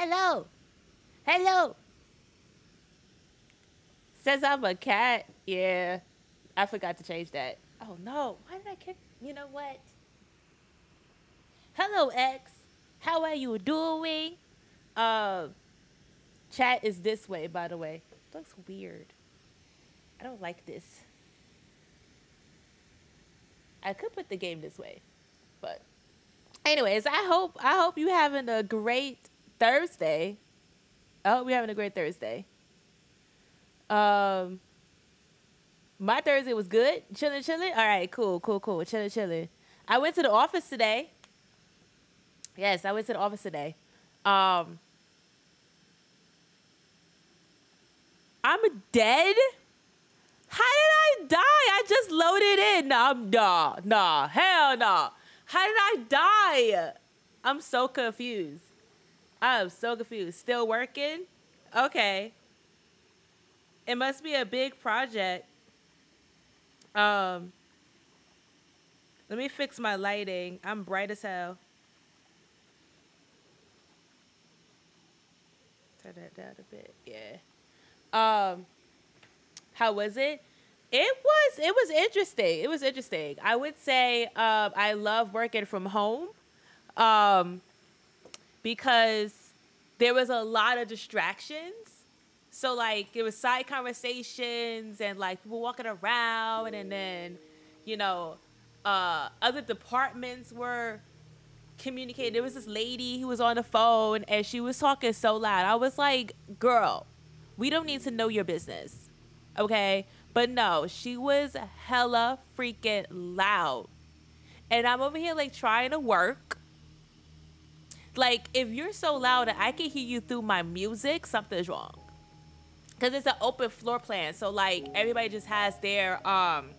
Hello. Hello. Says I'm a cat. Yeah. I forgot to change that. Oh no. Why did I kick? You know what? Hello, X. How are you doing? Uh, chat is this way, by the way. looks weird. I don't like this. I could put the game this way, but anyways, I hope I hope you having a great Thursday. Hope you're having a great Thursday. Um, my Thursday was good. Chilling, chilling. All right, cool, cool, cool. Chilling, chilling. I went to the office today. Yes, I went to the office today. Um, I'm dead. How did I die? I just loaded in. Nah, nah, nah, hell nah. How did I die? I'm so confused. I'm so confused. Still working? Okay. It must be a big project. Um, let me fix my lighting. I'm bright as hell. Turn that down a bit. Yeah. Um, how was it? It was it was interesting. It was interesting. I would say um, I love working from home um, because there was a lot of distractions. So like it was side conversations and like people walking around and then you know uh, other departments were communicating. There was this lady who was on the phone and she was talking so loud. I was like, "Girl, we don't need to know your business." Okay? But no, she was hella freaking loud. And I'm over here like trying to work. Like if you're so loud that I can hear you through my music, something's wrong. Cause it's an open floor plan. So like everybody just has their um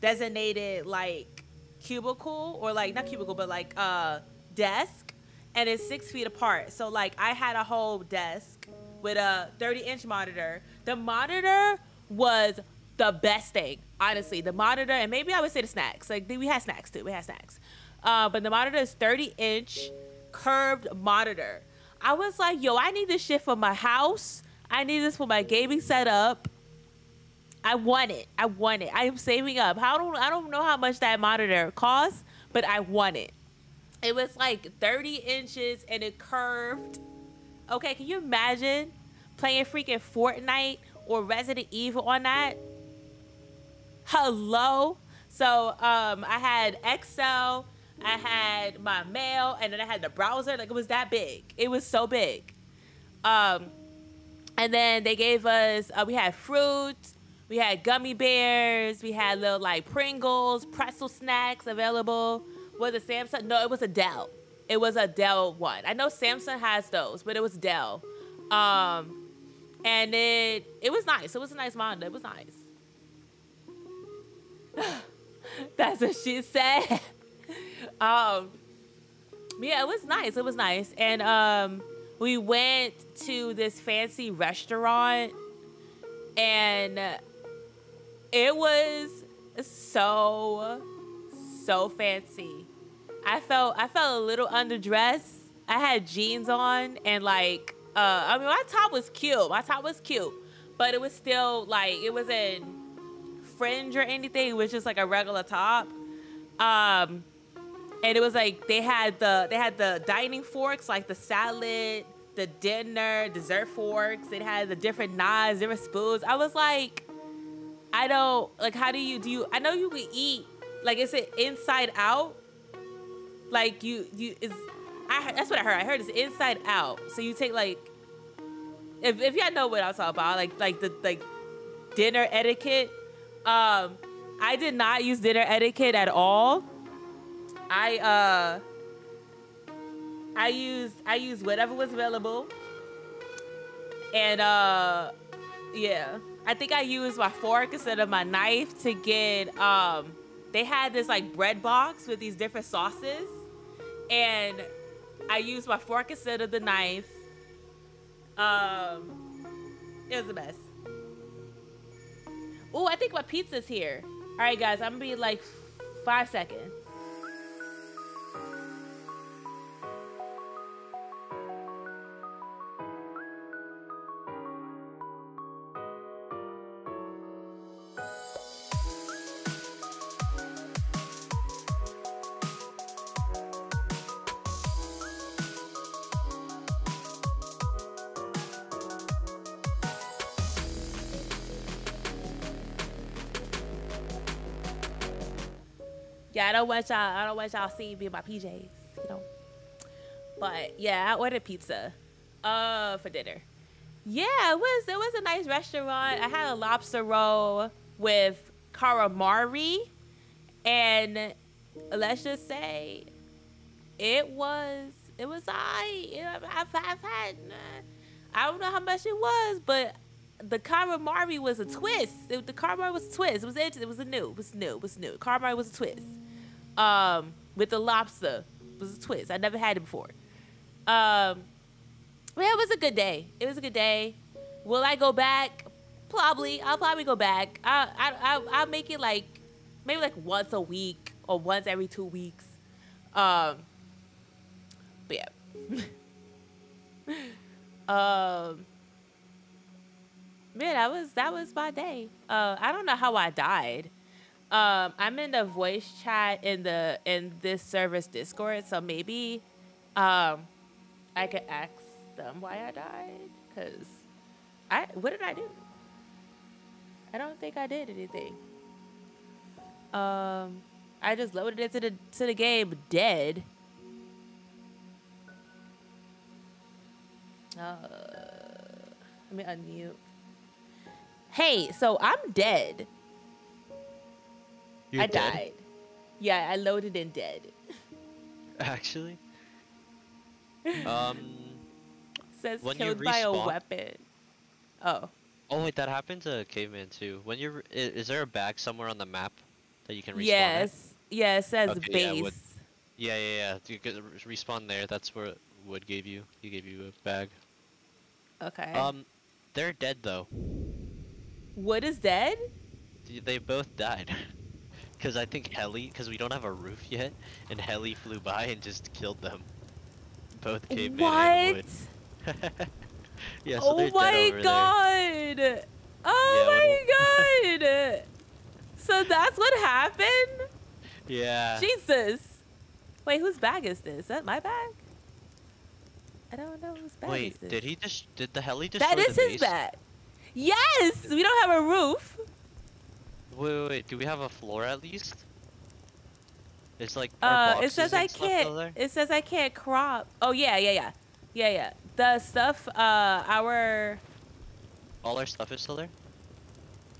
designated like cubicle or like not cubicle but like uh desk and it's six feet apart. So like I had a whole desk with a 30 inch monitor. The monitor was the best thing, honestly. The monitor, and maybe I would say the snacks. Like we had snacks too. We had snacks. Uh, but the monitor is 30 inch curved monitor. I was like, yo, I need this shit for my house. I need this for my gaming setup. I want it. I want it. I am saving up. How don't I don't know how much that monitor costs, but I want it. It was like 30 inches and it curved. Okay, can you imagine playing freaking Fortnite or Resident Evil on that. Hello. So um, I had Excel, I had my mail, and then I had the browser. Like it was that big. It was so big. Um, and then they gave us. Uh, we had fruit. We had gummy bears. We had little like Pringles, pretzel snacks available. Was it Samsung? No, it was a Dell. It was a Dell one. I know Samsung has those, but it was Dell. Um, and it it was nice. It was a nice monitor. It was nice. That's what she said. um, yeah, it was nice. It was nice, and um, we went to this fancy restaurant, and it was so so fancy. I felt I felt a little underdressed. I had jeans on and like uh, I mean, my top was cute. My top was cute, but it was still like it wasn't fringe or anything. It was just like a regular top. Um, and it was like they had the they had the dining forks, like the salad, the dinner, dessert forks. They had the different knives, different spoons. I was like, I don't like. How do you do? You I know you can eat. Like, is it inside out? Like you you is I that's what I heard. I heard it's inside out. So you take like if if y'all know what I'm talking about, like like the like dinner etiquette. Um, I did not use dinner etiquette at all. I uh I used I used whatever was available. And uh yeah. I think I used my fork instead of my knife to get um they had this like bread box with these different sauces and I used my fork instead of the knife. Um, it was the best. Oh, I think my pizza's here. All right, guys, I'm gonna be like five seconds. I don't want y'all. I don't want y'all seeing me in my PJs. You know. But yeah, I ordered pizza, uh, for dinner. Yeah, it was it was a nice restaurant. I had a lobster roll with calamari, and let's just say, it was it was I. I've, I've had. Uh, I don't know how much it was, but the calamari was a twist. It, the calamari was a twist. It was it was a new. It was new. It was new. Calamari was a twist. Um, with the lobster it was a twist. I never had it before. Um, yeah, it was a good day. It was a good day. Will I go back? Probably. I'll probably go back. I I I I'll make it like maybe like once a week or once every two weeks. Um, but yeah. um man, that was that was my day. Uh, I don't know how I died. Um, I'm in the voice chat in the in this service Discord, so maybe um, I could ask them why I died. Cause I what did I do? I don't think I did anything. Um, I just loaded it to the to the game dead. Uh, let me unmute. Hey, so I'm dead. You're I dead? died. Yeah, I loaded in dead. Actually. Um. Says When you killed by a weapon. Oh. Oh wait, that happened to Caveman too. When you're, i- is there a bag somewhere on the map that you can respawn? at? Yes. Yeah, it says Okay, yeah, base. wood- Yeah, yeah, yeah. You could respawn there. That's where Wood gave you. He gave you a bag. okay. Um, they're dead though. Wood is dead? They both died. Cause I think Heli, cause we don't have a roof yet, and Heli flew by and just killed them. Both Caveman and what? Wood. yeah, so oh my over there. god! Oh my god! So that's what happened? Yeah. Jesus! Wait, whose bag is this? Is that my bag? I don't know whose bag is this. Wait, did he just did the heli destroy That is his bag. Yes! We don't have a roof. Wait, wait, wait, do we have a floor at least? It's like Uh, it says I can't. It says I can't crop. Oh yeah, yeah, yeah, yeah, yeah. The stuff. Uh, our. All our stuff is still there.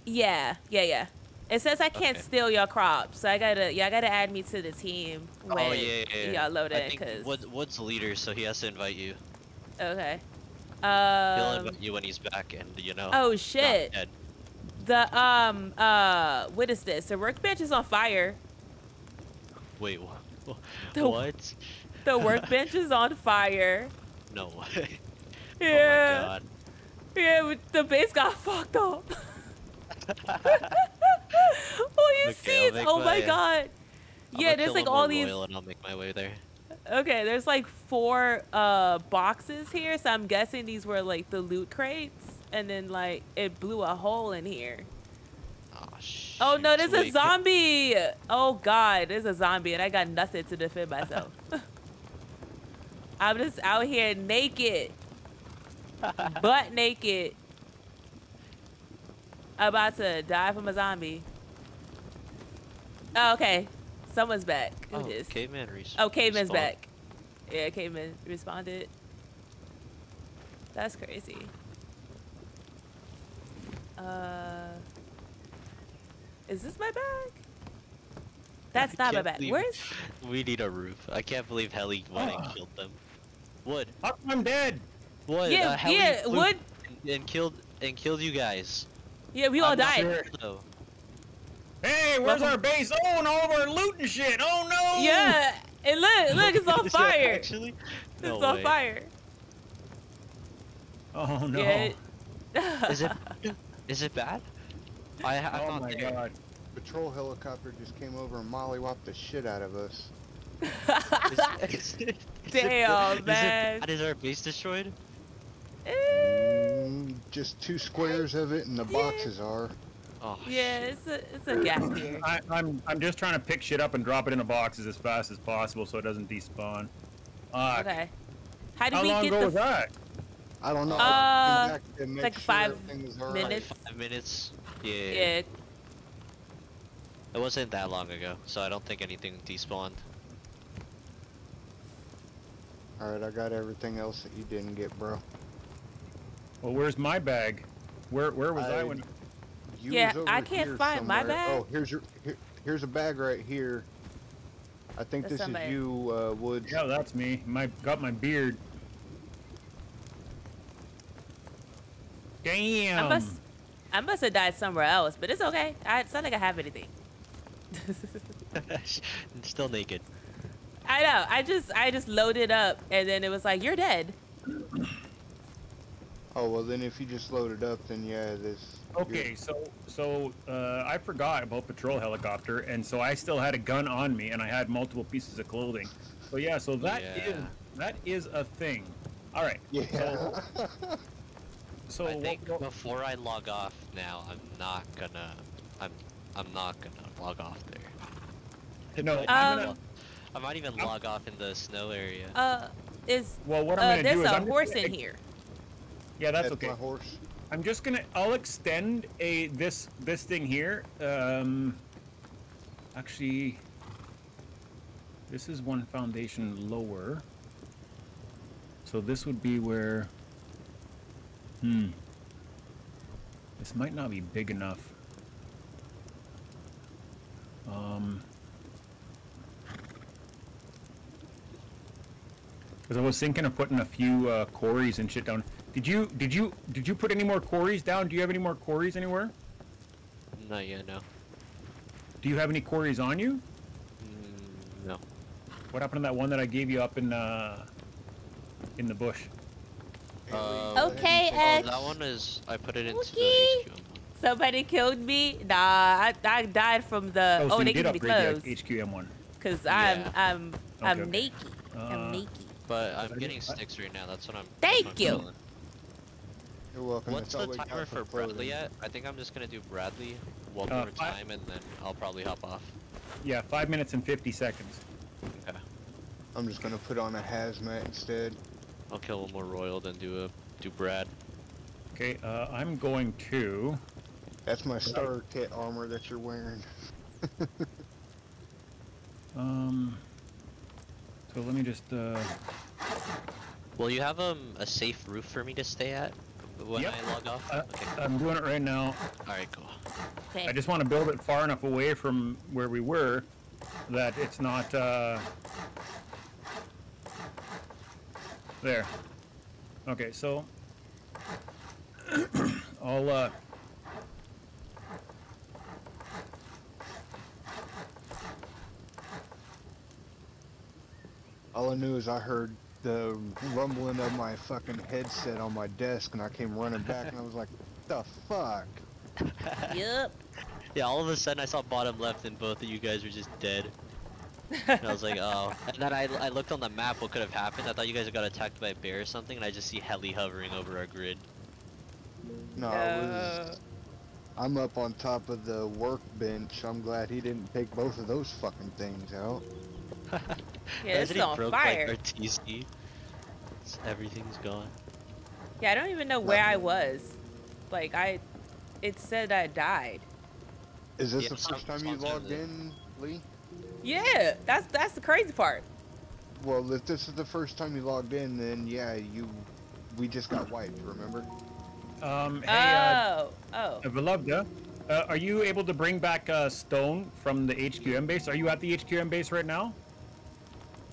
Yeah, yeah, yeah. It says I can't Okay. steal your crops, so I gotta. Yeah, I gotta add me to the team when oh yeah, yeah, yeah. y'all load I it, think cause. Wood, Wood's leader, so he has to invite you. Okay. He'll Um. invite you when he's back, and you know. Oh not shit. dead. The um uh what is this? The workbench is on fire. Wait, wha- The- what? The workbench is on fire. No way. Yeah. Oh my god. Yeah, the base got fucked up. oh, you Okay, see? Oh my god. I'ma Yeah, there's like all these. and I'll make my way there. Okay, there's like four uh boxes here, so I'm guessing these were like the loot crates, and then like it blew a hole in here. Oh sh. Oh no, there's a zombie! Oh god, there's a zombie, and I got nothing to defend myself. I'm just out here naked, butt naked, about to die from a zombie. Oh, okay, someone's back. Who Oh, this? caveman res- Oh, Caveman's respawned. back. Yeah, Caveman responded. That's crazy. Uh, is this my bag? That's I not my bag. believe Where's? We need a roof. I can't believe Heli went and Ah. killed them. Wood. How I'm dead? Wood. Yeah, uh, Heli yeah, Wood- And, and killed and killed you guys. Yeah, we all I'm died. sure. Though. Hey, where's Welcome- our base? Oh, and all of our loot and shit. Oh no! Yeah, and look, look, it's on fire. Actually. It's No on fire. Oh no! Yeah. Is it? Is it bad? I, I oh thought my they- god! Patrol helicopter just came over and mollywopped the shit out of us. Is, is it, is Damn, it, man. Is, it bad? is our base destroyed? Eh, Mm, just two squares of it, and the boxes are. Oh. yeah, shit. it's a it's a gap here. I, I'm I'm just trying to pick shit up and drop it in the boxes as fast as possible so it doesn't despawn. Fuck. Okay. How did How we long get ago the? was that? I don't know. Uh, I came back to make like sure five everything was all right. minutes. Five minutes. Yeah. Yeah. It wasn't that long ago, so I don't think anything despawned. Alright, I got everything else that you didn't get, bro. Well, where's my bag? Where where was I, I- when? You Yeah, was I can't here find my bag. Oh, here's your here, here's a bag right here. I think That's this somebody. is you, uh, Woods. Yeah, that's me. My got my beard. Damn. I must, I must have died somewhere else, but it's okay. I, it's not like I have anything. Still naked. I know. I just, I just loaded up, and then it was like, "You're dead." Oh well, then if you just load it up, then yeah, this. Okay, so so uh, I forgot about patrol helicopter, and so I still had a gun on me, and I had multiple pieces of clothing. So yeah, so that is Yeah. that is a thing. All right. Yeah. So I think what- before I log off now, I'm not gonna. I'm. I'm not gonna log off there. no, I might I'm Um, even- gonna, I might even log off in the snow area. Uh, is well, what I'm uh, gonna there's do is a I'm horse gonna- in here. Yeah, that's That's okay. my horse. I'm just gonna. I'll extend a this this thing here. Um, actually, this is one foundation lower. So this would be where. Hmm. This might not be big enough. Um. Because I was thinking of putting a few uh, quarries and shit down. Did you did you did you put any more quarries down? Do you have any more quarries anywhere? Not yet, no. Do you have any quarries on you? Mm, no. What happened to that one that I gave you up in uh in the bush? Uh, Okay, Oh, that one is. I put it into Okay. the HQ. Somebody killed me. Nah, I, I died from the. so Oh, they did give me upgrade clothes. the HQM one. Cause I'm, Yeah. I'm, I'm Okay, okay. naked. Uh, I'm naked. But I'm getting sticks right now. That's what I'm. Thank what I'm you. feeling. You're welcome. What's the we timer for clothing. Bradley at? I think I'm just gonna do Bradley one Uh, more fi- time, and then I'll probably hop off. Yeah, five minutes and fifty seconds. Okay. I'm just gonna put on a hazmat instead. I'll kill one more royal, then do a do Brad. Okay, uh, I'm going to. That's my starter kit armor that you're wearing. Um. So let me just. Uh, Will you have um a safe roof for me to stay at when Yep. I log off? uh, okay. I'm doing it right now. All right, cool. Okay. I just want to build it far enough away from where we were that it's not. Uh, there. Okay, so I'll. Uh, All I knew is I heard the rumbling of my fucking headset on my desk, and I came running back, and I was like, "The fuck." Yup. Yeah, all of a sudden I saw bottom left, and both of you guys were just dead. And I was like, oh. And then I, I looked on the map what could have happened. I thought you guys got attacked by a bear or something, and I just see heli hovering over our grid. No, it Uh, was. I'm up on top of the workbench. I'm glad he didn't take both of those fucking things out. Yeah, this is he on broke, fire. Like, TC. Everything's gone. Yeah, I don't even know where I was. Like I, it said I died. Is this Yeah, the first time you logged in, Lee? Yeah, that's that's the crazy part. Well, if this is the first time you logged in, then yeah, you. We just got wiped. Remember? um, hey, uh, oh, oh. Beloved, uh, are you able to bring back uh, stone from the HQM base? Are you at the HQM base right now?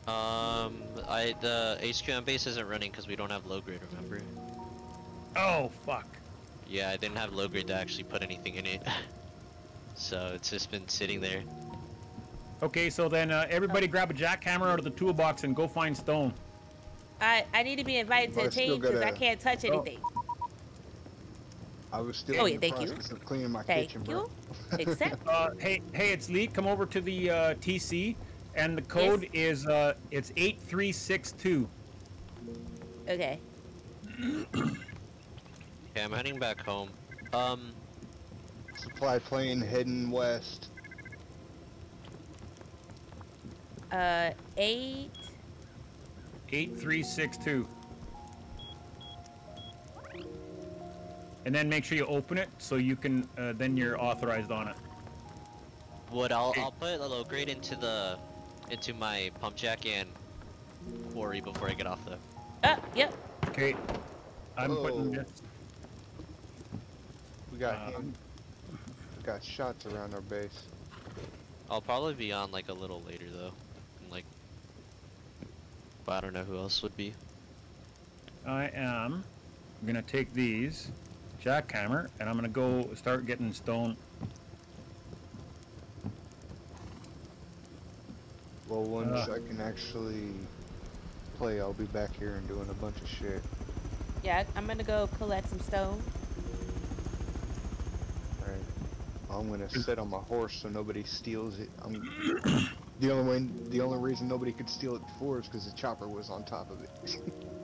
Um, I the HQM base isn't running because we don't have low grade. Remember? Oh, fuck. Yeah, I didn't have low grade to actually put anything in it. so it's just been sitting there. Okay, so then uh, everybody grab a jackhammer out of the toolbox and go find stone. I I need to be invited to Well, the still team because I can't touch Oh. anything. I was still Oh, yeah, thank you. of cleaning my Thank kitchen, you. bro. Except Uh, hey, hey, it's Lee. Come over to the uh, TC, and the code is uh, it's eight three six two. okay. Okay, I'm heading back home. Um, Supply plane heading west. Uh, eight. Eight three six two. And then make sure you open it so you can. Uh, then you're authorized on it. Wood, I'll I'll put a little grade into the into my pump jack and quarry before I get off the. Uh, yep. Okay. I'm putting Oh. this. We got Um, we got shots around our base. I'll probably be on like a little later though. And, Like, but I don't know who else would be. I am gonna take these jackhammer and I'm gonna go start getting stone. Well, once Uh. I can actually play, I'll be back here and doing a bunch of shit. Yeah, I'm gonna go collect some stone. Alright. I'm gonna sit on my horse so nobody steals it. I'm the only way, the only reason nobody could steal it before is because the chopper was on top of it.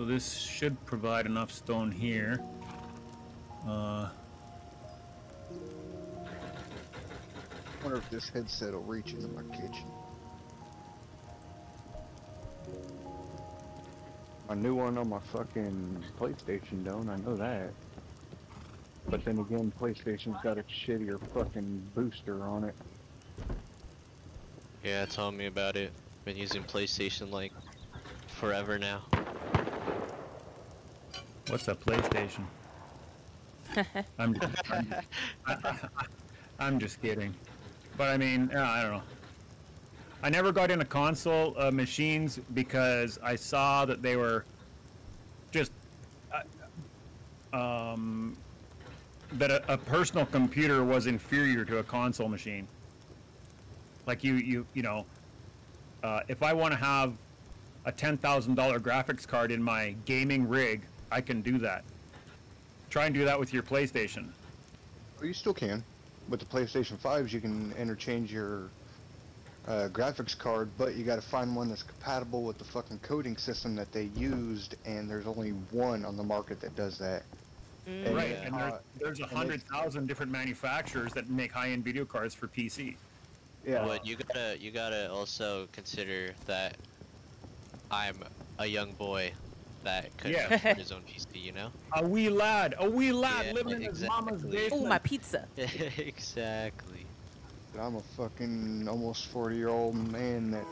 So this should provide enough stone here. Uh, wonder if this headset will reach into my kitchen. A new one on my fucking PlayStation don't, I know that. But then again, PlayStation's got a shittier fucking booster on it. Yeah, tell me about it. Been using PlayStation like forever now. what's a PlayStation? I'm just, I'm, I, am just kidding. But I mean, yeah, I don't know. I never got into console uh, machines because I saw that they were just uh, um, that a, a personal computer was inferior to a console machine. Like you, you, you know, uh, if I want to have a ten thousand dollar graphics card in my gaming rig, I can do that. Try and do that with your PlayStation. Well, you still can. With the PlayStation 5s, you can interchange your uh, graphics card, but you gotta find one that's compatible with the fucking coding system that they used, and there's only one on the market that does that. And, Right, Yeah. and there, uh, there's a and hundred it's- thousand different manufacturers that make high-end video cards for PC. Yeah. But you gotta you gotta also consider that I'm a young boy that could Yeah. afford his own PC, you know? A wee lad, a wee lad Yeah, living in his mama's exactly. basement. Ooh, my pizza. exactly. I'm a fucking almost 40 year old man that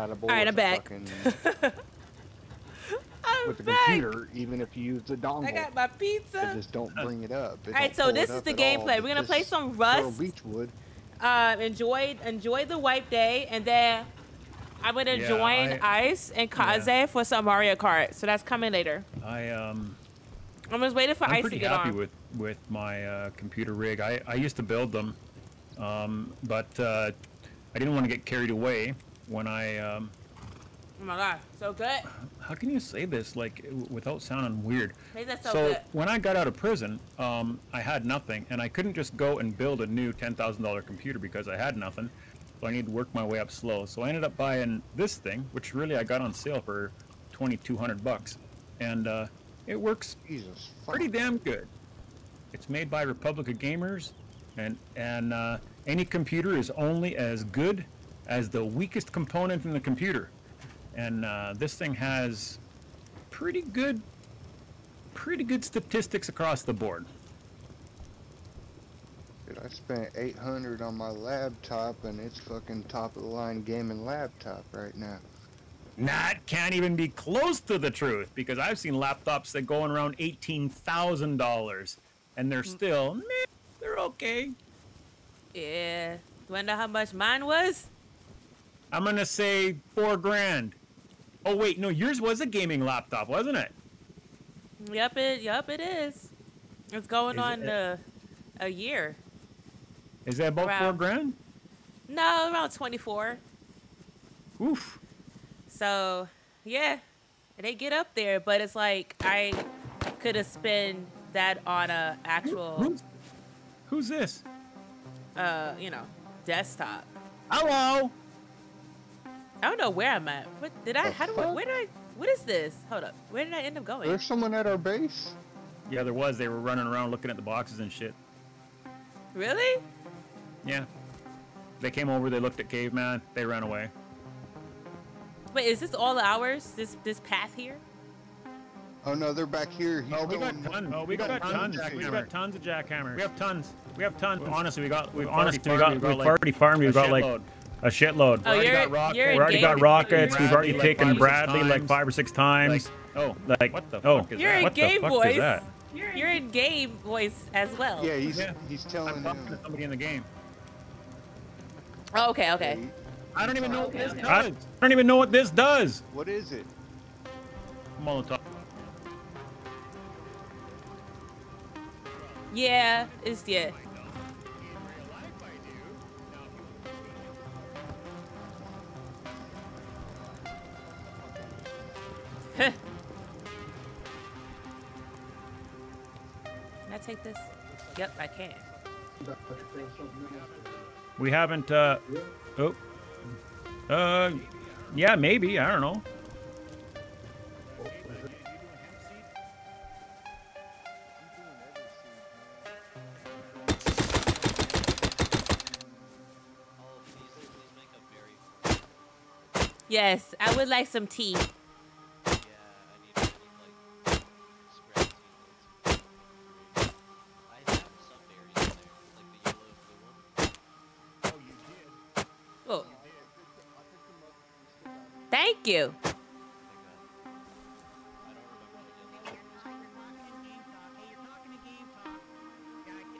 Compatible All right, with I'm the back. fucking- I'm with the back. computer, even if you use the dongle. I got my they pizza. just don't bring it up. They All right, so this is the gameplay. We're gonna play some Rust. Beechwood. Uh, enjoy enjoy the wipe day, and then I'm gonna Yeah, join I- Ice and Kaze for some Mario Kart. So that's coming later. I um, I'm just waiting for I'm Ice to pretty get happy with with my uh, computer rig. I I used to build them, um, but uh, I didn't want to get carried away when I um, Oh my god, so good. How can you say this like without sounding weird? Hey, that's so, So good. when I got out of prison, um, I had nothing, and I couldn't just go and build a new ten thousand dollar computer because I had nothing. So I needed to work my way up slow. So I ended up buying this thing, which really I got on sale for twenty two hundred bucks, and uh, it works Jesus. pretty fuck. damn good. It's made by Republic of Gamers, and and uh, any computer is only as good as the weakest component in the computer. And uh, this thing has pretty good, pretty good statistics across the board. Dude, I spent 800 on my laptop, and it's fucking top of the line gaming laptop right now. That can't even be close to the truth because I've seen laptops that go in around eighteen thousand dollars, and they're still, meh, they're okay. Yeah. You wanna know how much mine was? I'm gonna say four grand. Oh wait, no, yours was a gaming laptop, wasn't it? Yep, it yep it is. It's going Is on it- uh, a year. Is that about four grand? No, around twenty four. Oof. So yeah, they get up there, but it's like I could have spent that on a actual, Who's, who's this? uh, you know, desktop. Hello. I don't know where I'm at. What did I? The How do I? Where did I? What is this? Hold up. Where did I end up going? There's someone at our base? Yeah, there was. They were running around looking at the boxes and shit. Really? Yeah. They came over. They looked at caveman. They ran away. Wait, is this all ours? This this path here? Oh no, they're back here. He's Oh, we got tons. Oh, we he's got going tons. jackhammer. We got tons of jackhammers. We have tons. We have tons. Honestly, we got. We've Honestly, already we got- farmed. we've like already farmed. We've got, like, shitload. A shitload. Oh, already you're got rock- you're we already got game. rockets. We've already like, taken five or six Bradley like five or six times. Oh, Like, what the oh. fuck is You're that? in What the Game fuck Boys. You're in game voice as well. Yeah, he's Yeah. he's I'm telling talking to him. somebody in the game. Oh, okay, okay. I don't even know what this okay. does. I don't even know what this does. What is it? Molotov. Yeah, it's yeah. Can I take this? Yep, I can. We haven't. uh Oh. Uh. Yeah, maybe. I don't know. Please, please make a very. Yes, I would like some tea. Thank you.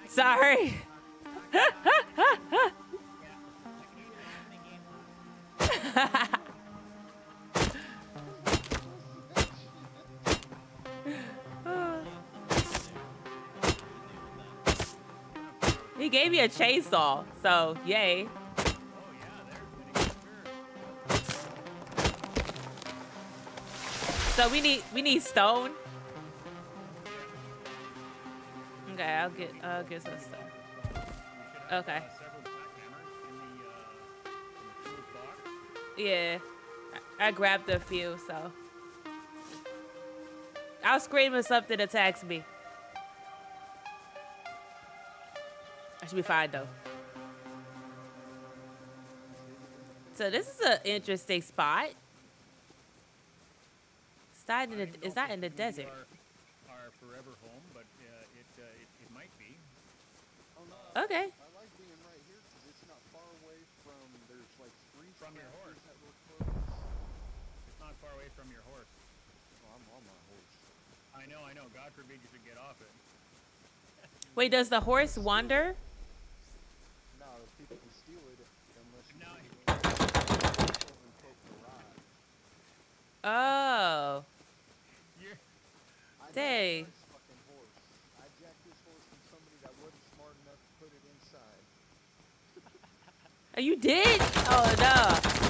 Sorry. he gave me a chainsaw, so yay. So we need we need stone. Okay, I'll get I'll get some stone. Okay. Yeah. I, grabbed a few, so. I'll scream if something attacks me. I should be fine though. So this is an interesting spot. It's not in the, it's not in the desert. Our, our forever home, but uh, it, uh, it it might be. Okay. I like being right here because it's not far away from. There's like three From your horse. that were close. It's not far away from your horse. Oh, I'm on my horse. I know, I know. God forbid you should get off it. Wait, does the horse wander? No, people can steal it unless you No, take it and take the ride. Oh. Dang. Oh, you did? Oh, no.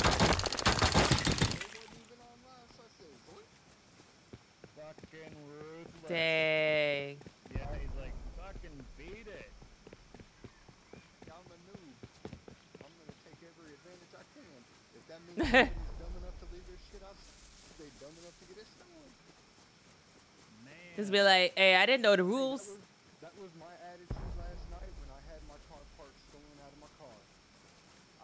Dang. Yeah, he's like, fucking beat it. Yeah, I'm a noob. I'm gonna take every advantage I can. If that means somebody's dumb enough to leave their shit, I'll dumb enough to get it stolen. Man. Just be like, hey, I didn't know the rules. That was, that was my attitude last night when I had my car parts stolen out of my car.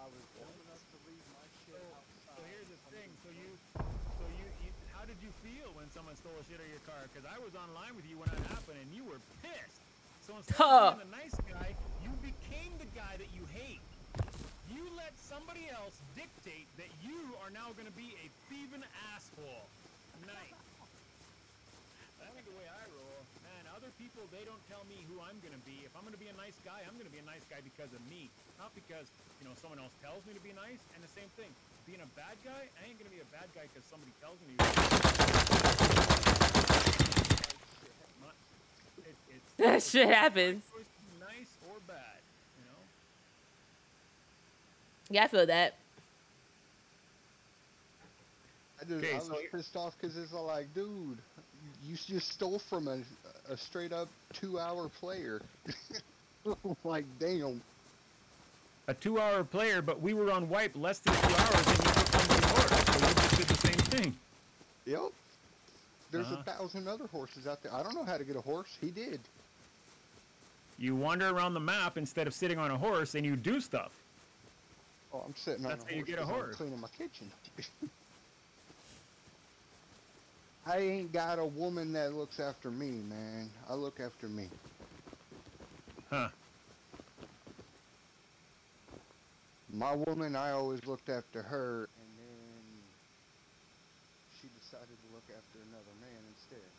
I was dumb enough to leave my shit outside. So here's the thing. So you, so you, you, how did you feel when someone stole shit out of your car? Because I was online with you when that happened, and you were pissed. So instead Huh. of being the nice guy, you became the guy that you hate. You let somebody else dictate that you are now going to be a thieving asshole. Nice. That's the way I roll. Man, other people, they don't tell me who I'm going to be. If I'm going to be a nice guy, I'm going to be a nice guy because of me. Not because, you know, someone else tells me to be nice. And the same thing. Being a bad guy, I ain't going to be a bad guy because somebody tells me to. Not- it- That shit happens. choice to be Nice or bad, you know? Yeah, I feel that. I just Okay, I was so pissed off because it's all like, dude, you just stole from a, a straight up two hour player. like, damn. A two-hour player, but we were on wipe less than two hours, and you took somebody's horse. So we just did the same thing. Yep. There's Uh-huh. a thousand other horses out there. I don't know how to get a horse. He did. You wander around the map instead of sitting on a horse, and you do stuff. Oh, I'm sitting That's on how a you horse get a 'cause I'm horse. cleaning my kitchen. I ain't got a woman that looks after me, man. I look after me. Huh. My woman, I always looked after her, and then she decided to look after another man instead.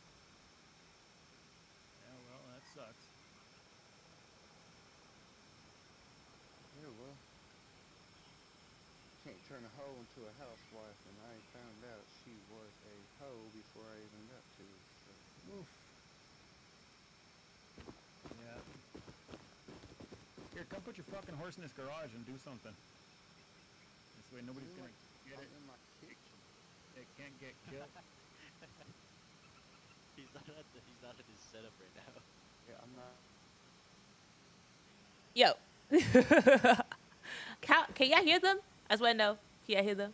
Yeah, well, that sucks. Yeah, well, can't turn a hoe into a housewife, and I found out she was a hoe before I even got to her. So. Yeah. Here, come put your fucking horse in this garage and do something. This way nobody's gonna in get it. I'm in my kitchen. It can't get killed. He's not at the, he's not at his setup right now. Yeah, I'm not. Yo. can, can y'all hear them? I just want to know. Can y'all hear them?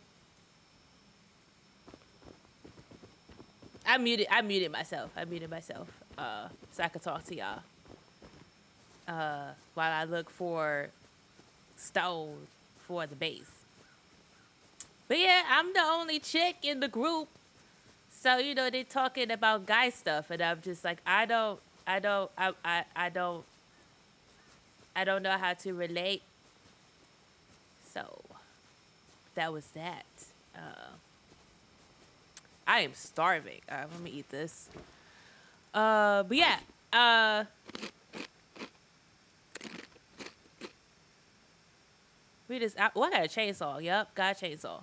I muted. I muted myself. I muted myself uh, so I could talk to y'all uh, while I look for stone for the base. But yeah, I'm the only chick in the group, so you know they're talking about guy stuff, and I'm just like, I don't, I don't, I, I, I don't, I don't know how to relate. So that was that. Uh, I am starving. Uh, let me eat this. Uh, but yeah. Uh, we just. I, well, I got a chainsaw. Yup, got a chainsaw.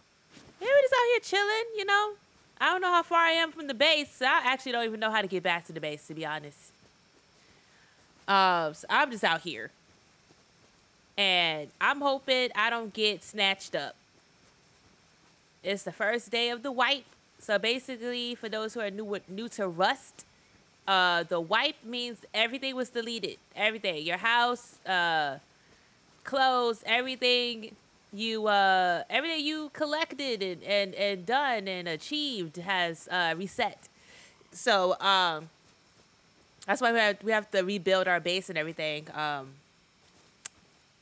Yeah, we just out here chilling. You know. I don't know how far I am from the base. So I actually don't even know how to get back to the base, to be honest. Um, so I'm just out here, and I'm hoping I don't get snatched up. It's the first day of the wipe. So basically, for those who are new new to Rust, uh, the wipe means everything was deleted. Everything, your house, uh, clothes, everything you uh, everything you collected and, and, and done and achieved has uh, reset. So um, that's why we have we have to rebuild our base and everything. Um,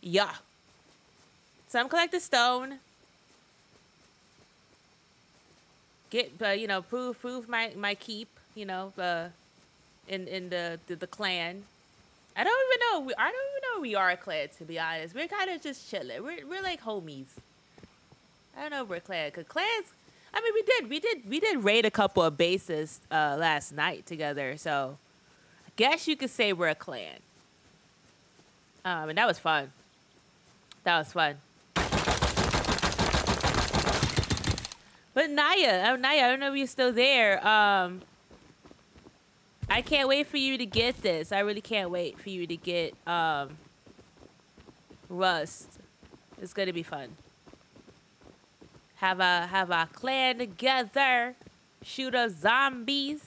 yeah. So I'm collecting stone. Get, uh, you know, prove prove my my keep. You know, uh, in in the the, the clan. I don't even know. We, I don't even know we are a clan to be honest. We're kind of just chilling. We're we're like homies. I don't know if we're clan. Cause clans. I mean, we did we did we did raid a couple of bases uh, last night together. So I guess you could say we're a clan. Um, and that was fun. That was fun. But Naya, oh Naya, I don't know if you're still there. Um, I can't wait for you to get this. I really can't wait for you to get um, Rust. It's gonna be fun. Have a have a clan together. Shoot up zombies.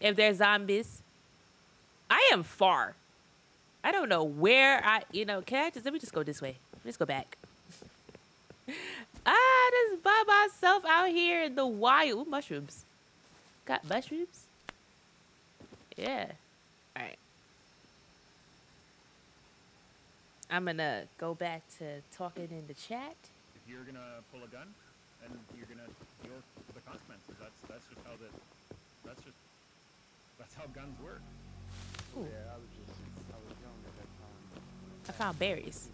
If they're zombies. I am far. I don't know where I you know, can I just let me just go this way. Let's go back. I just by myself out here in the wild. Ooh, mushrooms. Got mushrooms? Yeah. All right. I'm gonna go back to talking in the chat. If you're gonna pull a gun, then you're gonna deal with the consequences. That's that's just how the that's just that's how guns work. Ooh. Yeah, I was just, I was young at that time. I found berries.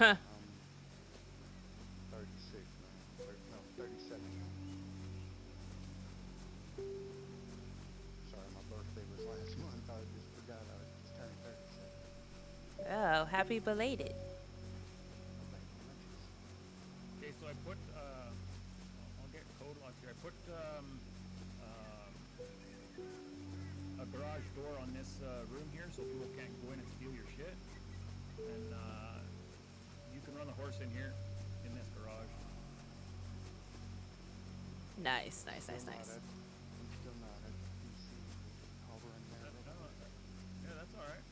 37. Oh, happy belated. You can run the horse in here in this garage. Nice, nice, nice, Still nice. I'm still not at DC. Hovering there. No, yeah, that's all right.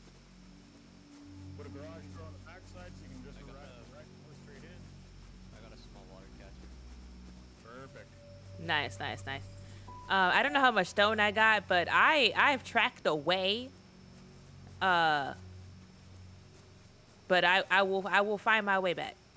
Put a garage door on the backside, so you can just ride, the horse straight in. I got a small water catcher. Perfect. Nice, nice, nice. Uh, I don't know how much stone I got, but I I've tracked away. Uh, but I I will I will find my way back.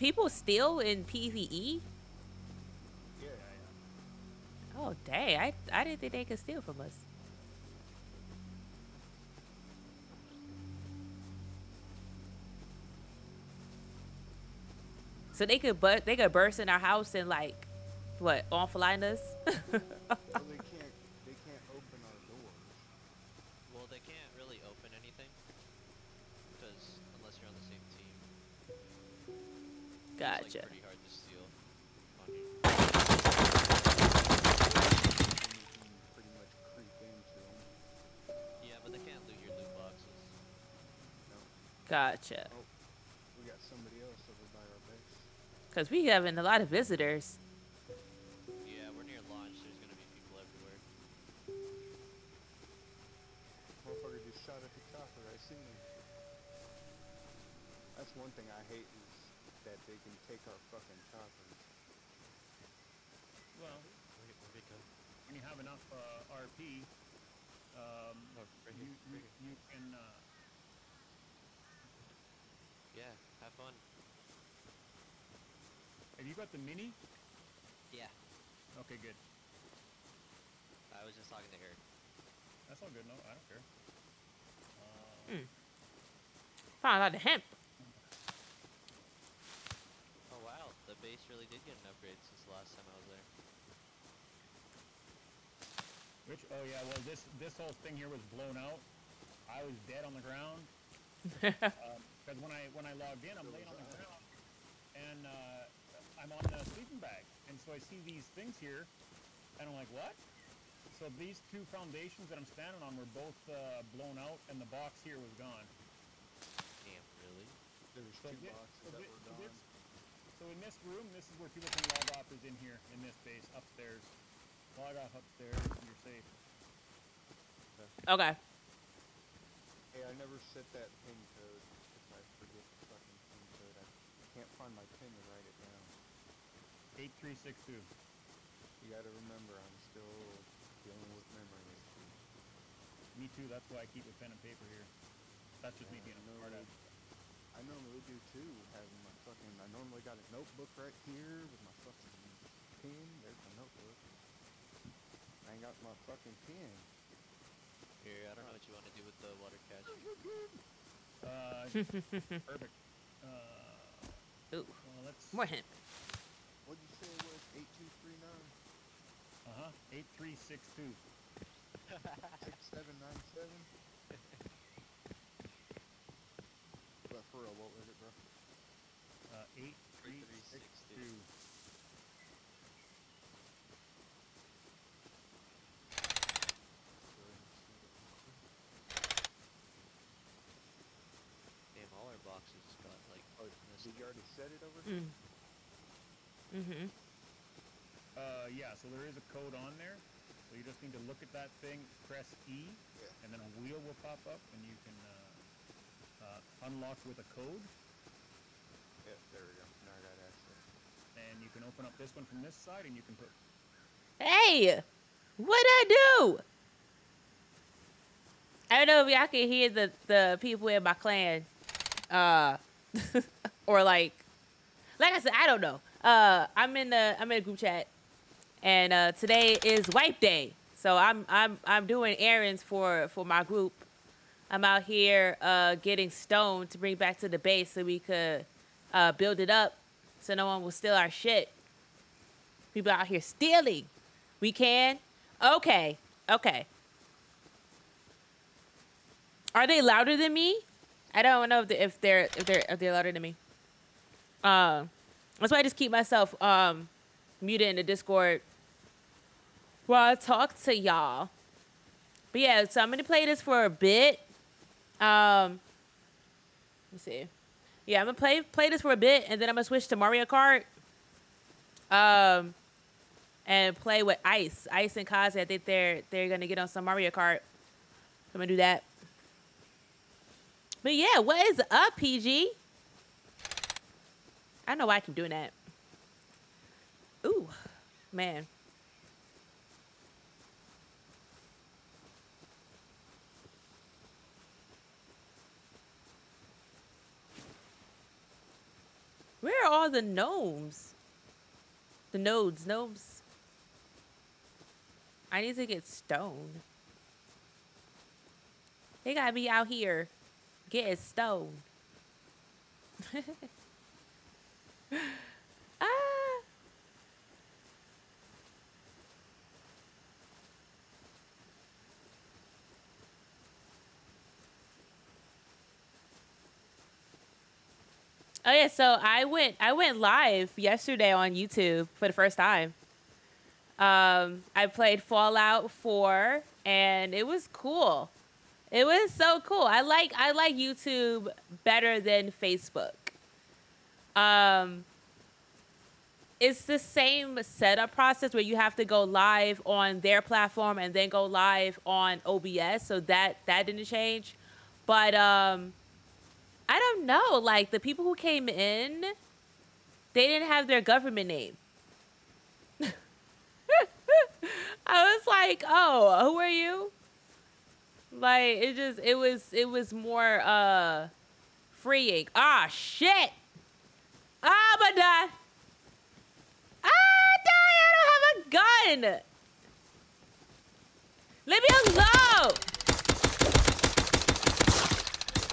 people steal in PVE? Yeah, Oh dang! I I didn't think they could steal from us. So they could but they could burst in our house and like what offline us? Gotcha. Oh, we got somebody else over by our base. Cause we having a lot of visitors. Yeah, we're near launch. There's gonna be people everywhere. Motherfucker just shot at the chopper. I seen him. That's one thing I hate is that they can take our fucking choppers. well, Where, where'd it go? when you have enough uh, RP, um, Oh, right you, here, you, right here. you can. Uh, Yeah, have fun. have you got the mini? Yeah. Okay, good. I was just talking to Eric. That's all good. No, I don't care. Uh, Mm. Found a lot of hemp. Oh wow, the base really did get an upgrade since the last time I was there. Which? Oh yeah. Well, this this whole thing here was blown out. I was dead on the ground. Because when I when I logged in, I'm laying on the ground, and uh, I'm on the sleeping bag, and so I see these things here, and I'm like, what? So these two foundations that I'm standing on were both uh, blown out, and the box here was gone. Damn, really? There was So two thi- boxes so that thi- were gone. this- So in this room, this is where people can log off. Is in here in this base upstairs. Log off upstairs. and You're safe. Okay. Hey, I never set that pin code because I forget the fucking pin code. I can't find my pin to write it down. Eight three six two. You gotta remember, I'm still dealing with memory issues. Me too. That's why I keep a pen and paper here. That's just me being a smart normally- ass. I normally do too, having my fucking. I normally got a notebook right here with my fucking pen. There's my notebook. I ain't got my fucking pen. Here, I don't know what you want to do with the water catch. Uh, perfect. Uh, Ooh, Well, let's. more hemp. What did you say it was? Eight two three nine Uh huh. Eight three six two. six seven nine seven. But for real, what was it, bro? Uh, eight three six two. Damn, all our boxes got like. Oh, messed did you already set it over? Mm. Mm-hmm. Yeah. So there is a code on there. So you just need to look at that thing, press E, Yeah. and then a wheel will pop up, and you can uh, uh, unlock with a code, Yeah, there we go. Now I got access. and you can open up this one from this side, and you can put. Hey, what'd I do? I don't know if y'all can hear the, the people in my clan. Uh, or like, like I said, I don't know. Uh, I'm in the I'm in a group chat, and uh, today is wipe day. So I'm I'm I'm doing errands for for my group. I'm out here uh, getting stone to bring back to the base so we could uh, build it up, so no one will steal our shit. People out here stealing. We can? Okay. Okay. Are they louder than me? I don't know if they, if they're if they're if they're louder than me. Um, that's why I just keep myself um muted in the Discord while I talk to y'all. But yeah, so I'm gonna play this for a bit. Um, let me see. Yeah, I'm gonna play play this for a bit, and then I'm gonna switch to Mario Kart. Um, and play with Ice, Ice and Kazi. I think they're they're gonna get on some Mario Kart. I'm gonna do that. But yeah, what is up, PG? I know why I keep doing that. Ooh, man. Where are the gnomes? The nodes, gnomes. I need to get stone. They gotta be out here getting stone. Oh yeah, so I went I went live yesterday on YouTube for the first time. Um, I played Fallout 4 and it was cool. It was so cool. I like I like YouTube better than Facebook. Um it's the same setup process where you have to go live on their platform and then go live on OBS, so that that didn't change. But um I don't know, like the people who came in they didn't have their government name. I was like, "Oh, who are you?" Like it just it was it was more uh freeing. Ah shit. Ah, I'm gonna die. Ah, die! I don't have a gun. Leave me alone.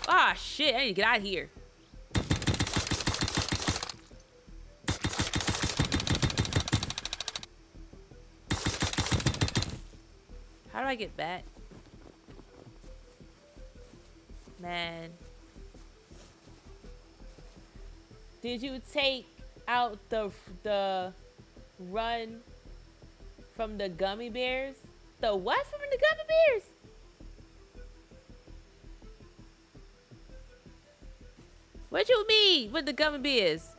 Ah shit! I need to get out of here. How do I get back? Man. Did you take out the the run from the gummy bears? The what from the gummy bears? What you mean with the gummy bears?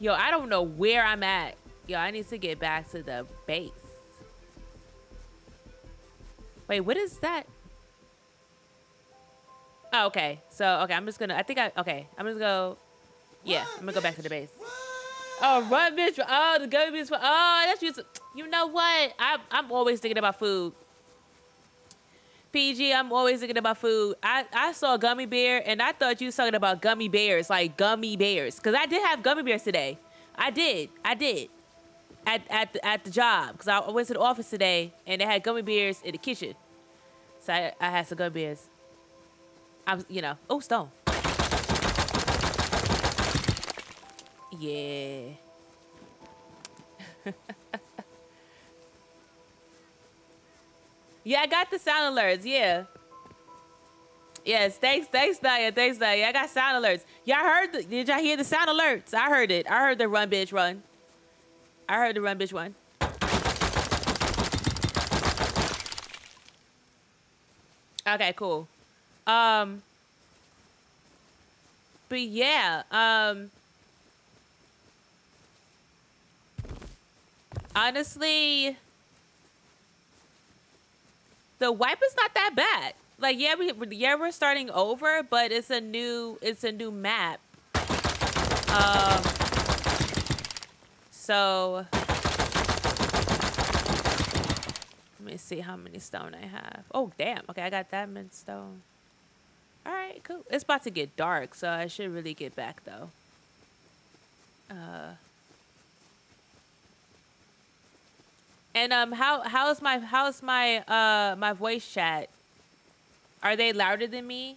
Yo, I don't know where I'm at. Yo, I need to get back to the base. Wait, what is that? Oh, okay. So, okay, I'm just gonna, I think I, okay, I'm gonna go, yeah, I'm gonna go back to the base. Oh, run, bitch. Oh, the gummy bears. Oh, that's just, you know what? I'm, I'm always thinking about food. PG, I'm always thinking about food. I, I saw a gummy bear and I thought you was talking about gummy bears, like gummy bears. Because I did have gummy bears today. I did. I did. At, at, the, at the job. Because I went to the office today and they had gummy bears in the kitchen. So I, I had some gummy bears. I'm, you know, oh, stone. Yeah. yeah, I got the sound alerts. Yeah. Yes, thanks, thanks, Naya. Thanks, Naya. I got sound alerts. Y'all heard? The, did y'all hear the sound alerts? I heard it. I heard the run, bitch, run. I heard the run, bitch, run. Okay, cool. Um, but yeah, um, honestly, the wipe is not that bad. Like, yeah, we yeah we're starting over, but it's a new it's a new map. Um, so let me see how many stone I have. Oh damn! Okay, I got that many stone. All right, cool. It's about to get dark, so I should really get back though. Uh. And um, how how's my how's my uh my voice chat? Are they louder than me?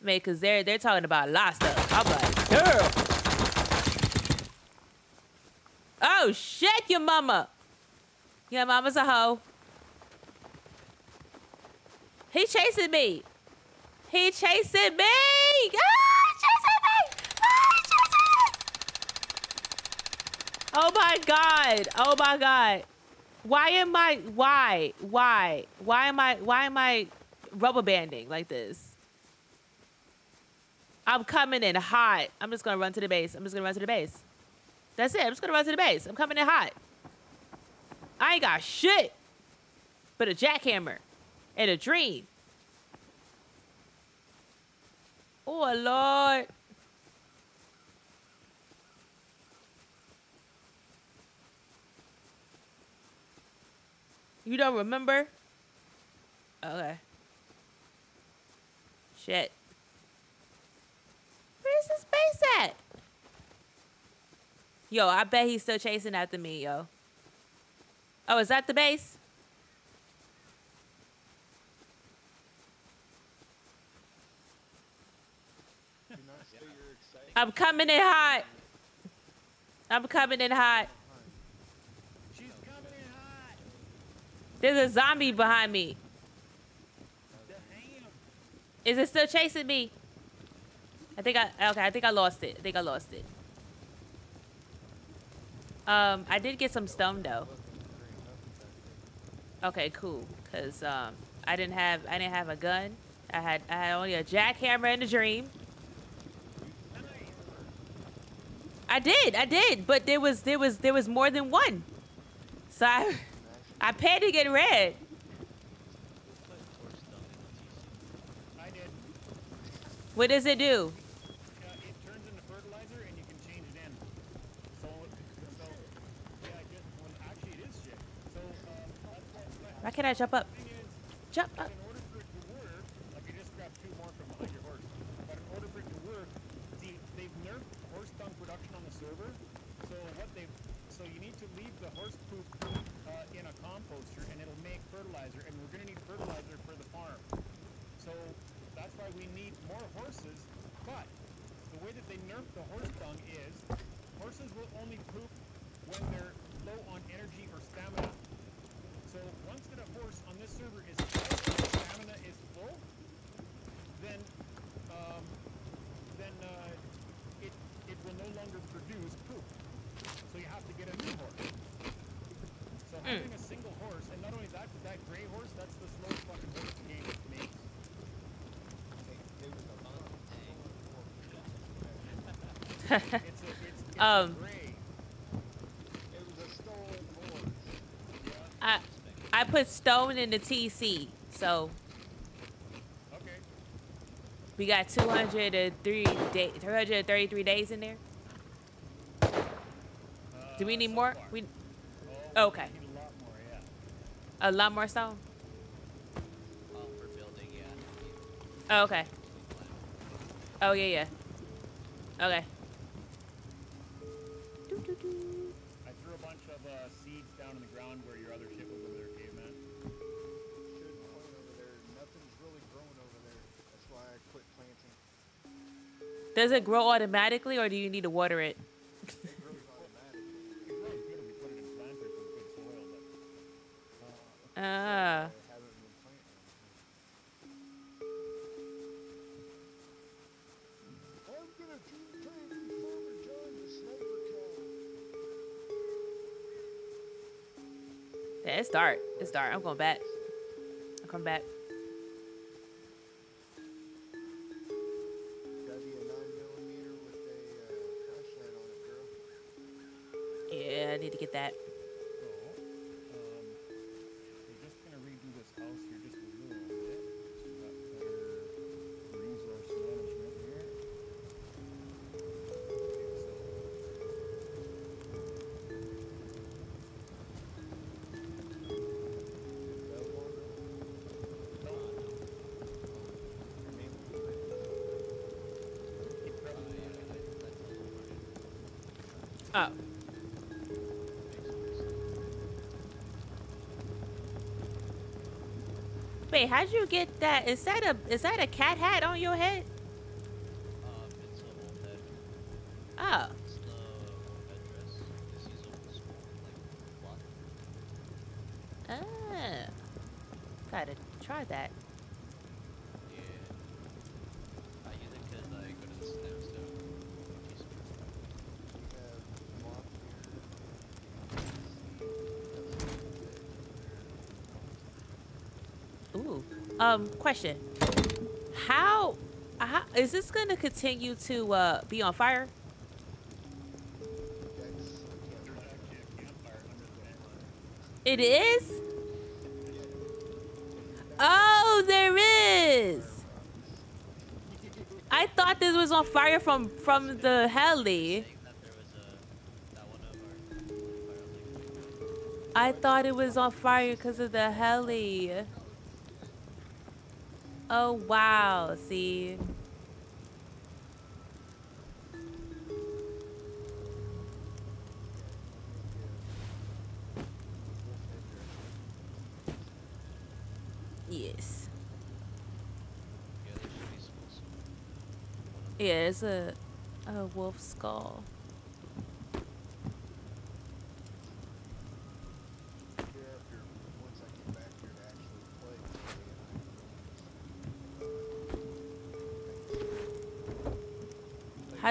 Man, cause they're they're talking about a lot of stuff. I'm like, girl. Oh shit, your mama. Your mama's a hoe. He chasing me. He chasing me. Ah, chasing me. Ah, chasing me. Oh my god. Oh my god. Why am I why? Why? Why am I why am I rubber banding like this? I'm coming in hot. I'm just gonna run to the base. I'm just gonna run to the base. That's it. I'm just gonna run to the base. I'm coming in hot. I ain't got shit but a jackhammer and a dream. Oh Lord. You don't remember? Okay. Shit. Where's his base at? Yo, I bet he's still chasing after me, yo. Oh, is that the base? I'm coming in hot. I'm coming in hot. She's coming in hot. There's a zombie behind me. Is it still chasing me? I think I okay. I think I lost it. I think I lost it. Um, I did get some stone though. Okay, cool. Cause um, I didn't have I didn't have a gun. I had I had only a jackhammer and a dream. I did, I did, but there was there was there was more than one. So I I paid to get red. I did. What does it do? Uh, it turns into fertilizer and you can change it in. So, so yeah, I just, well, actually it is shit. So, um, that's what, what Why can't I jump up? is, Jump up. in order for it to work, like I just grabbed two more from behind your horse, but in order for it to work, see, they've nerfed horse dung production on the server. So what they've, so you need to leave the horse poop uh, in a composter, and it'll make fertilizer, and we're gonna need fertilizer for the farm. So that's why we need more horses. But the way that they nerf the horse dung is, horses will only poop when they're low on energy or stamina. So once that a horse on this server is its stamina is full, then um, then uh, it it will no longer produce poop. So you have to get a new horse. Having a single horse, and not only that, but that gray horse, that's the slowest fucking horse the game makes. It's a, it's, it's Um. I I put stone in the TC, so Okay. we got 203 day, 233 days in there. Do we need so more? We Oh, Okay. A lot more so? Oh, building, yeah. Oh, okay. Oh, yeah, yeah. Okay. Doo, doo, doo. I threw a bunch of uh, seeds down in the ground where your other ship over there. Shouldn't over there. Nothing's really growing over there. That's why I quit planting. Does it grow automatically, or do you need to water it? Ah. Yeah, it's dark. It's dark. I'm going back. I'll come back. Gotta be a 9 millimeter with a crash light on it, girl. Yeah, I need to get that. Wait, how'd you get that? Is that a is that a cat hat on your head? Um, question. How, how is this gonna continue to uh, be on fire? It is? Oh, there is. I thought this was on fire from from the heli. I thought it was on fire because of the heli. Oh wow, see. Yes. yeah, there should be some also. Yeah, it's a a wolf skull.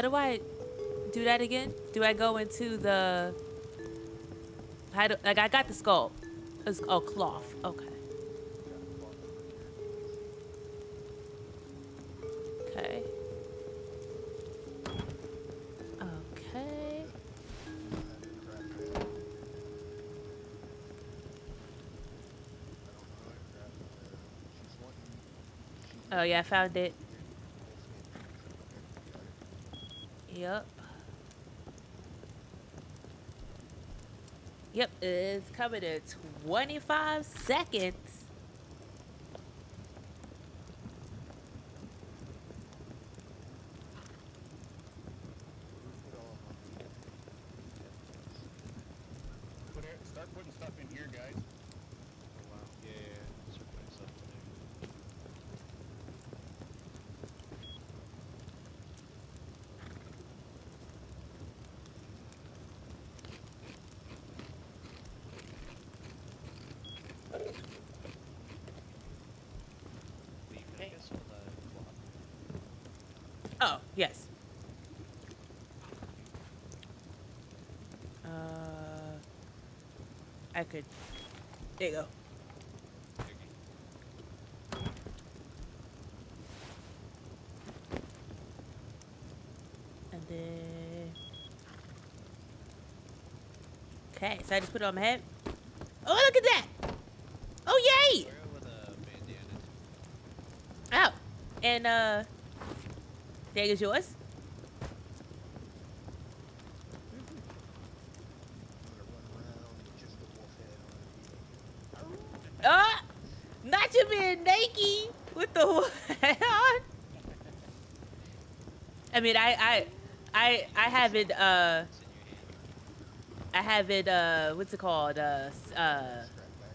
Do I do that again? Do I go into the how do like I got the skull. It's oh cloth. Okay. Okay. Okay. Oh yeah, I found it. Yep, it's coming in 25 seconds. Put it, start putting stuff in here, guys. Yeah, yeah, yeah. Start putting stuff in there. Wait, can I guess all that block? Oh, yes. Uh, I could. There you go. And then. Okay, so I just put it on my head. Oh, look at that! Oh, yay! Wear it with a bandana. Oh, and uh, there is yours. mean, I, I, I, I have it. Uh, I have it. Uh, what's it called? Uh, uh,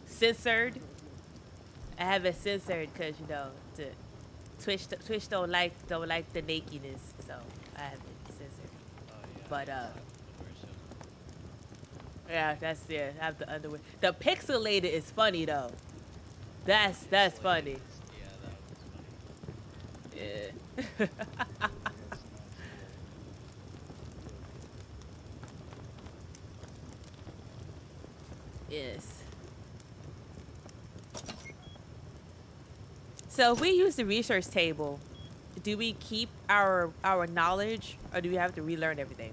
censored. I have it censored because you know, to, Twitch, Twitch don't like don't like the nakedness, so I have it censored. But uh. Yeah, that's yeah. I have the underwear. The pixelated is funny though. That's that's funny. Funny. yeah. So if we use the research table, do we keep our our knowledge or do we have to relearn everything?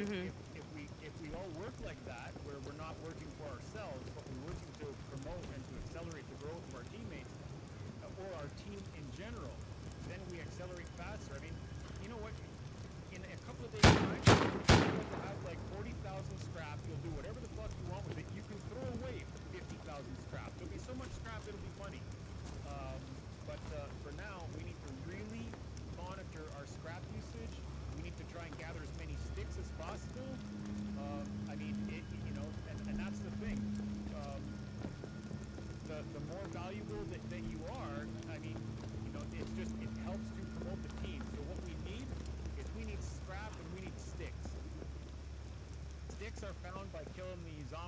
Mm-hmm.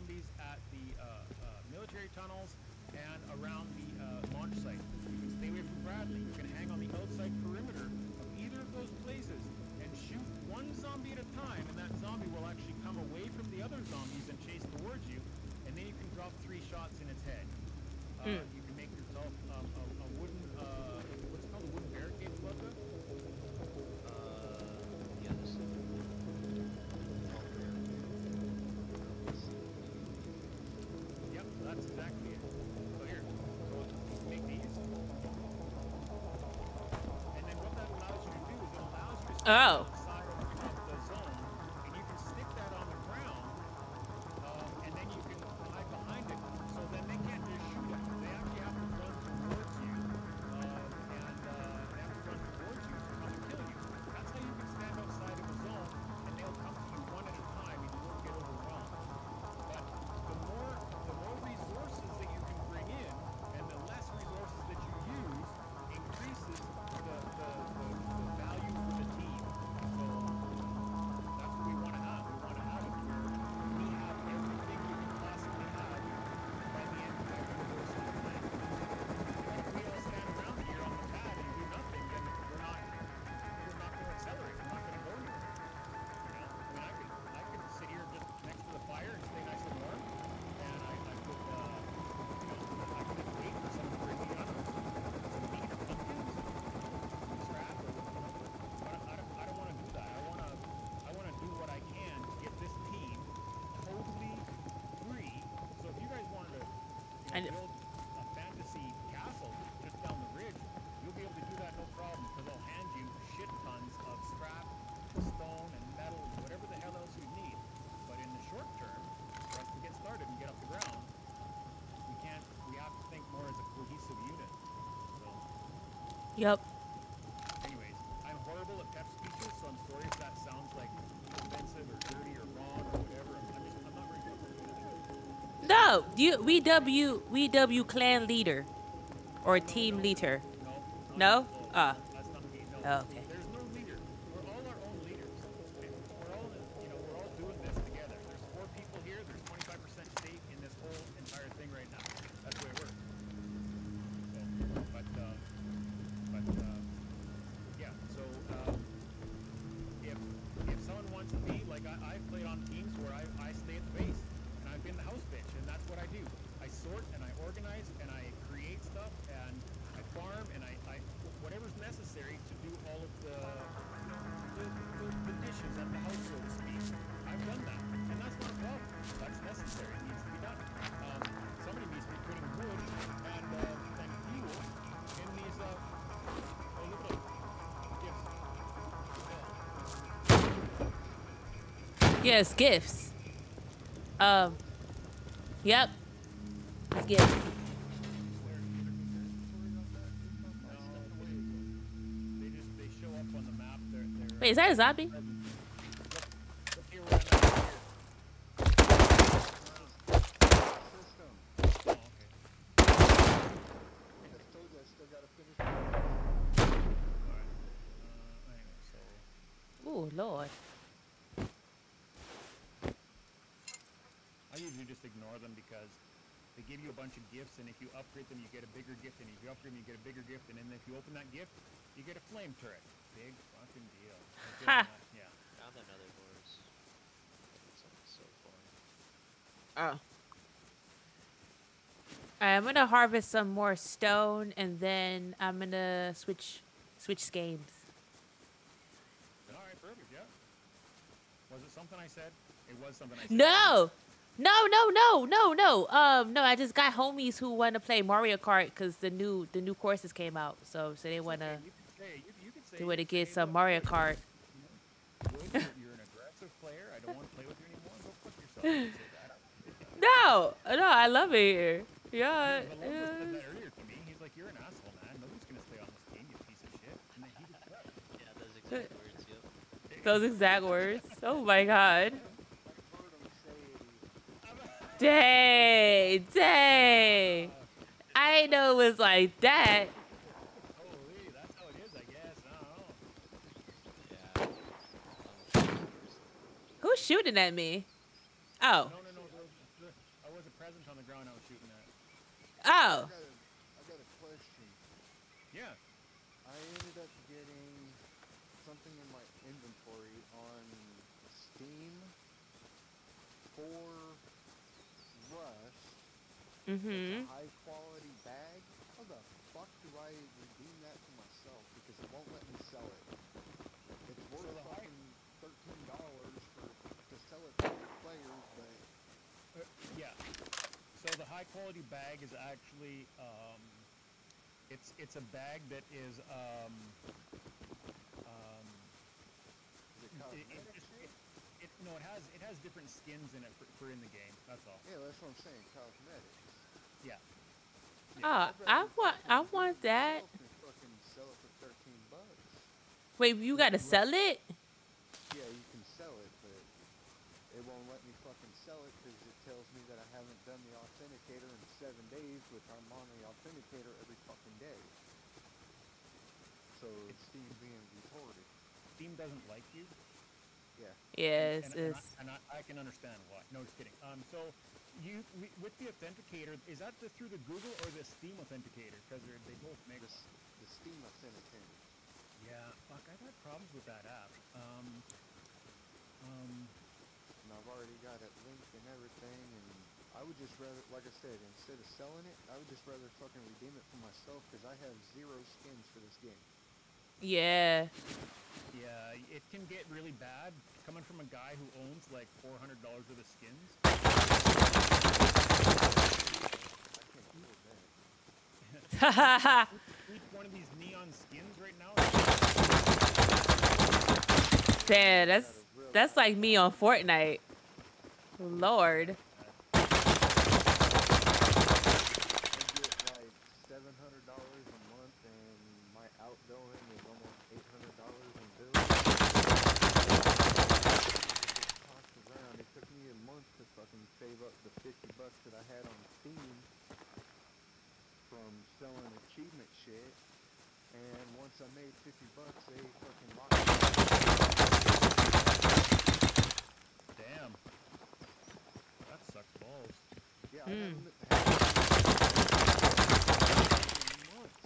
zombies at the uh, uh, military tunnels and around the uh, launch site. You can stay away from Bradley. You can hang on the outside perimeter of either of those places and shoot one zombie at a time, and that zombie will actually come away from the other zombies and chase towards you, and then you can drop three shots in its head. Mm. Oh. and build a fantasy castle just down the ridge, you'll be able to do that no problem because they'll hand you shit tons of scrap, stone, and metal, whatever the hell else you need. But in the short term, for us to get started and get off the ground, we can't. We have to think more as a cohesive unit. So. Yep. Anyways, I'm horrible at pep speeches, so I'm sorry if that sounds like offensive or dirty or wrong or whatever. No, you we W we W clan leader or team leader. No? Ah. Oh, okay. On the map. They're they're. Wait, is that a zombie? Look, look here where I'm at here. System. Oh, okay. I told you I still gotta finish. All right. Uh, anyway, so Oh Lord. I usually just ignore them because they give you a bunch of gifts, and if you upgrade them, you get a bigger gift, and if you upgrade them, you get a bigger gift, and then if you open that gift, you get a flame turret. Big fucking deal. Ha. Yeah. Found another horse. It's so far. Oh. Alright, I'm gonna harvest some more stone and then I'm gonna switch switch schemes. All right, perfect. Yeah. Was it something I said? It was something I said. No! No, no, no, no, no. Um, no, I just got homies who want to play Mario Kart because the new the new courses came out. So so they want to You can say. You, you they want to get some "Look, Mario Kart. You're, you're an player. I don't want to play with you anymore. Go fuck yourself. You can say that. No, no, I love it here. Yeah, Yeah, but Lobo yeah. said that earlier to me. He's like, an asshole, man. Nobody's gonna stay on this team, you piece of shit." And then he just left. Yeah, those exact words, yep. those exact words. Oh my god. I've heard him say. Dang, dang. I know it was like that. Holy, that's how it is, I guess. I don't know. Yeah. Who's shooting at me? Oh, No, no, no. There was, there, I was a present on the ground. I was shooting at. oh. I got a, I got a question. Yeah. I ended up getting something in my inventory on Steam for Rust. Mm-hmm. It's a high quality bag. How the fuck do I redeem that for myself? Because it won't let me sell it. It's worth the high- fucking thirteen dollars for to sell it to other players, but Uh, yeah. So the high quality bag is actually um, it's it's a bag that is um, um, is it it, it, it, shit? it, no, it has it has different skins in it for, for in the game. That's all. Yeah, that's what I'm saying. Cosmetics. Yeah. Oh, I want, I want that. Myself and fucking sell it for thirteen bucks. Wait, you gotta sell it? Yeah, you can sell it, but it won't let me fucking sell it because it tells me that I haven't done the authenticator in seven days, which I'm on the authenticator every fucking day. So it's Steam being retarded. Steam doesn't like you. Yeah. Yes, and, and, it's. I, and I, I can understand why. No, just kidding. Um, so you with the authenticator, is that the, through the Google or the Steam authenticator? Because they both make The, the Steam authenticator. Yeah, fuck, I've had problems with that app. Um, um, And I've already got it linked and everything, and I would just rather, like I said, instead of selling it, I would just rather fucking redeem it for myself because I have zero skins for this game. Yeah. yeah, it can get really bad coming from a guy who owns like four hundred dollars worth of skins. I can't afford that. Each one of these neon skins right now. Damn, that's that's like me on Fortnite. Lord. Save up the fifty bucks that I had on Steam from selling achievement shit. And once I made fifty bucks, they fucking locked me. Damn. That sucks balls. Yeah, I Hmm. haven't had months.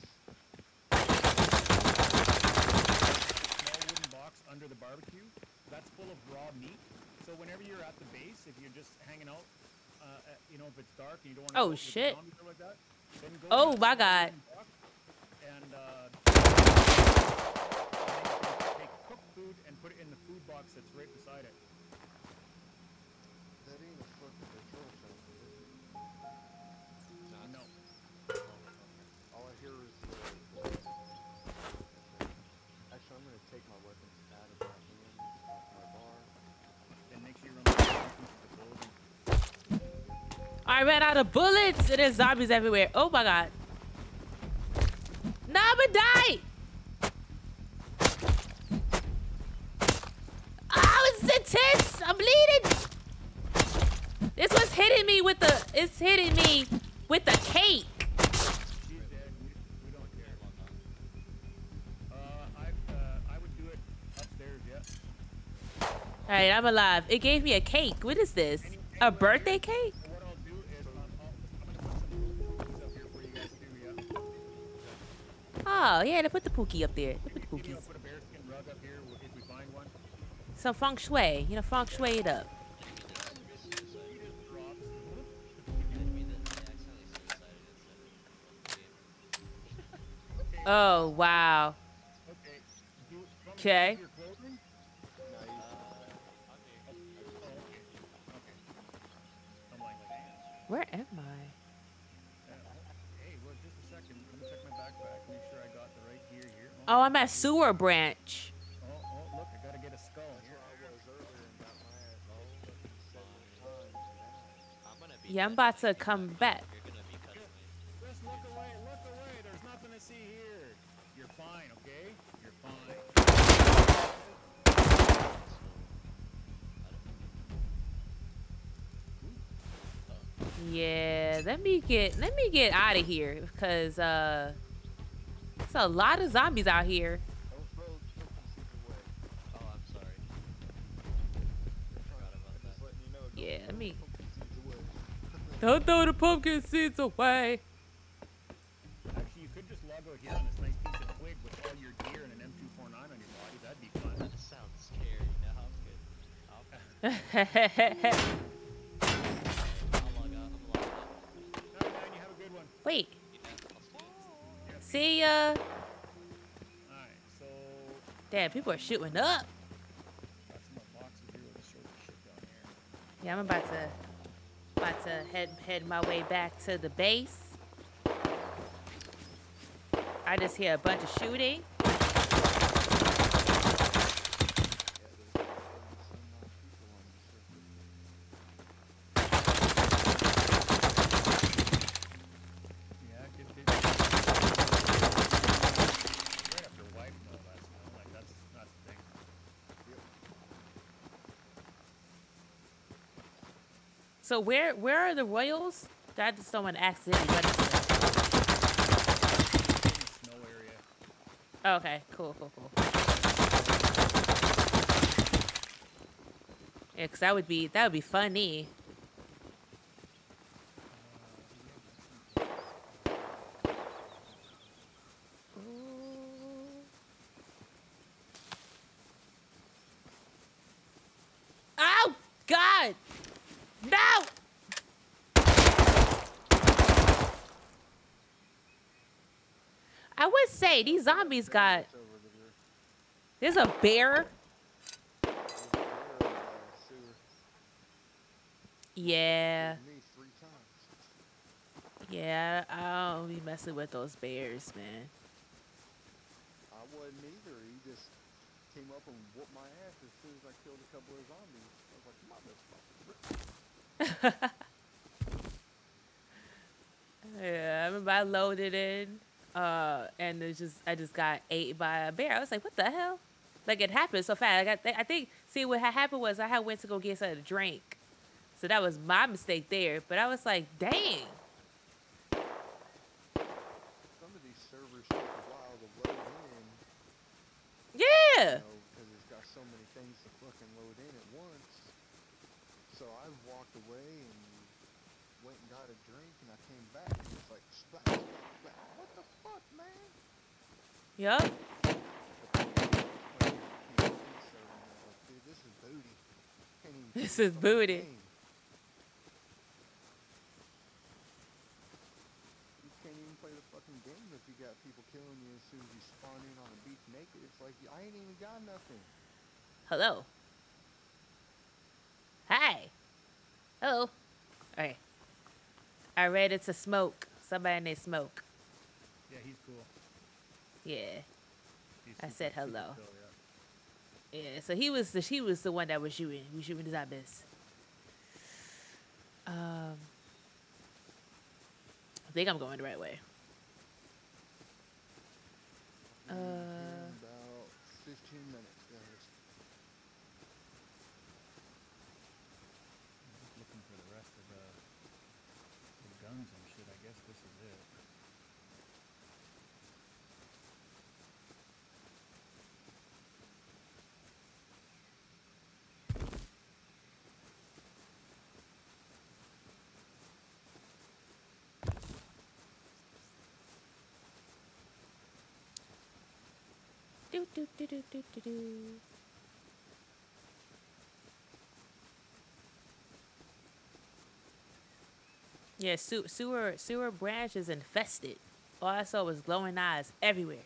small wooden box under the barbecue that's full of raw meat. So whenever you're at the base, if you're just hanging out, uh, at, you know, if it's dark and you don't want to Oh, shit. like that, then go Oh, my God. And uh, and then you can take cooked food and put it in the food box that's right beside it. That ain't a fucking I ran out of bullets and there's zombies everywhere. Oh my god. Nah, I'm die. Oh, it's intense. I'm bleeding. This was hitting me with the. It's hitting me with the cake. All right, I'm alive. It gave me a cake. What is this? A birthday cake? Oh yeah, they put the pookie up there. They put the pookies. put a bearskin rug up here if we find one. Some feng shui. You know, feng shui it up. He just drops. Oh wow. Okay. Where am me Oh, I'm at sewer branch. Yeah, I'm about to come back. Just look away, look away. There's nothing to see here. You're fine, okay? You're fine. Yeah, let me get let me get out of here because uh, there's a lot of zombies out here. Don't throw chicken seeds away. Oh, I'm sorry. Forgot about I'm just that. letting you know. Yeah, let me- pumpkin seeds away. Don't throw the pumpkin seeds away. Actually, you could just log out here on this nice piece of twig with all your gear and an M249 on your body. That'd be fun. That sounds scary. No, I'm good. I'll, I'll log see ya. Alright, so Damn, people are shooting up. got some boxes here. We'll just show the shit down here. Yeah, I'm about to about to head head my way back to the base. I just hear a bunch of shooting. Yeah, there's definitely some uh, people on the surface. Yeah, good, good. Right after wipe and all that smell. Like, that's, that's the thing. So where where are the royals? I someone don't to accidentally area. Oh, okay, cool, cool, cool. Yeah, cause that would be that would be funny. Oh God! No! Say these zombies got. It's over there. There's a bear. There's a bear in the sewer. Yeah, Hit Me three times. yeah. I don't be messing with those bears, man. I wasn't either. He just came up and whooped my ass as soon as I killed a couple of zombies. I was like, motherfucker. Yeah, I remember I loaded in. Uh, and it's just I just got ate by a bear. I was like, what the hell? Like it happened so fast. Like I, th- I think see what had happened was I had went to go get something to drink, so that was my mistake there. But I was like, dang. Some of these servers take a while to load in, Yeah. you know, because it's got so many things to fucking load in at once. So I walked away and went and got a drink, and I came back and it's like splash, splash. What the fuck, man? Yup. But then, like, PvP server, and I was like, dude, this is booty. This is booty. You can't even play the fucking game if you got people killing you as soon as you spawn in on a beach naked. It's like I ain't even got nothing. Hello. Hi. Oh. Hello. Okay. I read it's a smoke. Somebody named Smoke. Yeah, he's cool. Yeah. He's I said hello. chill, yeah. Yeah. So he was the he was the one that was shooting. We shooting the zombies. Um. I think I'm going the right way. Here Uh, in about 15 minutes, guys. I'm just looking for the rest of the, the guns and shit. I guess this is it. Do do do do do do do. Yeah, sewer sewer branch is infested. All I saw was glowing eyes everywhere.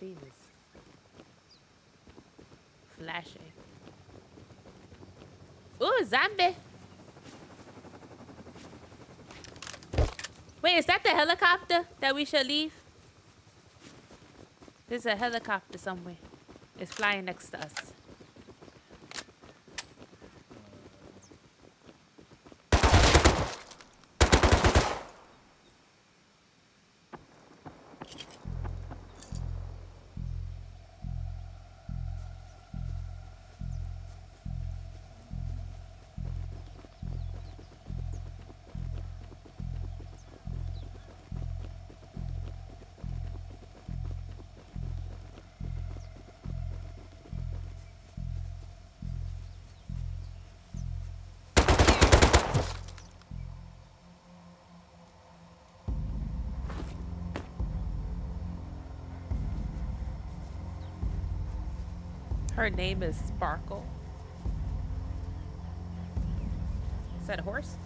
Is flashing. Ooh, zombie. Wait, is that the helicopter that we should leave? There's a helicopter somewhere. It's flying next to us. Her name is Sparkle. Is that a horse?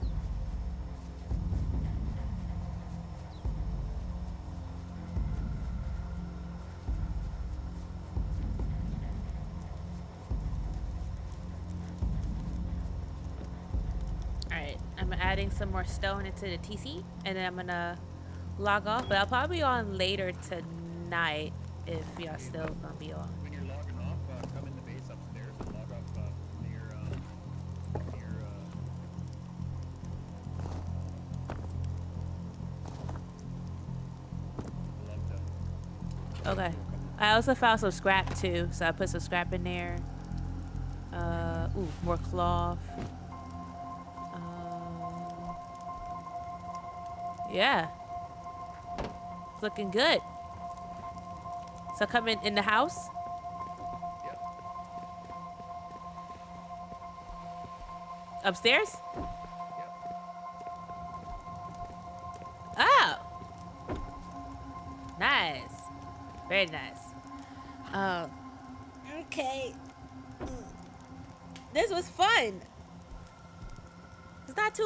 Alright, I'm adding some more stone into the TC and then I'm gonna log off, but I'll probably be on later tonight if y'all still gonna be on. I also found some scrap too, so I put some scrap in there. Uh, ooh, more cloth. Um, yeah. It's looking good. So come in in the house. Yep. Upstairs?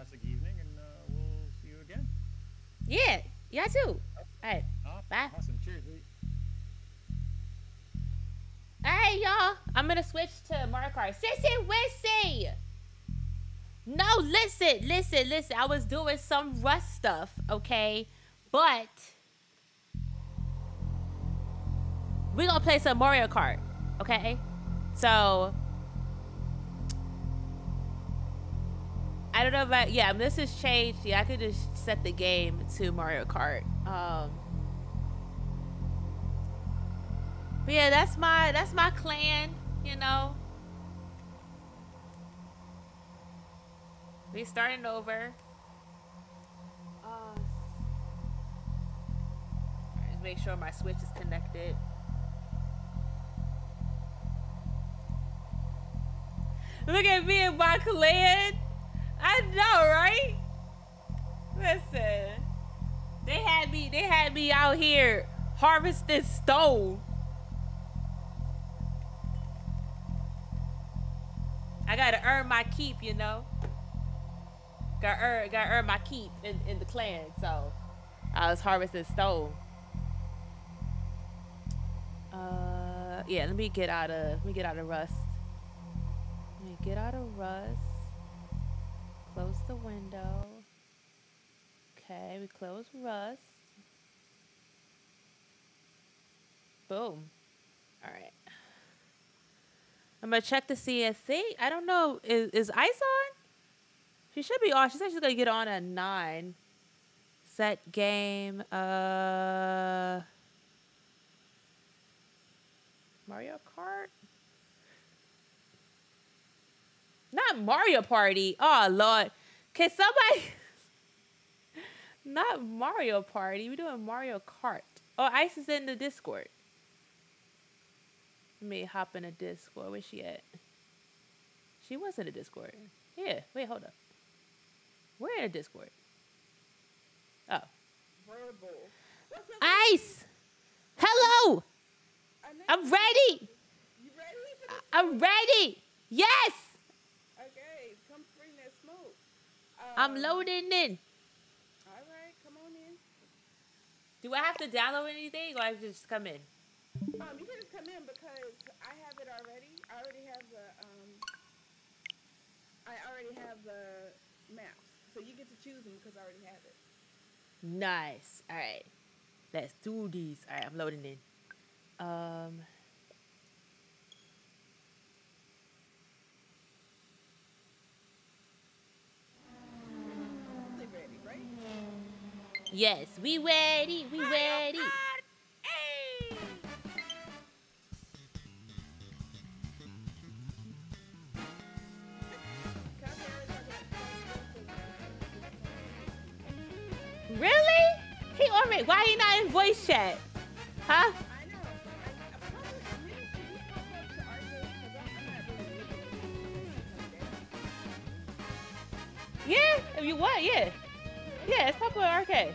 fantastic evening, and uh, we'll see you again. Yeah. Y'all too. All right. Aw- Bye. Awesome. Cheers. Lee. Hey y'all, I'm gonna switch to Mario Kart. Sissy Wissy! No, listen, listen, listen. I was doing some Rust stuff, okay? But we gonna play some Mario Kart, okay? So don't know about yeah, this has changed. Yeah, I could just set the game to Mario Kart. Um But yeah, that's my that's my clan, you know. We starting over. Uh, just make sure my switch is connected. Look at me and my clan. I know, right? Listen. They had me they had me out here harvesting stone. I gotta earn my keep, you know. Gotta earn, gotta earn my keep in, in the clan. So I was harvesting stone. Uh, yeah. Let me get out of let me get out of rust. Let me get out of rust. Close the window. Okay, we close rust. Boom. All right. I'm gonna check to see if they. I don't know. Is is ice on? She should be on. She said she's gonna get on at nine. Set game. Uh. Mario Kart. Not Mario Party. Oh Lord. Can somebody? Not Mario Party. We're doing Mario Kart. Oh, Ice is in the Discord. Let me hop in a Discord. Where's she at? She was in a Discord. Yeah. Wait, hold up. We're in a Discord. Oh. Verbal. Ice! Hello! I'm ready! You ready? I'm ready! Yes! Okay, come bring that smoke. I'm Um, loading in. All right, come on in. Do I have to download anything or I just come in? Um, you can just come in because I have it already. I already have the um. I already have the maps, so you get to choose them because I already have it. Nice. All right. Let's do these. All right, I'm loading in. Um. They ready, right? Yes, we ready. We ready. Really? He already. Why he not in voice chat? Huh? I know. I, I probably maybe should we pop up to RJ because I'm, I'm not really looking at it. Yeah. If you what? Yeah. Yeah. It's popular arcade.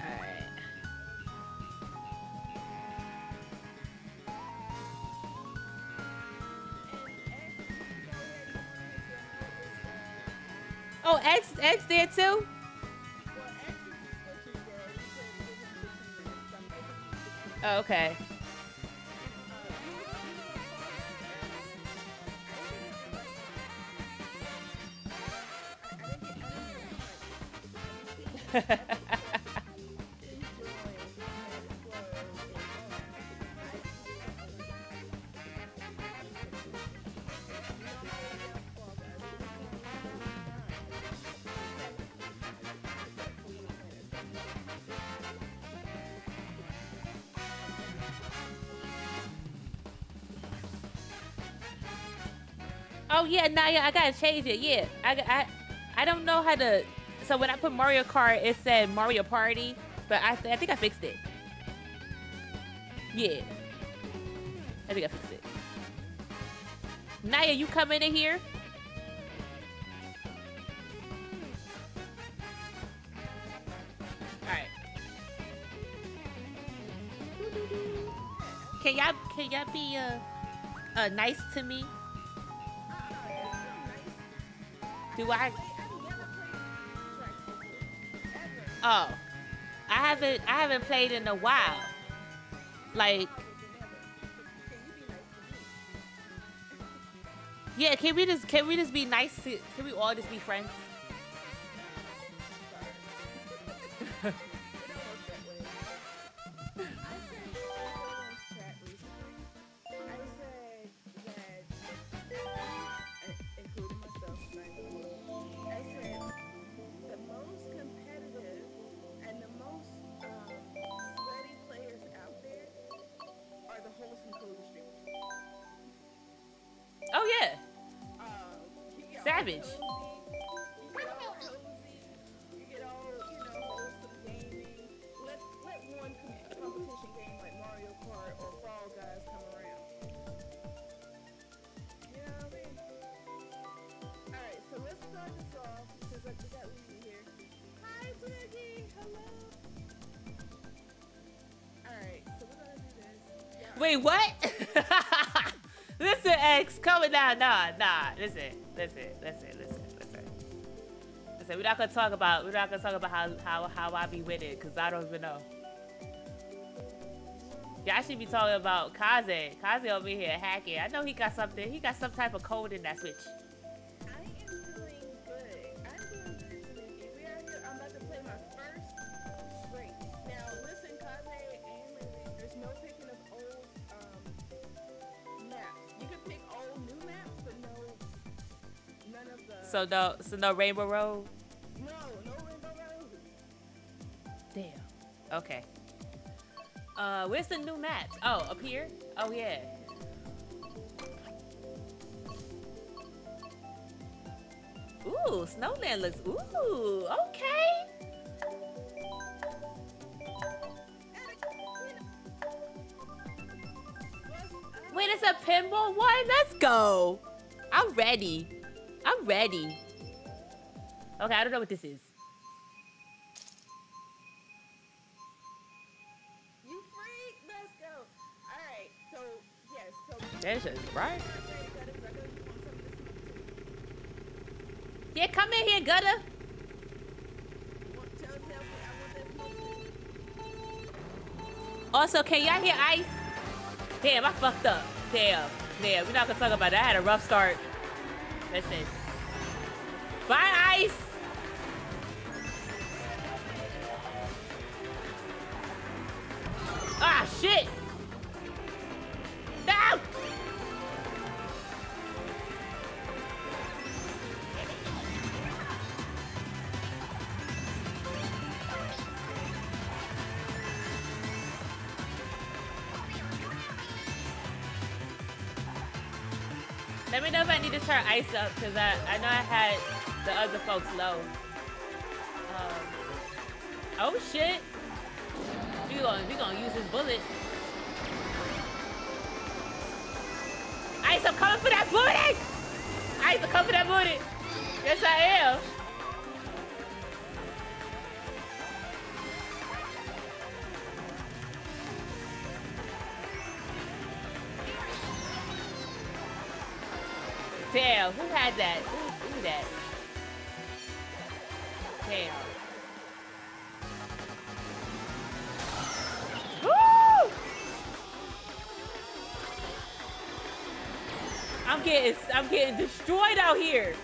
Alright. Oh, X X there too? Oh, okay. Yeah, I gotta change it. Yeah, I, I, I don't know how to. So when I put Mario Kart, it said Mario Party, but I, th- I think I fixed it. Yeah, I think I fixed it. Naya, you coming in here? Alright. Can y'all can y'all be uh uh nice to me? Do I Oh. I haven't I haven't played in a while. Like Yeah, can we just can we just be nice to can we all just be friends? Coming down. Nah, nah. Listen, listen, listen, listen, listen. Listen, we're not gonna talk about we're not gonna talk about how how how I be with it, cause I don't even know. Y'all should be talking about Kaze. Kaze over here hacking. I know he got something. He got some type of code in that switch. So no, so no Rainbow Road. no, no Rainbow Road. Damn. Okay. Uh, where's the new maps? Oh, up here? Oh yeah. Ooh, Snowland looks. Ooh, okay. Wait, it's a pinball one? Let's go. I'm ready. Ready. Okay, I don't know what this is. You freak! Let's go. All right. So yes. So. That's just right. Ready, got it, ready, you want some of this smoke too? Yeah, come in here, Gutter. You want- Tell Selfie I want that smoke too. Also, can y'all hear Ice? Damn, I fucked up. Damn. Damn, we're not gonna talk about that. I had a rough start. Listen. Bye, Ice. Ah, shit. No! Let me know if I need to turn ice up because I, I know I had the other folks low. Um, oh shit. We gonna we gonna use this bullet. Ice, I'm coming for that booty! Ice, I'm coming for that booty! Yes, I am. Damn, who had that? Getting destroyed out here.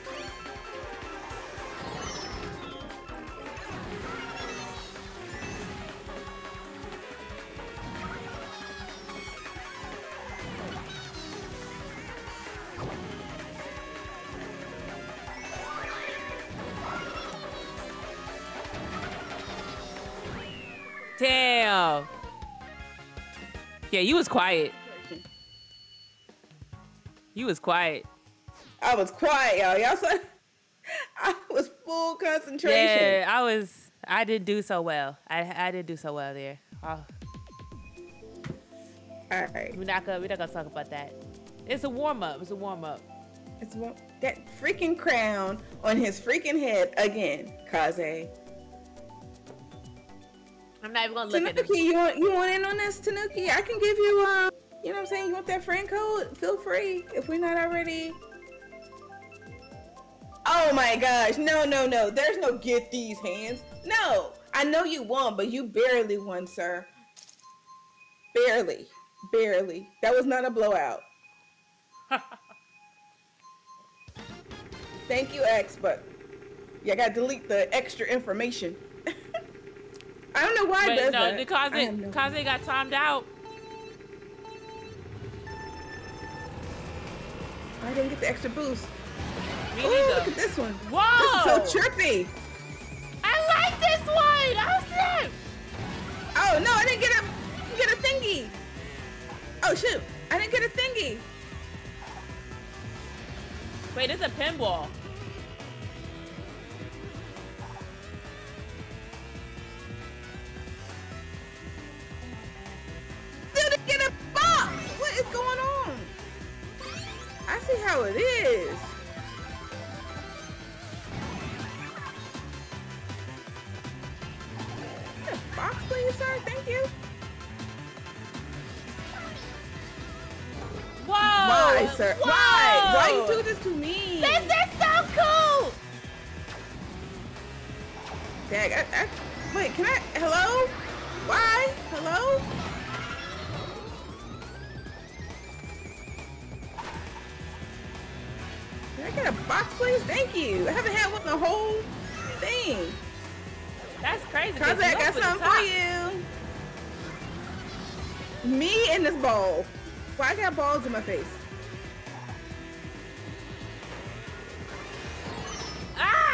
Damn. Yeah, you was quiet. You was quiet. I was quiet, y'all. Y'all saw. I was full concentration. Yeah, I was. I didn't do so well. I I didn't do so well there. Oh, All right. we're not gonna we're not gonna talk about that. It's a warm up. It's a warm up. It's one, that freaking crown on his freaking head again, Kaze. I'm not even gonna look at Tanuki, you want you want in on this, Tanuki? I can give you um, you know what I'm saying? You want that friend code? Feel free if we're not already. Oh my gosh, no, no, no. There's no get these hands. No, I know you won, but you barely won, sir. Barely, barely. That was not a blowout. Thank you, X, but yeah, I gotta delete the extra information. I don't know why it Wait, does no, that. the I have Kaze, no Kaze got timed out. I didn't get the extra boost. Me Ooh, look at this one. Whoa! This is so trippy. I like this one. How's that? Oh no, I didn't get a get a thingy. Oh shoot, I didn't get a thingy. Wait, it's a pinball. Didn't get a box. What is going on? I see how it is. Box, please, sir. Thank you. Whoa! Why, sir? Whoa! Why? Why you do this to me? This is so cool. Dag, I, I, wait, can I? Hello? Why? Hello? Can I get a box, please? Thank you. I haven't had one the whole thing. That's crazy. Cause I got something for you. Me in this bowl. Why I got balls in my face? Ah!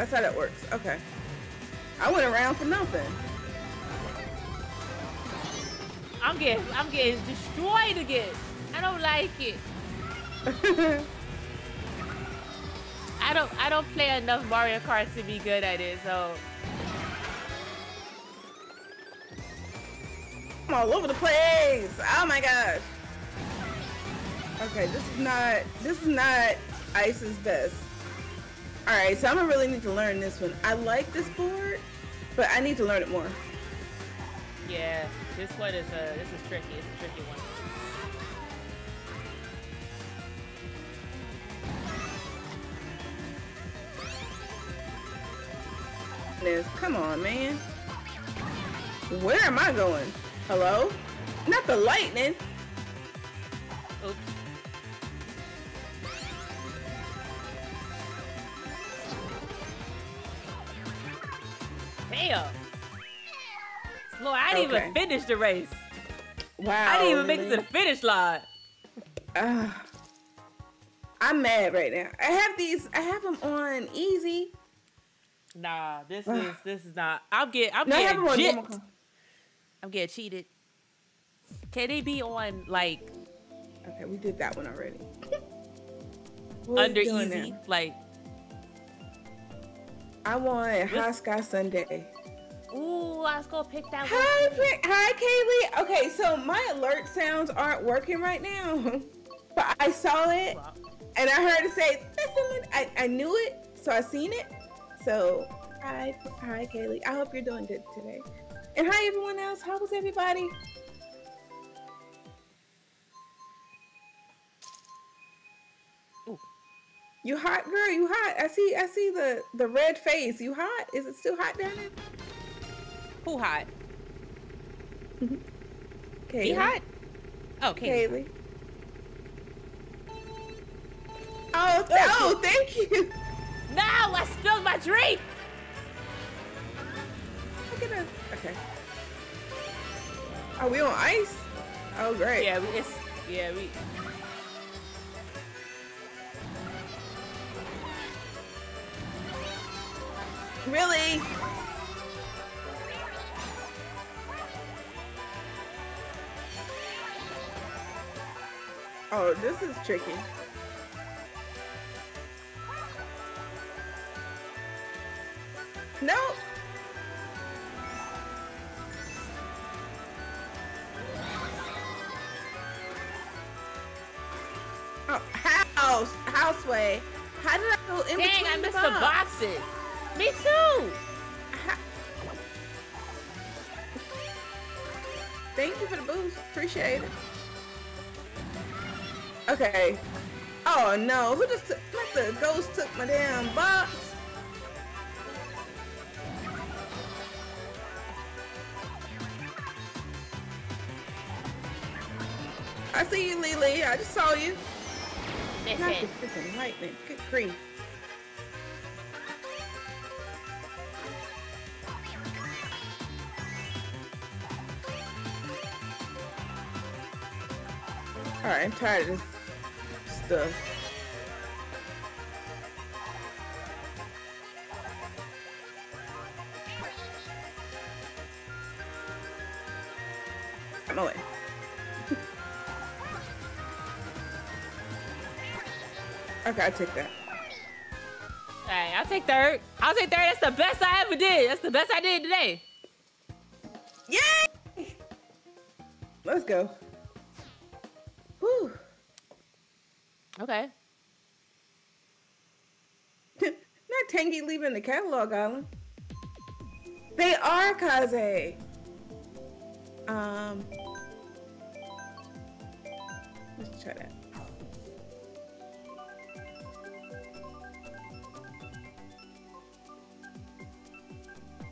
That's how that works. Okay. I went around for nothing. I'm getting, I'm getting destroyed again. I don't like it. I don't, I don't play enough Mario Kart to be good at it. So I'm all over the place. Oh my gosh. Okay, this is not this is not Ice's best. Alright, so I'm gonna really need to learn this one. I like this board, but I need to learn it more. yeah, this one is a, this is tricky. It's a tricky one. Come on, man. Where am I going? Hello? Not the lightning. Damn. Lord, I didn't even finish the race. Wow. I didn't even make it to the finish line. Ah. I'm mad right now. I have these. I have them on easy. Nah, this is this is not. I'm getting I'm No, getting them on gypped. I'm getting cheated. Can they be on like Okay, we did that one already. What are we under easy? now? Like, I want High Sky Sundae. ooh, I was gonna pick that Hi, one. Hi, Kaylee. Okay, so my alert sounds aren't working right now, but I saw it and I heard it say. I, I knew it, so I seen it. So hi, hi, Kaylee. I hope you're doing good today. And hi, everyone else. How was everybody? You hot, girl? You hot? I see. I see the the red face. You hot? Is it still hot down there? Who hot? Mm-hmm. Kaylee. He hot? Oh, okay. Kaylee. Oh, th- oh, thank you. No, I spilled my drink. Look at us. Okay. Are we on ice? Oh, great. Yeah, we, it's yeah we. Really? Oh, this is tricky. Nope. Oh, house, houseway. How did I go in Dang, between I the missed the box? boxes. Me too. Thank you for the boost. Appreciate it. Okay. Oh no, who just took, not the ghost took my damn box? I see you, Lily. I just saw you. Not the freaking lightning. Good grief. Alright, I'm tired of this stuff. Out my way. okay, I take that. Hey, I'll take third. I'll take third. That's the best I ever did. That's the best I did today. Yay! Let's go. Okay. Not Tangy leaving the catalog island. They are Kaze. Um. Let's try that.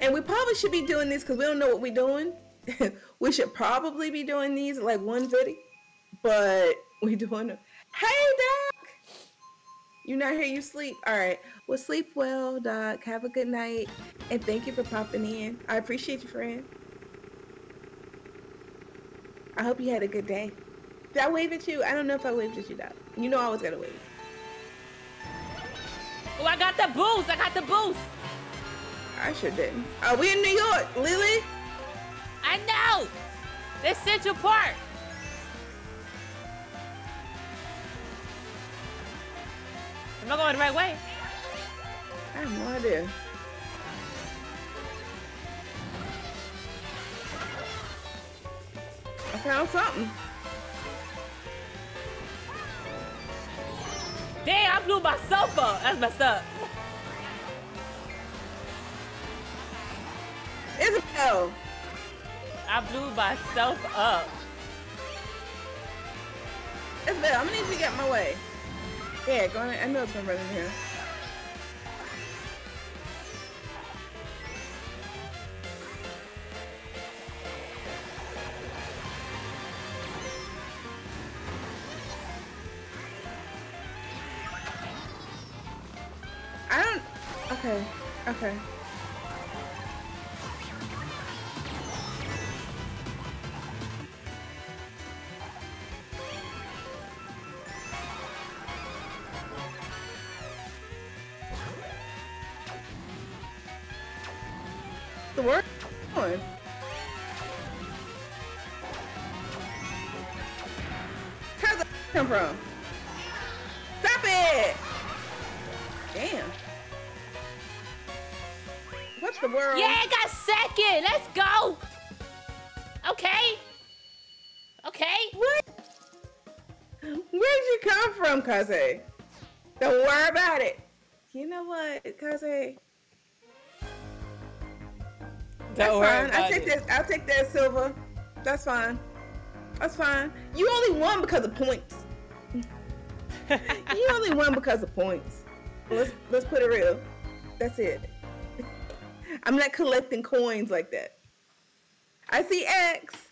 And we probably should be doing this because we don't know what we're doing. we should probably be doing these like one video, but we're doing them. Hey, Doc! You not here? You sleep? All right. Well, sleep well, Doc. Have a good night, and thank you for popping in. I appreciate you, friend. I hope you had a good day. Did I wave at you? I don't know if I waved at you, Doc. You know I was going to wave. Oh, I got the boost. I got the boost. I sure didn't. Are we in New York, Lily? I know. This Central Park. Am I going the right way? I have no idea. I found something. Damn, I blew myself up. That's messed up. Isabel! I blew myself up. Isabel, I'm gonna need you to get my way. Yeah, go on. I know it's gonna run in here. I don't. Okay. Okay. That's fine. That's fine. You only won because of points. you only won because of points. Let's let's put it real. That's it. I'm not collecting coins like that. I see X.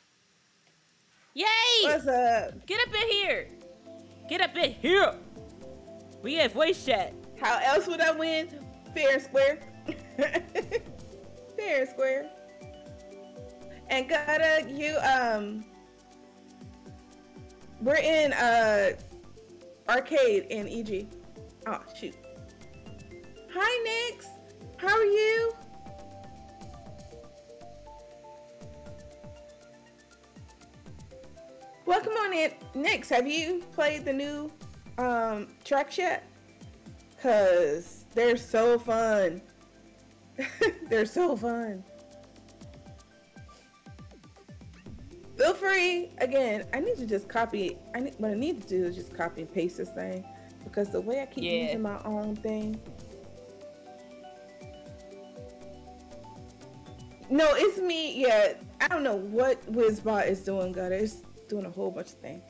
Yay! What's up? Get up in here. Get up in here. We have voice chat. How else would I win? Fair and square. Fair and square. And gotta you um we're in uh arcade in EG. Oh shoot. Hi Nix. How are you? Welcome on man, Nix, have you played the new um tracks yet? Cause they're so fun. they're so fun. Feel free. Again, I need to just copy. I need what I need to do is just copy and paste this thing because the way I keep Yeah. using my own thing. No, it's me. Yeah, I don't know what Wizbot is doing, guys. It's doing a whole bunch of things.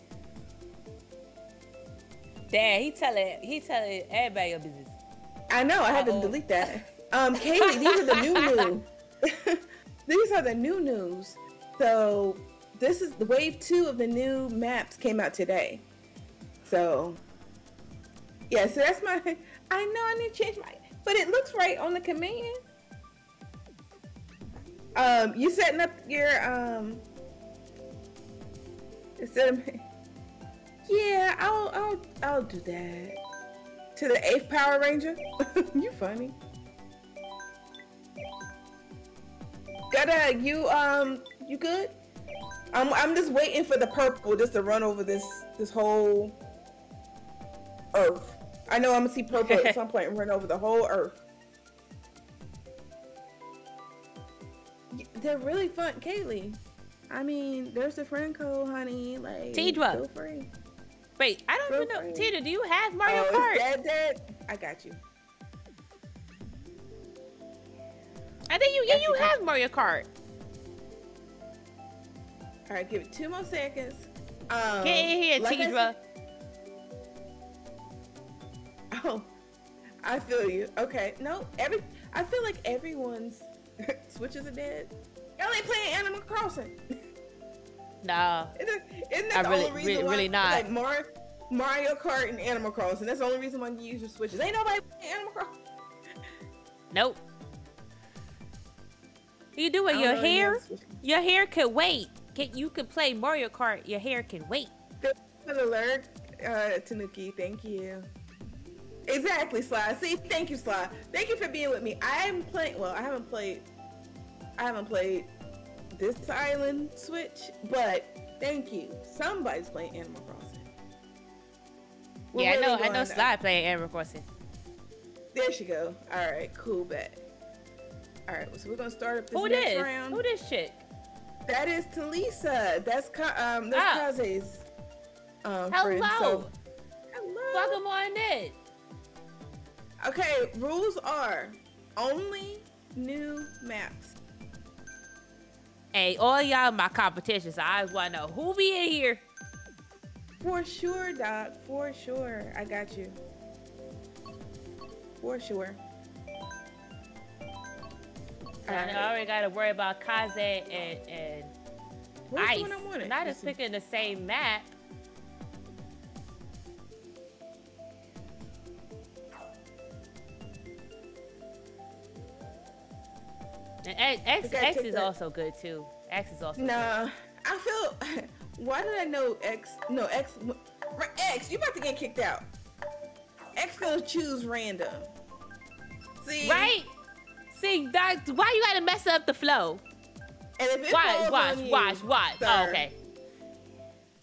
Damn, he telling he telling everybody your business. I know. I had to delete that. Um, Kaylee, these are the new news. these are the new news. So this is the wave two of the new maps came out today. So yeah, so that's my. I know I need to change my, but it looks right on the command. Um, you setting up your um. Instead of, yeah, I'll I'll I'll do that. To the eighth Power Ranger. you funny. Gotta you um you good? I'm I'm just waiting for the purple just to run over this this whole earth. I know I'm gonna see purple at some point and run over the whole earth. They're really fun, Kaylee. I mean, there's a friend code, honey. Like, Tidra. feel free. Wait, I don't even know. free. Tina, do you have Mario oh, Kart? dead, dead. I got you. I think you yeah Yes, you you have Mario Kart. All right, give it two more seconds. Um, Get in here, like I Tidra. said- Oh, I feel you. Okay, no, every I feel like everyone's switches are dead. Y'all ain't playing Animal Crossing. Nah. Isn't isn't I that the really- only reason re- why? really not. Like Mario, Mario Kart and Animal Crossing. That's the only reason why you use your switches. Ain't nobody playing Animal Crossing. Nope. You do I it. Your hair, your hair could wait. Can, you can play Mario Kart. Your hair can wait. Thank you for the alert, uh, Tanuki. Thank you. Exactly, Sly. See, thank you, Sly. Thank you for being with me. I am playing. Well, I haven't played. I haven't played this island switch, but thank you. Somebody's playing Animal Crossing. We're yeah, I know. I know. Sly playing Animal Crossing. There she go. All right, cool bet. All right, so we're gonna start up this Who next this? round. Who this chick? That is Talisa. That's um that's Ah. Kaze's um Hello. friend. So, hello. Welcome on in. Okay, rules are only new maps. Hey, all y'all my competition, so I just want to know who be in here. For sure, Doc. For sure. I got you. For sure. I I already got to worry about Kaze and and Where's Ice. the one I wanted? Not just picking the same map. And X, X, is that- also good too. X is also good. Nah, I feel. Why did I know X? No, X. X, you about to get kicked out. X gonna choose random. See, Right? See, that, why you gotta mess up the flow? And if it Watch, watch, you, watch, watch. Oh, okay.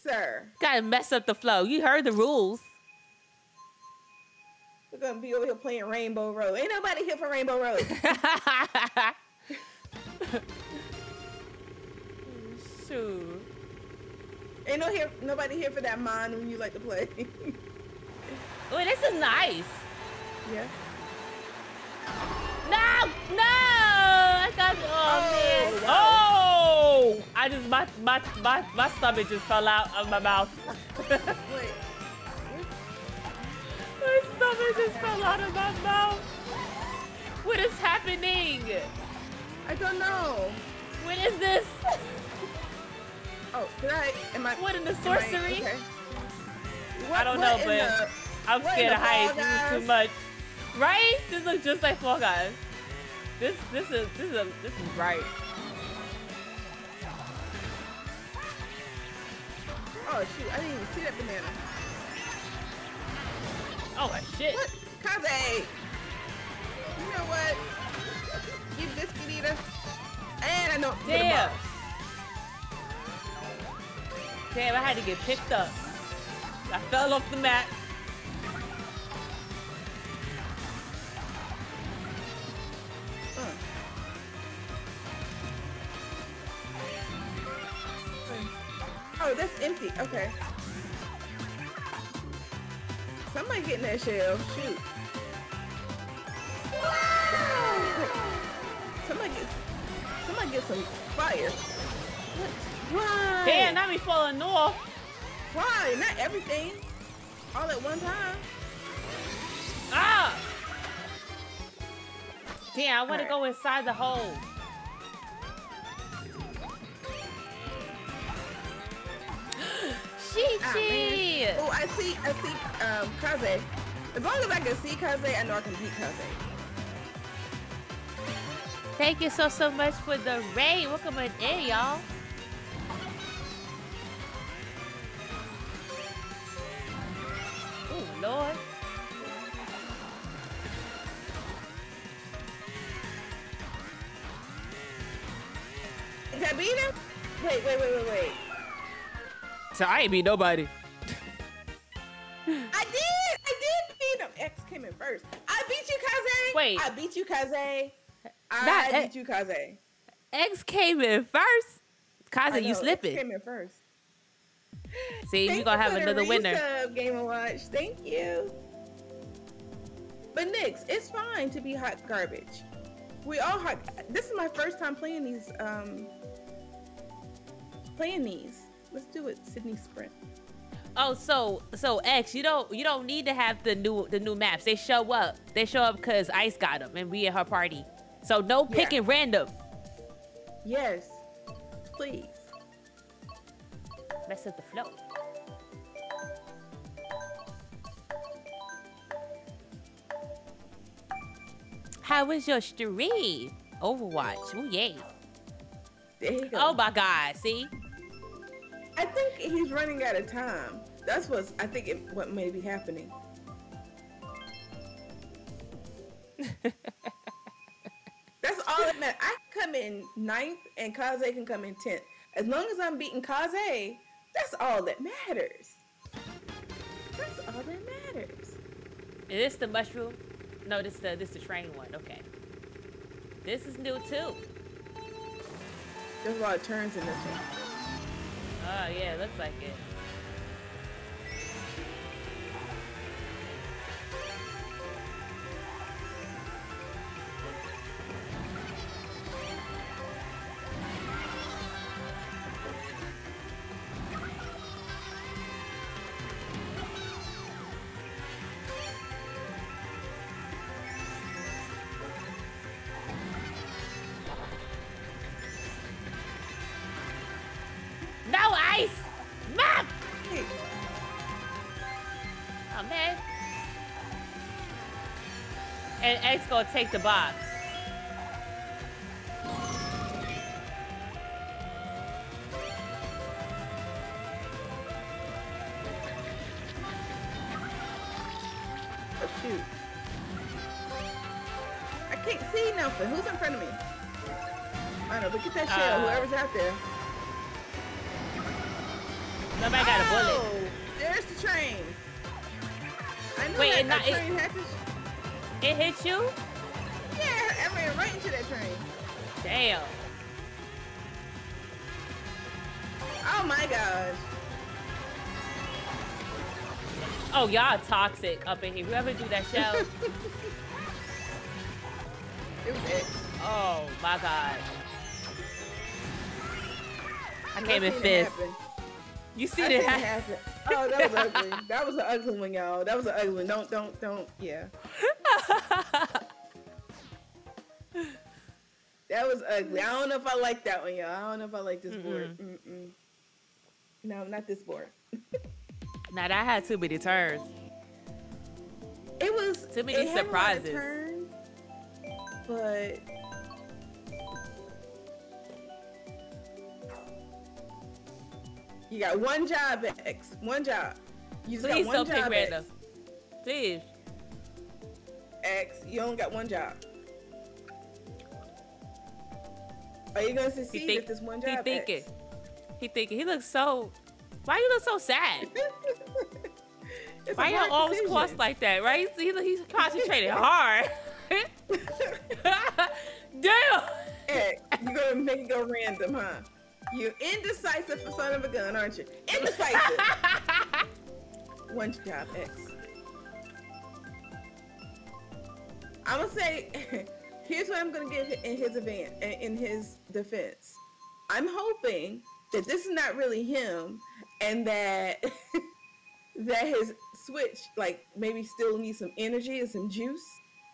sir, Gotta mess up the flow. You heard the rules. we're gonna be over here playing Rainbow Road. Ain't nobody here for Rainbow Road. Shoot. Ain't no here, nobody here for that mine when you like to play. oh, this is nice. yeah. No, no! I got oh, Oh, man. Oh, wow. Oh! I just my my my my stomach just fell out of my mouth. Wait. my stomach just fell out of my mouth. What is happening? I don't know. What is this? Oh, did I? Am I? What in the am I- sorcery? okay. I don't know, but the- I'm scared the of heights. This is too much. Right? This looks just like Fall Guys. This this is this is a, this is right. Oh shoot! I didn't even see that banana. Oh my shit. What? Kaze! You know what? Give biscuit eater. And I know. Damn. Damn, I had to get picked up. I fell off the mat. Oh, that's empty. Okay. Somebody getting that shell. Shoot. Somebody get. Somebody get some fire. What? Why? Damn, not me falling off. Why? Not everything. All at one time. Ah! Damn, I want to go inside the hole. Chi Ah, Chi! Oh, I see. I see. Um, Kaze. As long as I can see Kaze, I know I can beat Kaze. Thank you so, so much for the raid. Welcome in, in y'all. Oh, Lord. Did I beat him? Wait, wait, wait, wait, wait. So I ain't beat nobody. I did! I did beat him! X came in first. I beat you, Kaze! Wait. I beat you, Kaze. I That- beat you, Kaze. X came in first. I Kaze, you know, X slipping. came in first. See, Thank you gonna have another winner. Game and Watch. Thank you. But Nix, it's fine to be hot garbage. We all hot. This is my first time playing these. Um, playing these. Let's do it, Sydney Sprint. Oh, so so X, you don't you don't need to have the new the new maps. They show up. They show up because Ice got them and we at her party. So no Yeah. picking random. Yes, please. Mess up the flow. How was your stream? Overwatch. Oh yay. There you go. Oh my god. See? I think he's running out of time. That's what's. I think it, what may be happening. That's all that matters. I can come in ninth and Kaze can come in tenth. As long as I'm beating Kaze, that's all that matters. That's all that matters. Is this the mushroom? No, this the this the train one. Okay. This is new too. There's a lot of turns in this one. Oh yeah, looks like it. And X gonna take the box. Toxic up in here. Whoever do that show. It oh my god. I I came in fifth. You see it happen? Oh, that was ugly. That was an ugly one, y'all. That was an ugly one. Don't, don't, don't. Yeah. That was ugly. I don't know if I like that one, y'all. I don't know if I like this board. Mm-mm. No, not this board. Now that had too many turns. It was Too many it had a lot of surprises. but you got one job, X. One job. You just Please got don't one pick job, random. Please. X. You only got one job. Are you gonna succeed think- if this one job? He thinking. X? He thinking. He looks so Why you look so sad? It's Why y'all always cross like that, right? He's, he's concentrated hard. Damn. Hey, you're gonna make it go random, huh? You're indecisive for son of a gun, aren't you? Indecisive. One job X. I'm gonna say, here's what I'm gonna give in his event, in his defense. I'm hoping that this is not really him, and that that his switch, like maybe still needs some energy and some juice,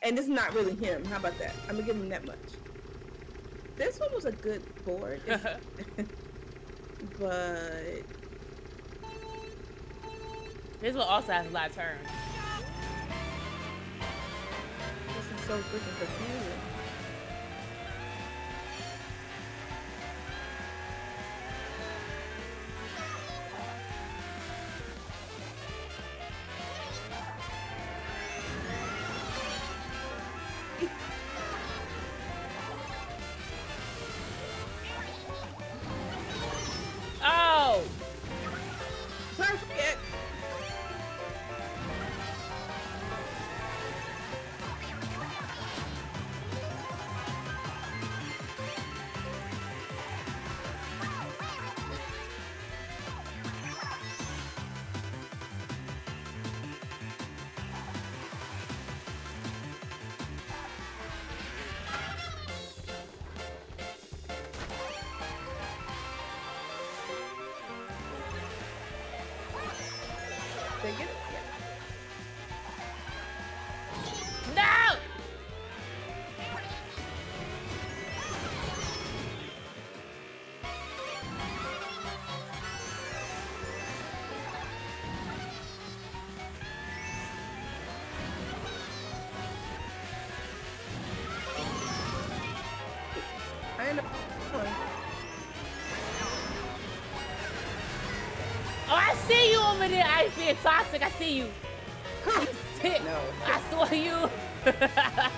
and it's not really him. How about that? I'm gonna give him that much. This one was a good board, but this one also has a lot of turns. this is so freaking confusing. Being toxic. I see you. I see- No. I saw you.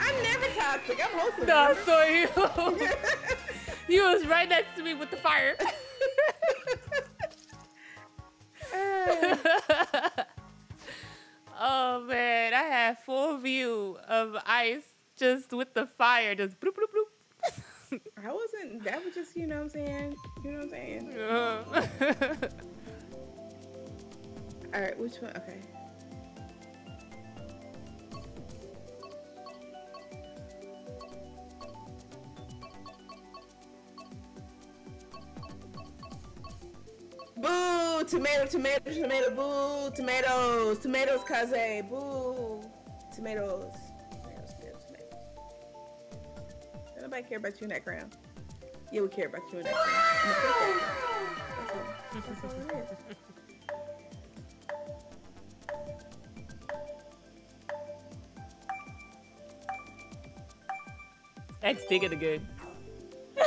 I'm never toxic. I'm wholesome. no, I saw you. you was right next to me with the fire. oh man, I had full view of ice just with the fire, just bloop bloop bloop. I wasn't. That was just, you know what I'm saying? You know what I'm saying? All right, which one? Okay. Boo! Tomato, tomato, tomato, boo! Tomatoes, tomatoes, kaze, boo! Tomatoes. Tomatoes, tomatoes, tomatoes. Nobody care about you in that crown. Yeah, we care about you in that crown. That's. Digging again.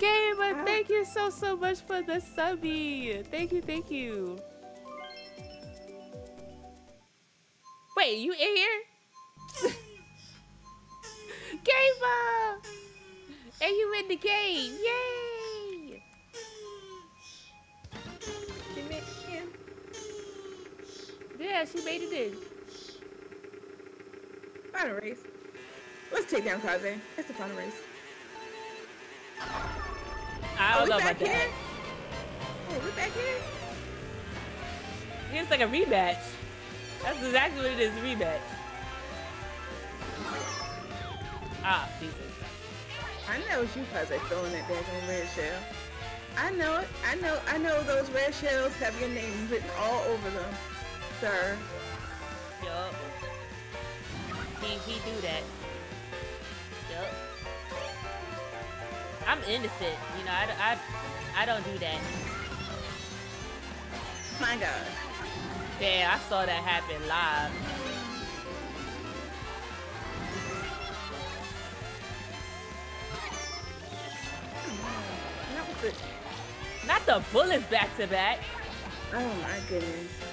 Gamer, thank you so so much for the subby. Thank you, thank you. Wait, you in here? Gamer! Uh, and you in the game. Yay! Yeah, she made it in. Final race. Let's take down Kaze. It's the final race. I Are don't we know about back here? that. Oh, we back here? It's like a rematch. That's exactly what it is, a rematch. Ah, Jesus. I know it's you, Kaze, throwing that daggone red shell. I know it. I know. I know those red shells have your name written all over them, sir. Yup. Do that. Yup. I'm innocent. You know, I, I, I don't do that. My God. Damn, I saw that happen live. Not with the. Not the bullets back to back. Oh my goodness.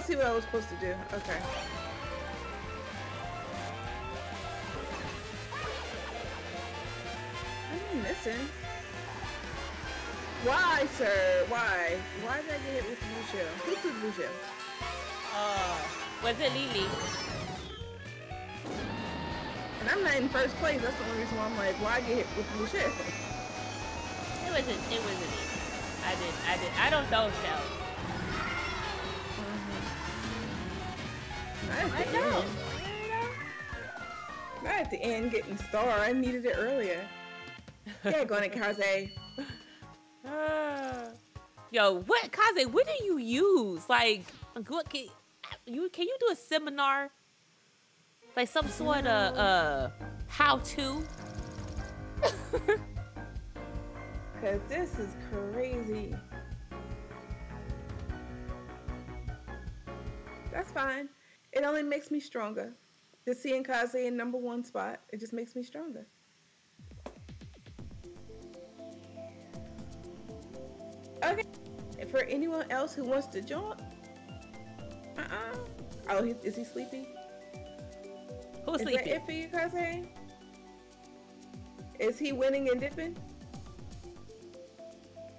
I see what I was supposed to do. Okay. I'm missing. Why, sir? Why? Why did I get hit with the blue shell? Who threw blue shell? Uh, was it Lily? And I'm not in first place. That's the only reason why I'm like, why I get hit with the blue shell? It wasn't. It wasn't me. I did. I did. I don't throw shells. Not at I the end. Not at the end getting the star. I needed it earlier. Yeah, going to Kaze. Ah. Yo, what Kaze? What do you use? Like, what can you can you do a seminar? Like some sort of uh how to? Cause this is crazy. That's fine. It only makes me stronger. Just seeing Kaze in number one spot, it just makes me stronger. Okay. And for anyone else who wants to join, uh-uh. Oh, he, is he sleepy? Who's Is sleepy? that it for you, Kaze? Is he winning and dipping?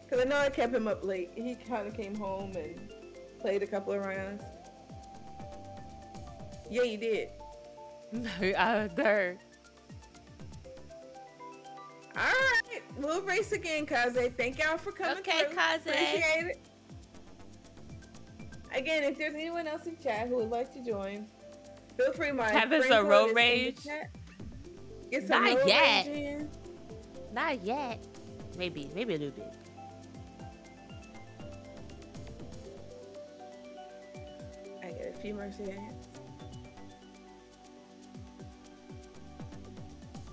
Because I know I kept him up late. He kind of came home and played a couple of rounds. Yeah, you did. uh, there. All right, we'll race again, Kaze. Thank y'all for coming Okay, through. Kaze. Appreciate it. Again, if there's anyone else in chat who would like to join, feel free. My Have us a road is in the rage? Get some Not road yet. rage in. Not yet. Maybe. Maybe a little bit. I get a few more seconds.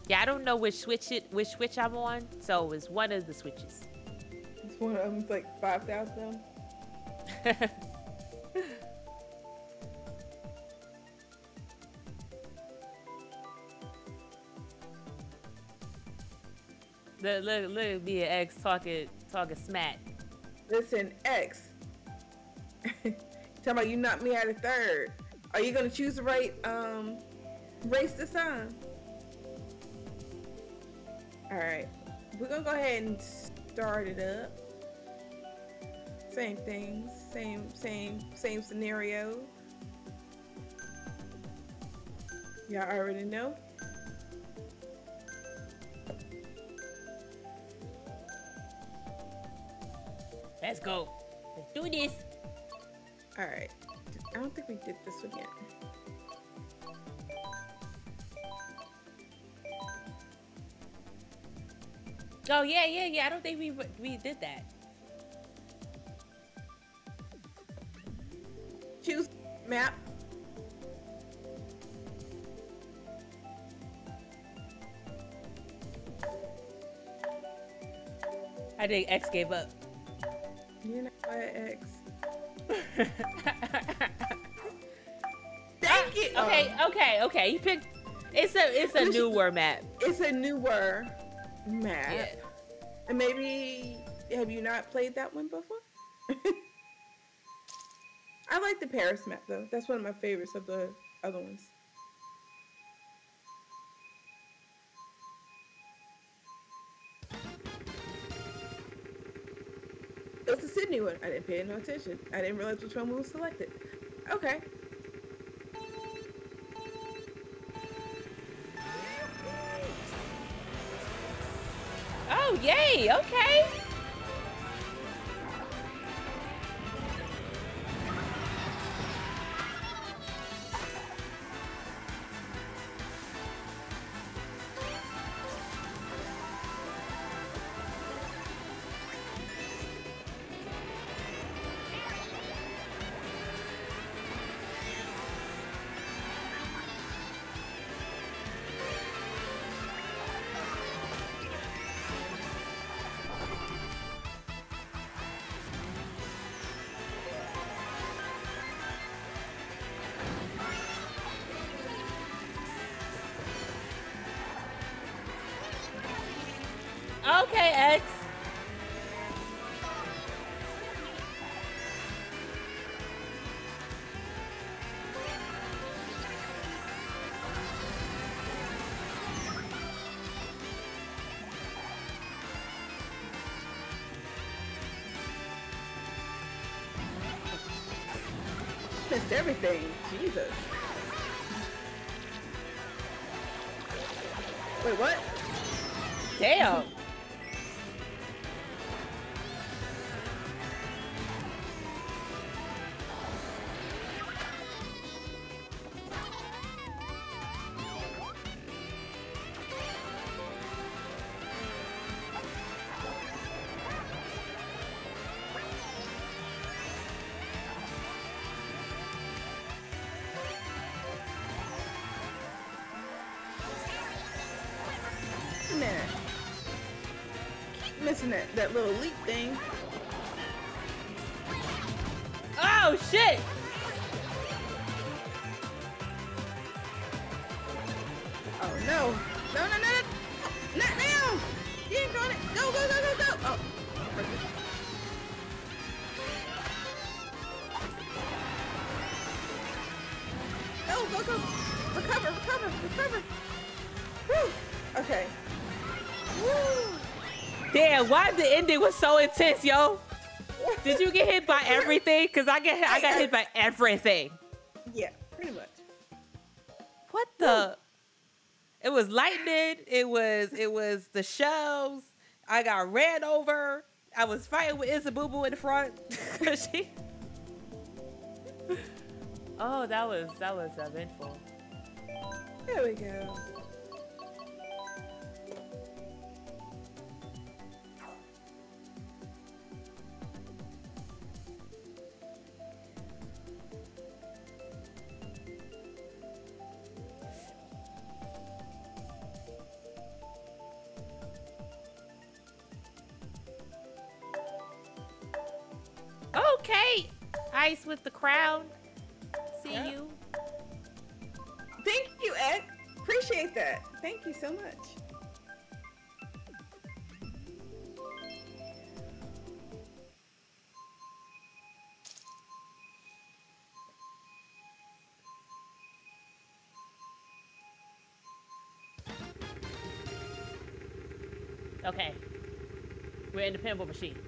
Yeah, I don't know which switch it which switch I'm on, so it's one of the switches. It's one of them. It's like five thousand. look, look, look at me and X talking talking smack. Listen, X. Talking about you knocked me out of third. Are you gonna choose the right um race this time? All right, we're gonna go ahead and start it up. Same things, same, same, same scenario. Y'all already know. Let's go. Let's do this. All right. I don't think we did this one yet. Oh yeah, yeah, yeah. I don't think we we did that. Choose map. I think X gave up. You're not my X. Thank you. Okay, okay, okay. You picked. It's a it's a newer map. It's a newer map. Yeah. And maybe have you not played that one before? I like the Paris map though. That's one of my favorites of the other ones. It's the Sydney one. I didn't pay no attention. I didn't realize which one was selected. Okay. Oh yay! Okay. Lost everything. Jesus. Wait, what? Damn. The ending was so intense, yo? Did you get hit by everything? Cause I get I got hit by everything. Yeah, pretty much. What the? It was lightning. It was it was the shells. I got ran over. I was fighting with Isabubu in the front. She- oh, that was that was eventful. There we go. Ice with the crowd. See Yeah. you. Thank you, Ed. Appreciate that. Thank you so much. Okay, we're in the pinball machine.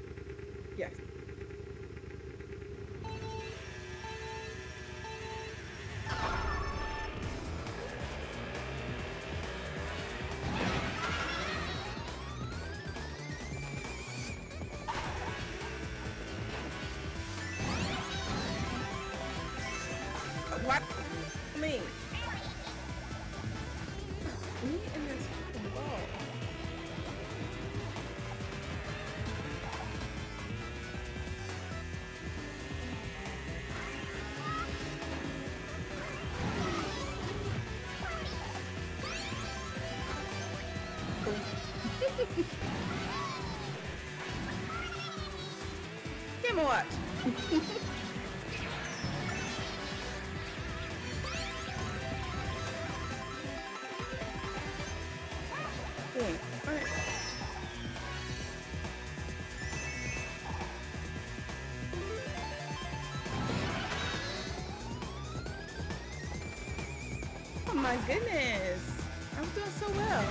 Goodness. I'm doing so well.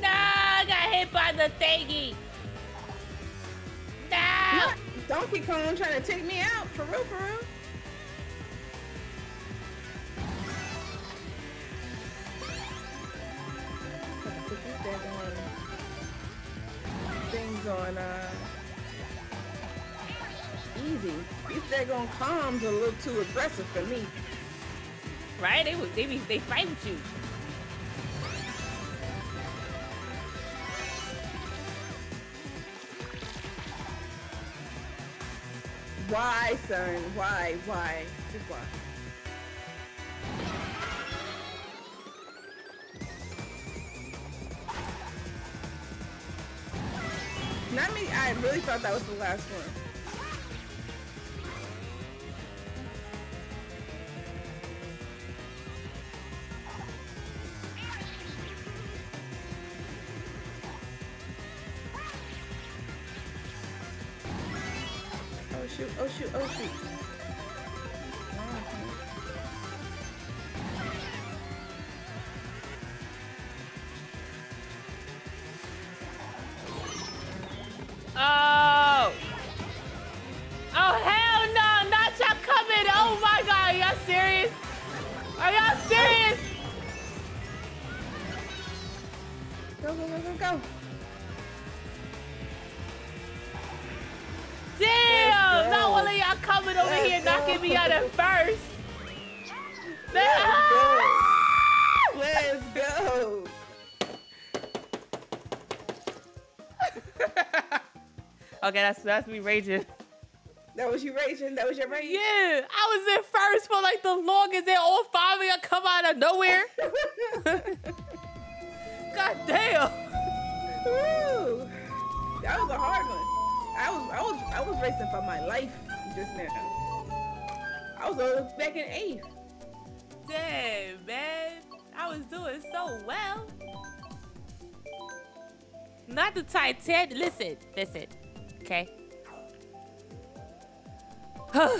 Nah, I got hit by the thingy. No. Donkey Kong trying to aggressive for me. Right? They was they be they fight with you. Why, son? Why? Why? Just why? Not me. I really thought that was the last one. Okay, that's that's me raging. That was you raging. That was your rage. Yeah, I was in first for like the longest. Then all five of y'all come out of nowhere. God damn. Woo. That was a hard one. I was I was I was racing for my life just now. I was back in eighth. Damn, man. I was doing so well. Not the Titanic. Listen, listen. Okay.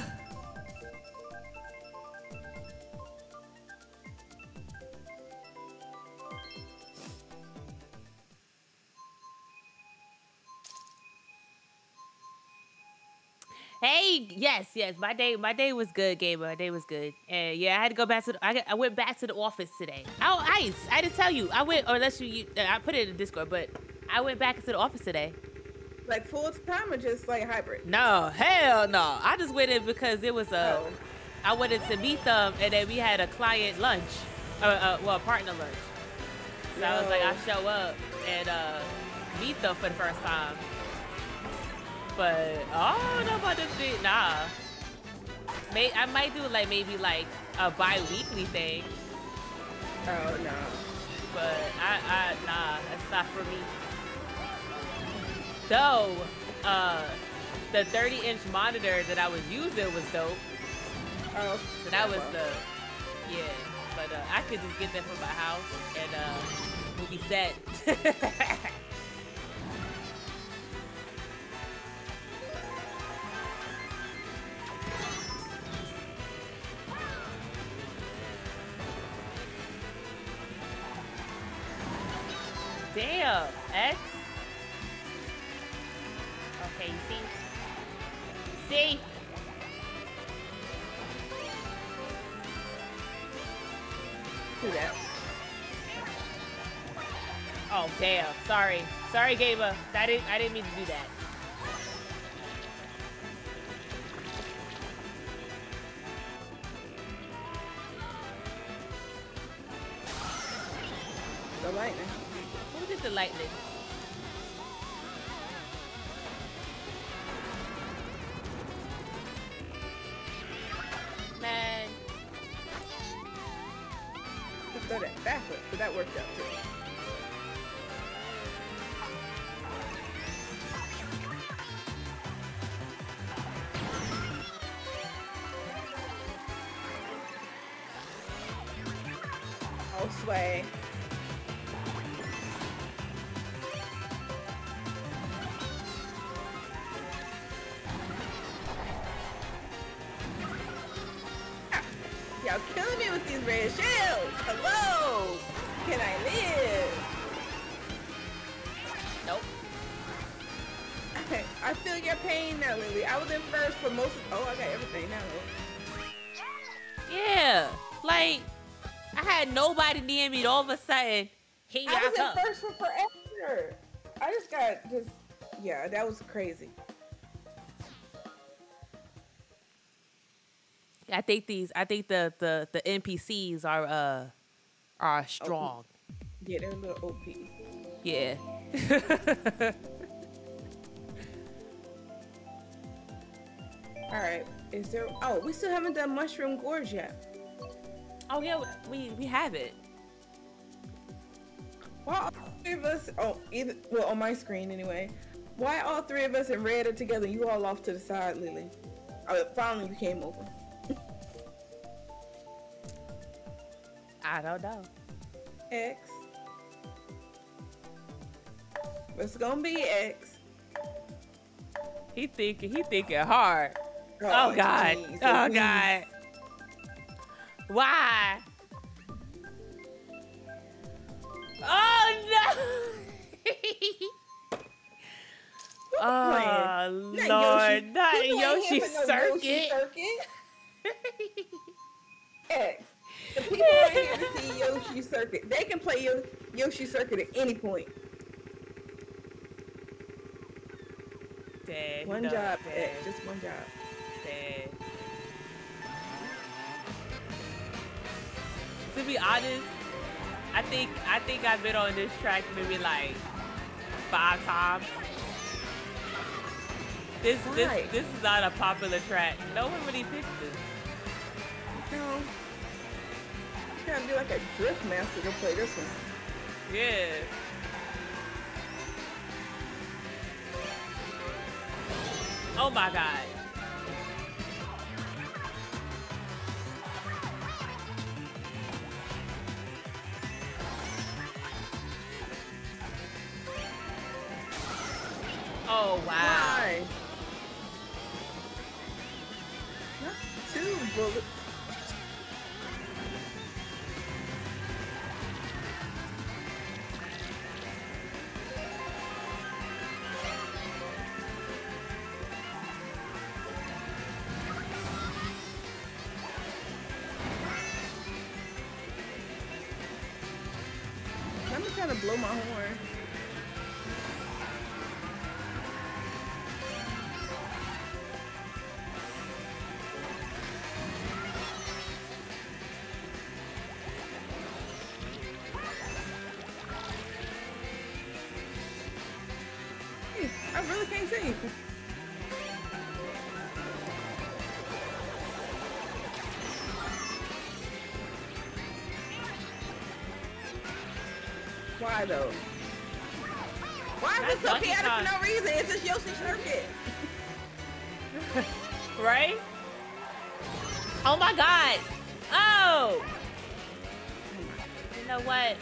Hey, yes, yes. My day, my day was good, Gamer. My day was good, and yeah, I had to go back to. The, I, I went back to the office today. Oh, ice! I didn't tell you. I went, or unless you, you I put it in the Discord, but I went back to the office today. Like full time or just like hybrid? No, hell no. I just went in because it was a. Oh. I wanted to meet them, and then we had a client lunch, uh, uh, well, partner lunch. So I was like, I show up and uh, meet them for the first time. But oh, no about this bit, nah. May I might do like maybe like a bi-weekly thing, Oh no. but I, I nah, that's not for me. Though, uh, the 30-inch monitor that I was using was dope. Oh. So that was the, yeah. But uh, I could just get that from my house and uh, we'll be set. Damn, X. Okay, see? See? Do that. Oh damn! Sorry, sorry, Gamer. I didn't. I didn't mean to do that. The lightning. Who did the lightning? Man, Just throw that backwards, but that worked out too. Sway. All of a sudden, here I I was come. in first for forever. I just got just yeah, that was crazy. I think these. I think the the the NPCs are uh are strong. Yeah, they're a little OP. Yeah. All right, is there? Oh, we still haven't done Mushroom Gorge yet. oh yeah, we we have it. Why all three of us? Oh, either well on my screen anyway. Why all three of us in red are together? You all off to the side, Lily. Oh, finally you came over. I don't know. X. It's gonna be X. He thinking. He thinking hard. Oh, God. jeez, Oh God. Oh, Why? Oh no! oh Lord, Yoshi. not Yoshi for no Circuit. X. The people are here to see Yoshi Circuit. They can play. Yoshi Circuit at any point. Dad, One no, job, Dad, Ed, just one job. Dad. To be honest, I think I think I've been on this track maybe like five times. This Why? this this is not a popular track. No one really picks this. You know, you gotta be like a drift master to play this one. Yeah. Oh my god. Oh wow. Why? Not two bullets. Why though? Why is That's it so chaotic for no reason? It's just Yoshi Circuit. Right? Oh my god. Oh. You know what?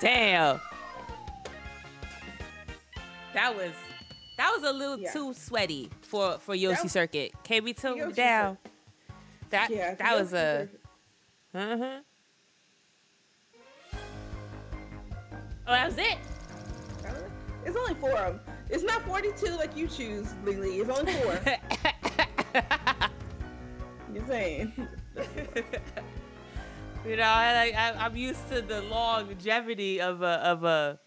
Damn. That was that was a little Yeah. too sweaty for for Yoshi That- Circuit. Can we tone Yoshi it down? That Yeah, that was a uh-huh. Oh, that was it. It's only four of them. It's not 42 like you choose, Lily. It's only four. You're saying. You know, I, I I'm used to the longevity of a of a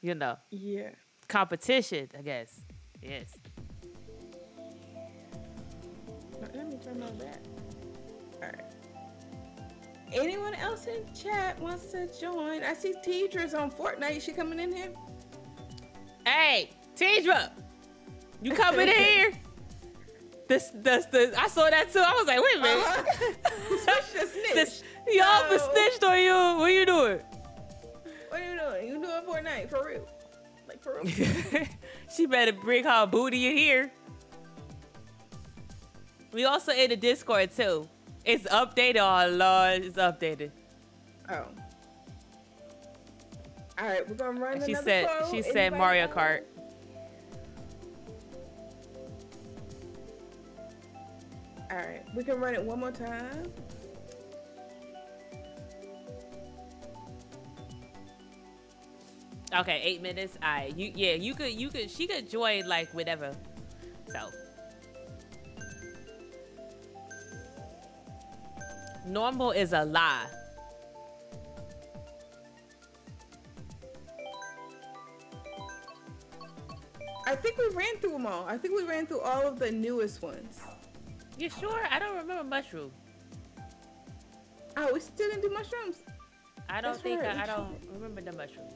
you know Yeah. competition. I guess. Yes. Let me turn on that. Alright. Anyone else in chat wants to join? I see Tedra's on Fortnite. Is she coming in here? Hey, Tidra, you coming in here? This, this, this, I saw that too. I was like, wait a minute. Uh-huh. Snitch. This, y'all been No. snitched on you. What are you doing? What are you doing? You doing Fortnite for real? Like for real? she better bring her booty in here. We also in the Discord too. It's updated. Oh Lord, it's updated. oh. All right, we're gonna run And she said flow. she said Anybody Mario? Kart. All right, we can run it one more time. Okay, eight minutes. I you yeah you could you could she could join like whatever. So normal is a lie. I think we ran through them all. I think we ran through all of the newest ones. You sure? I don't remember mushroom. Oh, we still didn't do mushrooms. I don't That's think right, I, I don't remember the mushroom.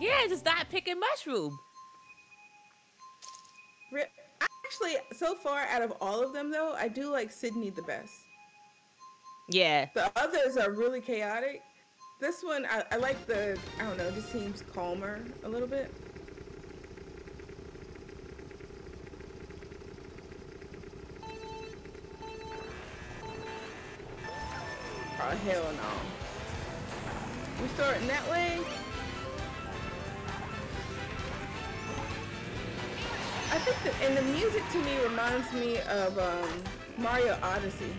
Yeah, just not picking mushroom. actually so far out of all of them though, I do like Sydney the best. Yeah. The others are really chaotic. This one, I, I like the, I don't know, it just seems calmer a little bit. Oh, hell no. We starting that way? I think that, and the music to me reminds me of um, Mario Odyssey.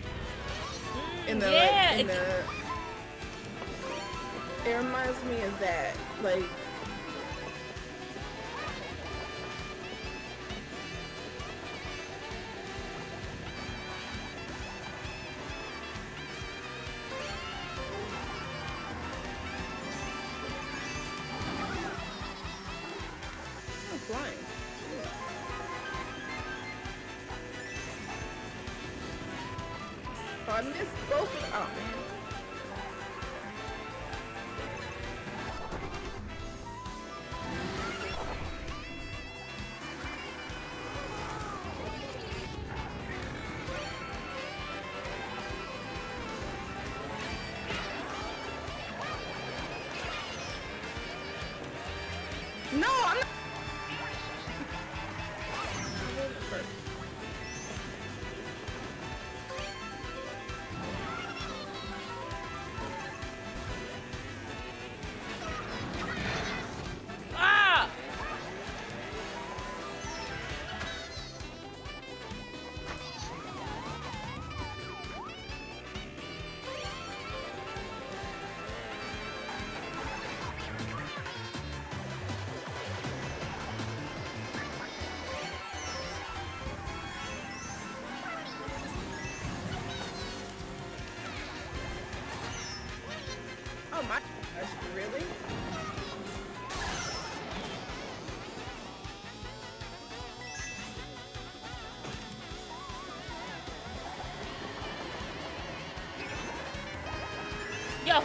In the, Yeah, like, in the, it reminds me of that. Like,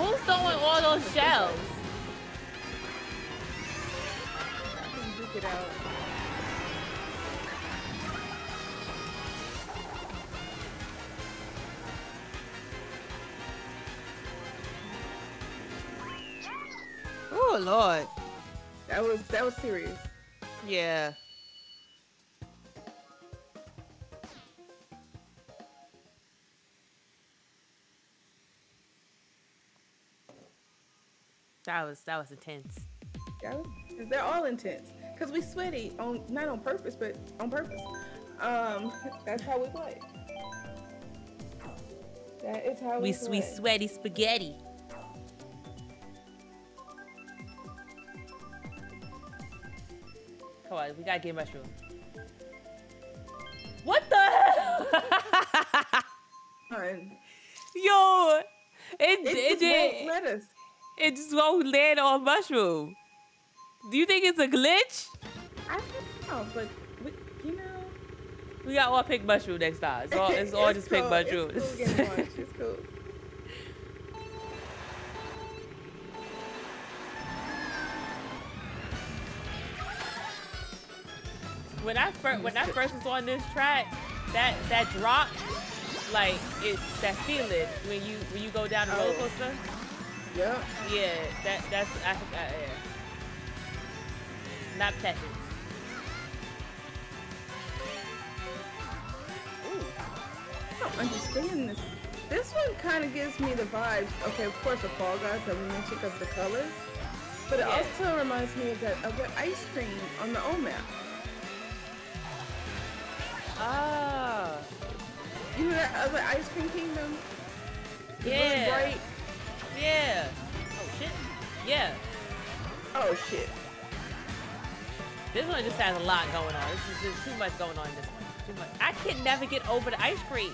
who's throwing all those shells? I can duke it out. Oh lord. That was that was serious. Yeah. Was that was intense. Was, they're all intense because we sweaty on not on purpose, but on purpose. Um, that's how we play. That is how we, We we play. sweaty spaghetti. Come on, we gotta get mushroom. What the hell? Yo, it It, it just did. Won't let us. It just won't land on mushroom. Do you think it's a glitch? I don't know, but we, you know, We got all pick mushroom next time. It's all, it's all just pick cool. mushrooms. It's cool getting lunch. It's cool. when I first when I first was on this track, that that drop, like it that feeling when you when you go down the roller Oh. coaster. Yep. Yeah, that that's I, I yeah. Not pleasant. Ooh. I don't understand this. This one kind of gives me the vibes. Okay, of course, the Fall Guys that we mentioned because of the colors, but it Yeah. also reminds me of that of that ice cream on the O map. Ah, You know that other ice cream kingdom? The really yeah, bright- yeah. Oh shit. Yeah, Oh shit. this one just has a lot going on. This is just too much going on in this one. Too much. I can never get over the ice cream.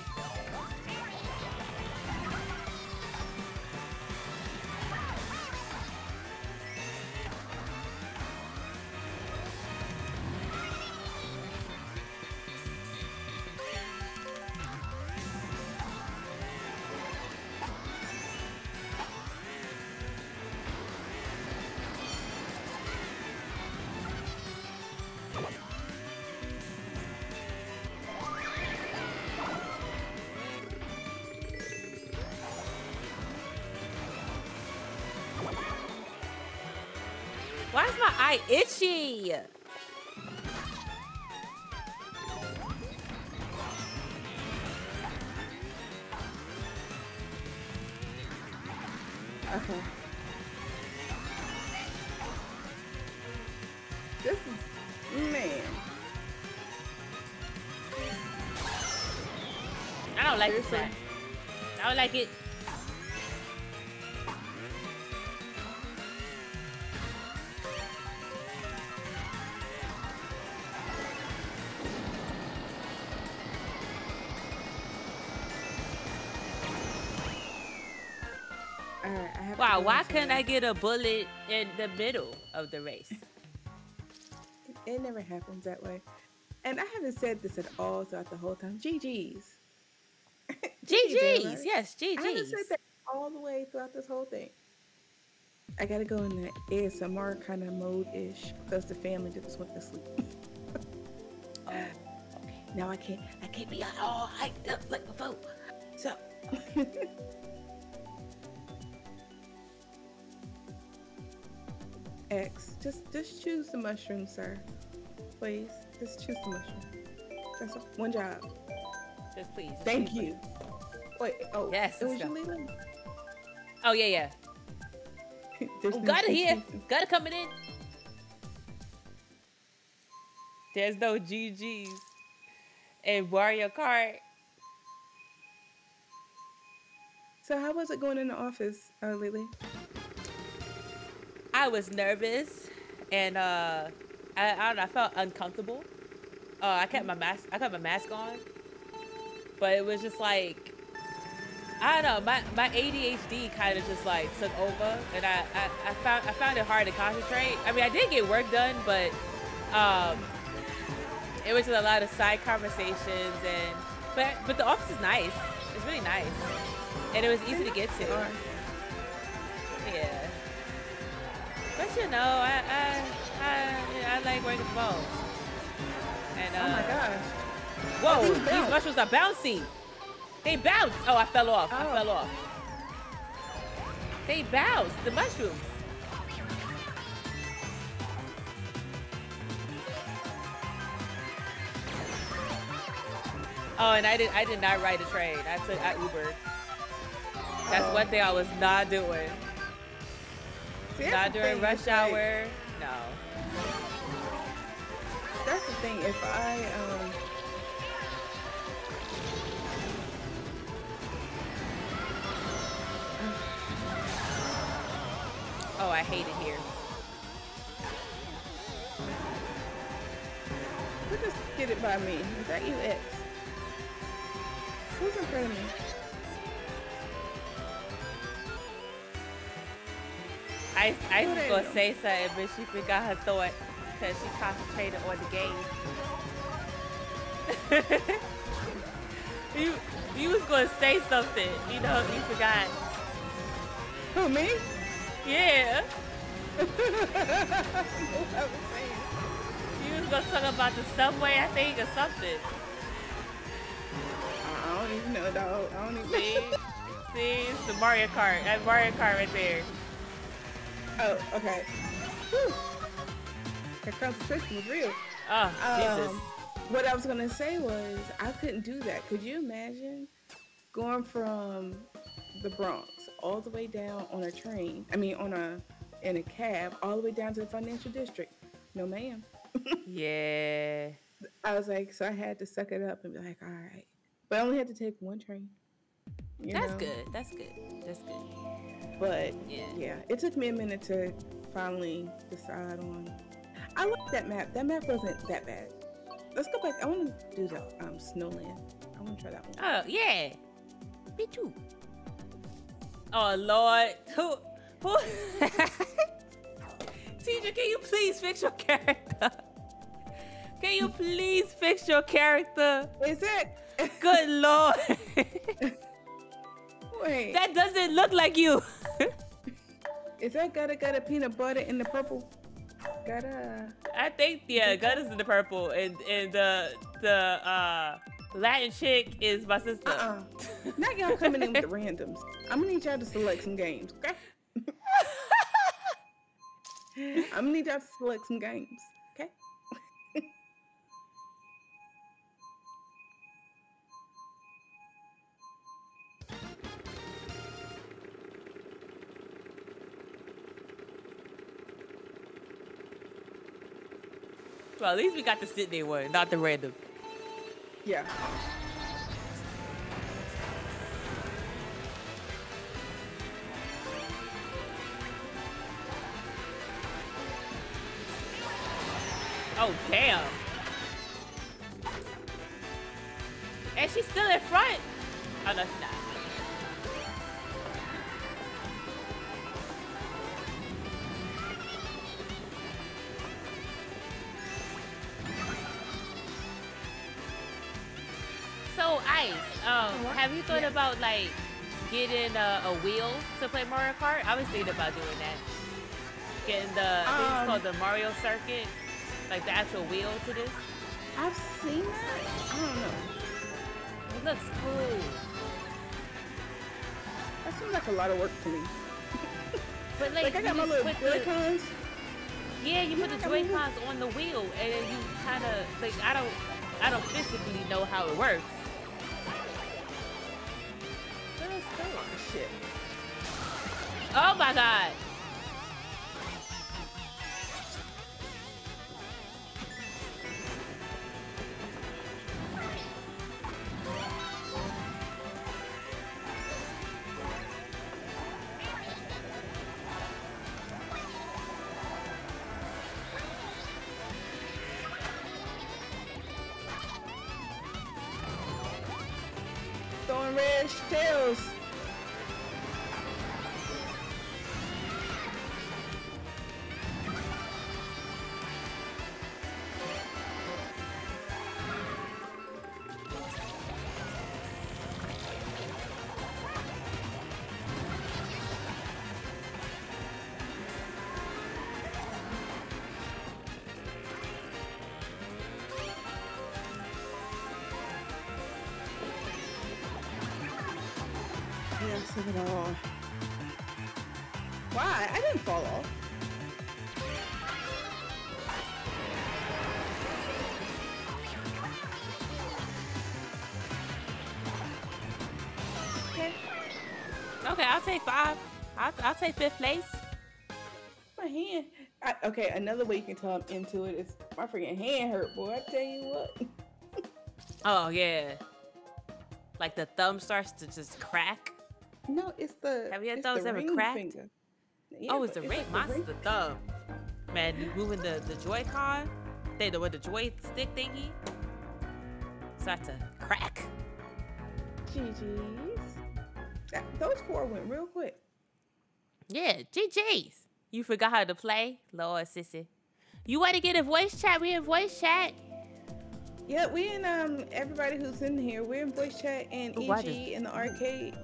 Why couldn't I get a bullet in the middle of the race? It never happens that way. And I haven't said this at all throughout the whole time. GG's. GG's, yes, GG's. I haven't said that all the way throughout this whole thing. I gotta go in the ASMR kind of mode ish because the family just went to sleep. Oh, okay. now I can't I can't be all hyped up like before. So X, just just choose the mushroom, sir. Please. Just choose the mushroom. That's all. One job. Just please. just Thank please. you. Wait, oh Yes, it was let's you go. leaving? Oh yeah, yeah. Oh, got it here. Got it coming in. There's no GG's in Mario Kart. So how was it going in the office, uh, Lily? I was nervous and uh I, I don't know, I felt uncomfortable. Uh I kept my mask I kept my mask on. But it was just like I don't know, my, my ADHD kind of just like took over and I, I, I found I found it hard to concentrate. I mean I did get work done, but um it was just a lot of side conversations and but but the office is nice. It's really nice. And it was easy to get to. Yeah. But you know, I I I, I like working home. And uh, Oh my gosh. whoa, these these mushrooms are bouncy. They bounce. Oh, I fell off. I Oh. fell off. They bounce. The mushrooms. Oh, and I did. I did not ride a train. I took. I Ubered. That's Oh. one thing I was not doing. Not during rush it's like- hour. No. That's the thing. If I um. Oh, I hate it here. Who just get it by me? Is that you, X? Who's in front of me? I, I was gonna say something, but she forgot her thought because she concentrated on the game. you you was gonna say something, you know, you forgot. Who me? Yeah, I was saying. you was gonna talk about the subway, I think, or something. I don't even know, dog. I don't even. See, see, it's the Mario Kart. That Mario Kart right there. Oh, okay. Whew. Her concentration was real. Oh, Jesus. Um, what I was gonna say was I couldn't do that. Could you imagine going from the Bronx all the way down on a train? I mean, on a in a cab all the way down to the financial district? No, ma'am. Yeah. I was like, so I had to suck it up and be like, all right. But I only had to take one train. That's know? good. That's good. That's good. But Yeah. yeah, it took me a minute to finally decide on. I like that map. That map wasn't that bad. Let's go back. I want to do the um, Snowland. I want to try that one. Oh, yeah. Me too. Oh, Lord. Who? Who? Teacher, can you please fix your character? Can you please fix your character? Is it? Good Lord. Wait, that doesn't look like you. is that gotta gotta peanut butter in the purple? Gotta. I think, yeah, gut is in the purple, and, and the, the uh, Latin chick is my sister. Uh uh Not y'all coming in with the randoms. I'm gonna need y'all to select some games. Okay. I'm gonna need y'all to select some games. Well, at least we got the Sydney one, not the random. Yeah. Oh, damn. And she's still in front. Oh, no, she's not. So, Ice, um, have you thought Yes. about like getting a, a wheel to play Mario Kart? I was thinking about doing that. Getting the, I think it's Um, called the Mario Circuit, like the actual wheel to this. I've seen that. I don't know. It looks cool. That seems like a lot of work to me. But like, Like I got my little put Joy-Cons. Yeah, you put the Yeah, Joy Cons on the wheel, and then you kind of like I don't, I don't physically know how it works. Oh my god! I'll, take fifth place. My hand. I, okay, another way you can tell I'm into it is my freaking hand hurt, boy. I tell you what. Oh yeah. Like the thumb starts to just crack. No, it's the. Have your thumbs the ever ring cracked? finger. Yeah, oh, it's the ring. like Mine's the thumb. Man, you moving the the Joy-Con, they the with the joystick thingy, start to crack. GG's. That, those four went real quick. Yeah, GG's. You forgot how to play, Lord sissy. You want to get a voice chat? We in voice chat. Yeah, we in um everybody who's in here. We're in voice chat and Ooh, EG just- in the arcade.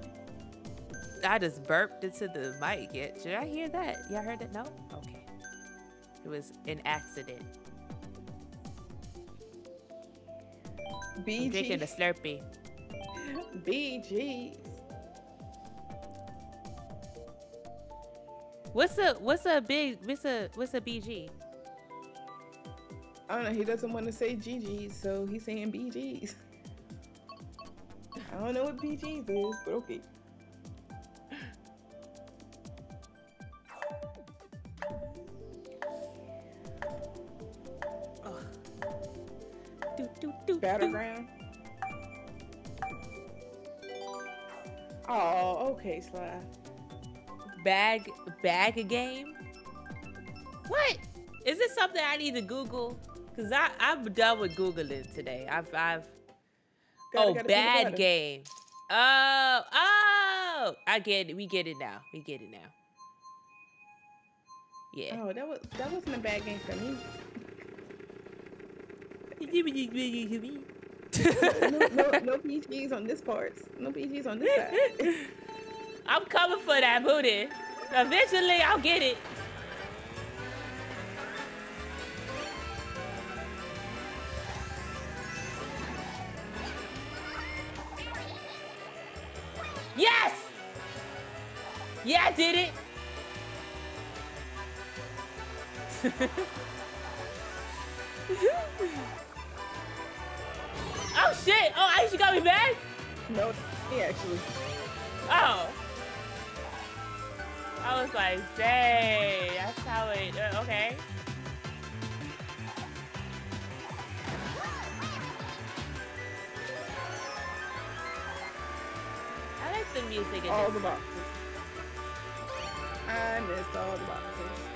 I just burped into the mic. Yeah, Did I hear that? Y'all heard it? No? Okay. It was an accident. I'm drinking a BG. Slurpee. BG's. What's a what's a big what's a what's a BG? I don't know. He doesn't want to say GG, so he's saying BG's. I don't know what BG's is, but okay. Battleground. Oh, okay, Sly. Bag bag a game? What? Is this something I need to Google? Cause I I'm done with googling today. I've I've Gotta- oh gotta bad game. Oh oh I get it. We get it now. We get it now. Yeah. Oh, that was that wasn't a bad game for me. No, no, no PGs on this part. No PGs on this side. I'm coming for that booty. Eventually, I'll get it. Yes! Yeah, I did it. oh shit! Oh, Aisha got me back. No, he actually. Oh. I was like, dang, that's how it. Uh, okay. I like the music in All this. the boxes. I missed all the boxes.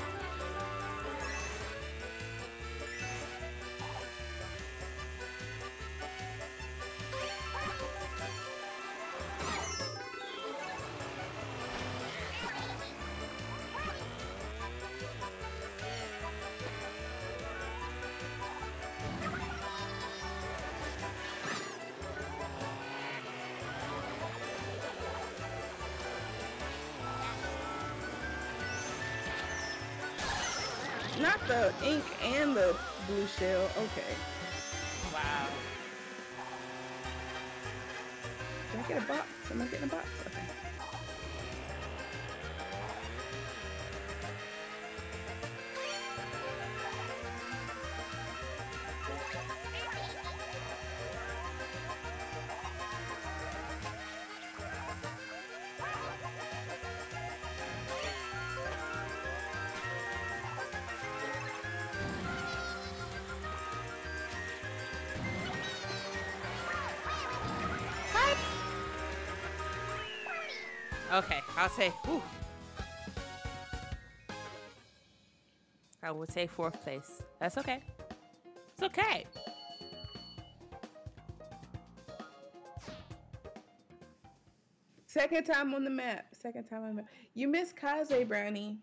Okay, I'll say. Whew. I will say fourth place. That's okay. It's okay. Second time on the map. Second time on the map. You missed Kaze Brownie.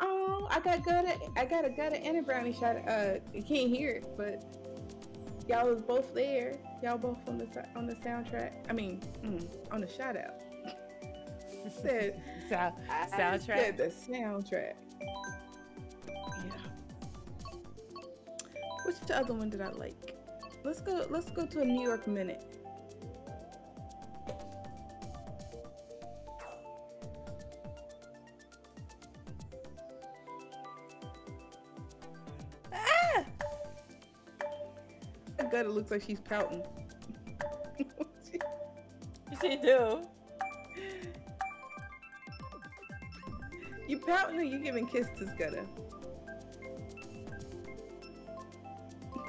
Oh, I got good I got a gut and a brownie shot. Uh, you can't hear it, but y'all was both there. Y'all both on the on the soundtrack. I mean, mm, on the shout out. said soundtrack. said the soundtrack. Yeah. Which the other one did I like? Let's go. Let's go to a New York minute. Ah! That gutter looks like she's pouting. She do. You pouting or you giving kisses, gutter?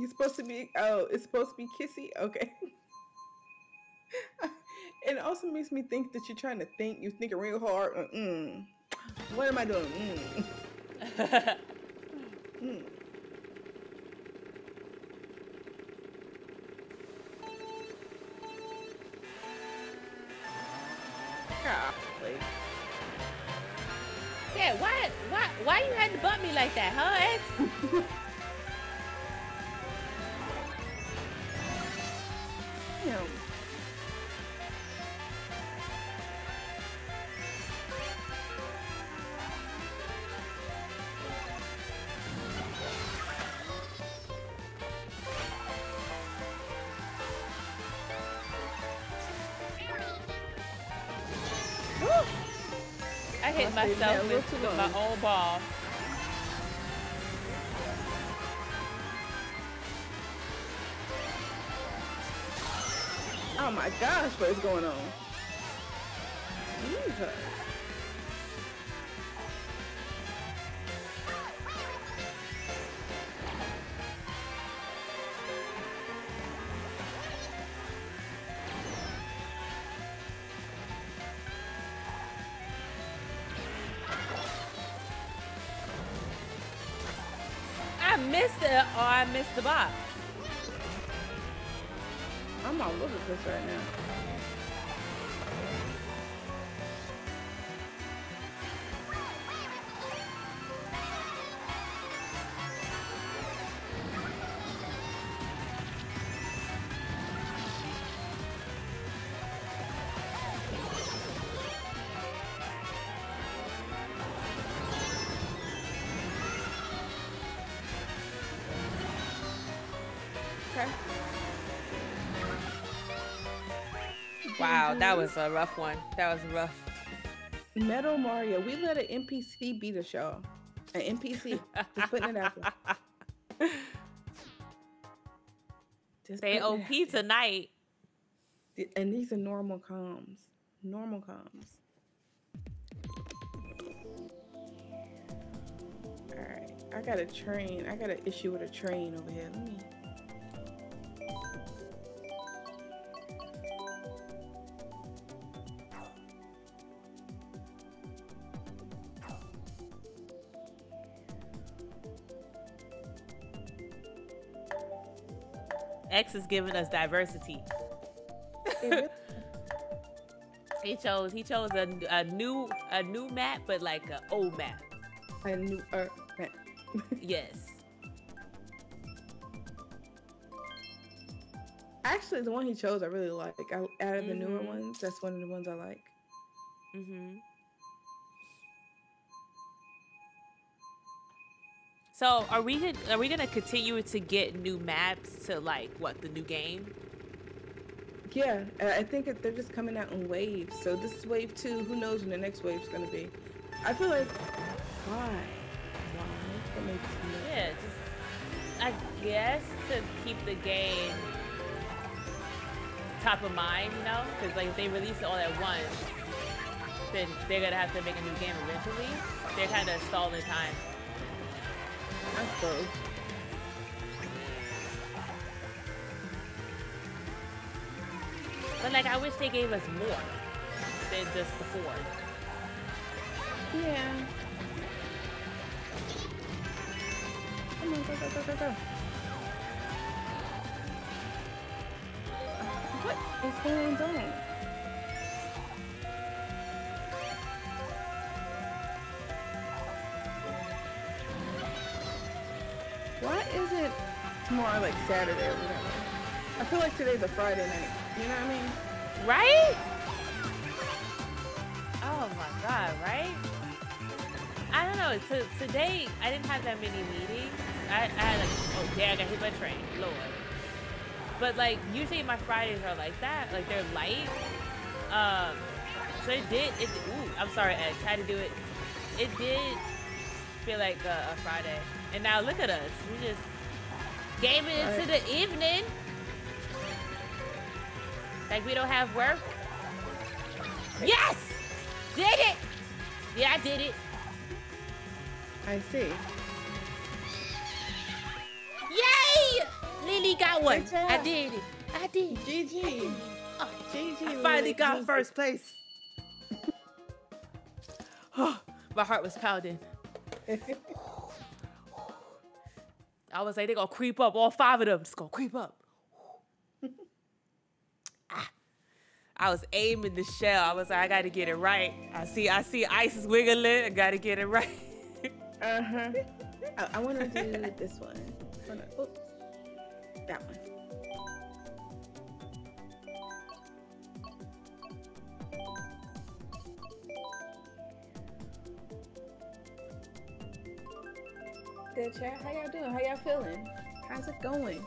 you supposed to be oh, it's supposed to be kissy? Okay. it also makes me think that you're trying to think, you're thinking real hard. uh, Mm. What am I doing? Mm. Mm. Why, you had to bump me like that, huh? Damn. ball. Oh my gosh, what is going on? The box. Wow, that was a rough one. That was rough. Metal Mario. We let an NPC beat us, y'all. An NPC. Just putting it out there. Just oh, They OP tonight. And these are normal comms. Normal comms. Alright. I got a train. I got an issue with a train over here. Let me. X is giving us diversity. He chose he chose a, a new a new map, but like a old map. I knew. Uh, man. Yes. Actually, the one he chose, I really like. I, out of the newer Mhm. ones, that's one of the ones I like. Mm-hmm. So are we are we gonna continue to get new maps to like what the new game? Yeah, uh, I think they're just coming out in waves. So this is wave two. Who knows when the next wave's gonna be? I feel like why? Why? That makes no Yeah, just I guess to keep the game top of mind, you know, because like if they release it all at once, then they're gonna have to make a new game eventually. They're kind of stalling time. I suppose. But like I wish they gave us more than just the four. Yeah. Come on, go, go, go, go, go. What is going on? Like Saturday or whatever? I feel like today's a Friday night. You know what I mean? Right? Oh my god, right? I don't know. To, today, I didn't have that many meetings. I, I had like, oh, yeah, I got hit by a train. Lord. But like, usually my Fridays are like that. Like, they're light. Um, so it did, it, ooh, I'm sorry, X. Had to do it. It did feel like a, a Friday. And now look at us. We just gaming into Right. the evening. Like we don't have work. Yes! Did it! Yeah, I did it. I see. Yay! Lily got one. I did it. I did. GG. Oh, GG. I finally got first place. Oh, my heart was pounding. I was like, they gonna creep up. All five of them just gonna creep up. ah. I was aiming the shell. I was like, I gotta get it right. I see, I see ice is wiggling. I gotta get it right. Uh huh. I, I want to do this one. Oops. That one. Good chat. How y'all doing? How y'all feeling? How's it going?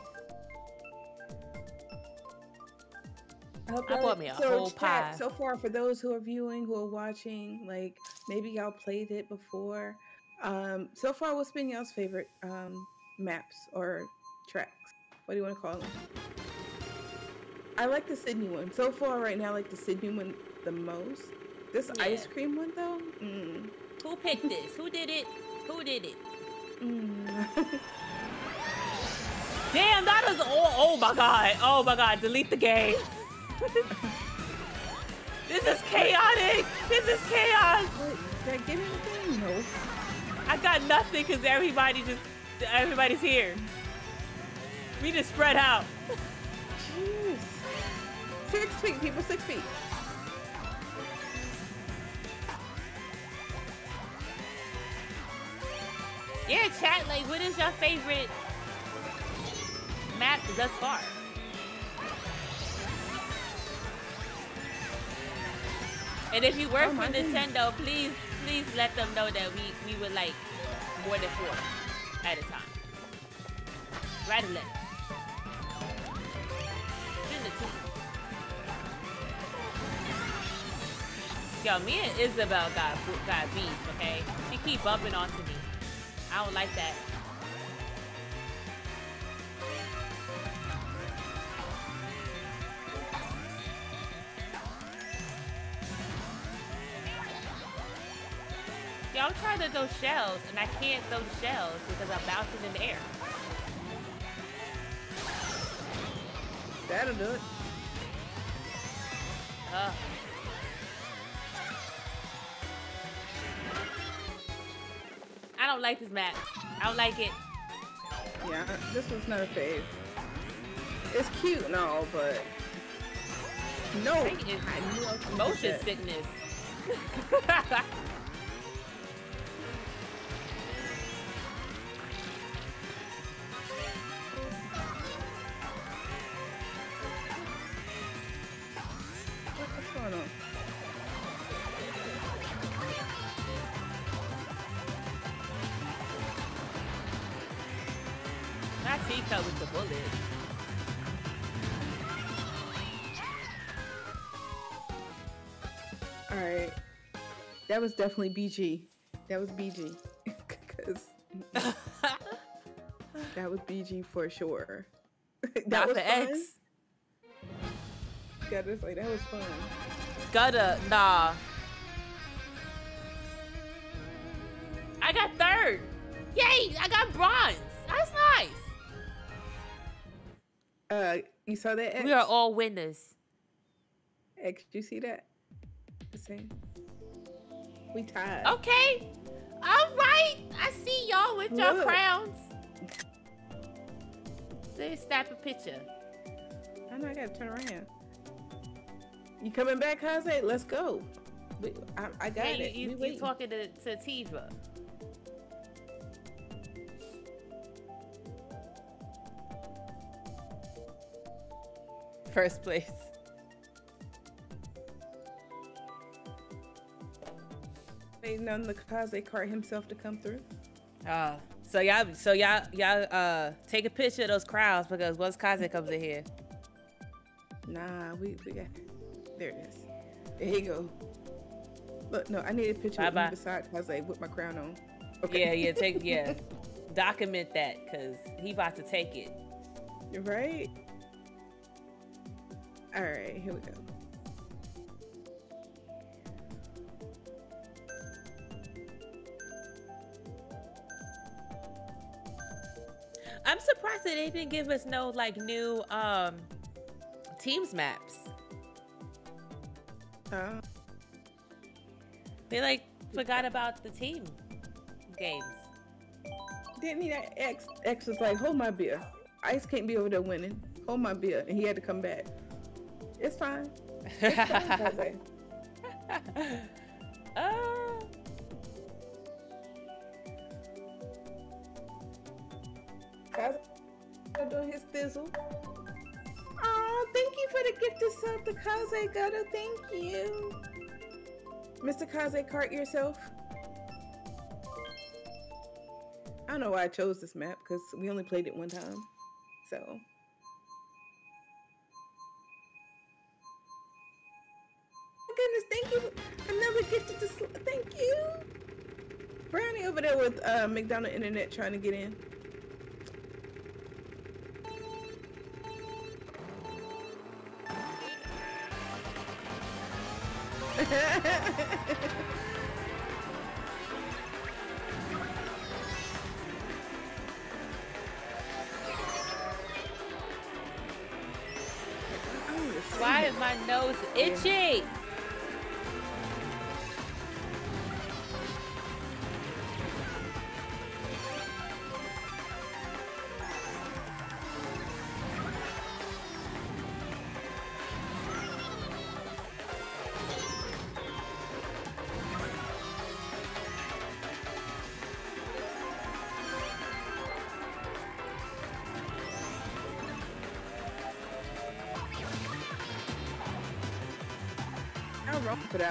I, hope I bought me a so whole pie. So far, for those who are viewing, who are watching, like maybe y'all played it before. Um, so far, what's been y'all's favorite um, maps or tracks? What do you want to call them? I like the Sydney one. So far, right now, I like the Sydney one the most. This Yeah. ice cream one, though, mm, Who picked this? Who did it? Who did it? Mm. Damn, that is oh, oh my god. Oh my god, delete the game. this is chaotic. This is chaos. Wait, did I get anything? No. I got nothing because everybody just everybody's here. We just spread out. Jeez. Six feet, people, six feet. Yeah, chat, like what is your favorite map thus far? And if you work Oh, for goodness. Nintendo, please, please let them know that we, we would like more than four at a time. Write a letter. Send it to me. Yo, me and Isabel got got beef, okay? She keep bumping onto me. I don't like that. I'm trying to throw shells, and I can't throw the shells because I'm bouncing in the air. That'll do it. Ugh. I don't like this map. I don't like it. Yeah, this was not a fave. It's cute and all, but no, I think it's I knew I was gonna get motion sickness. What- What's going on? That was definitely BG. That was BG, because that was BG for sure. that Not was for fun. X. Gotta say that was fun. Gotta nah. I got third. Yay! I got bronze. That's nice. Uh, you saw that? X? We are all winners. X, did you see that? The same. We tied. Okay. All right. I see y'all with your crowns. Say snap a picture. I know I gotta turn around. You coming back, Jose? Let's go. We, I, I got Hey, it. you, we you, you talking to, to Tiva. First place. Waiting on the Kaze cart himself to come through. Uh, so y'all, so y'all, y'all, uh, take a picture of those crowds because once Kaze comes in here, Nah, we, we got. There it is. There you go. Look, no, I need a picture of Bye-bye. me beside Kaze with my crown on. Okay. Yeah, yeah, take, yeah, document that because he about to take it. You're right. All right, here we go. I'm surprised that they didn't give us no like new um teams maps. Uh, They like forgot about the team games. didn't he? X X was like, "Hold my beer. Ice can't be over there winning. Hold my beer," and he had to come back. It's fine. It's fine, Kaze. Doing his thizzle. Oh, thank you for the gift of sub to Kaze Gutter. Thank you. Mr. Kaze, cart yourself. I don't know why I chose this map because we only played it one time. So. Goodness, thank you. Another gift to sl- thank you. Brownie over there with uh, McDonald Internet trying to get in. Why is my nose itchy?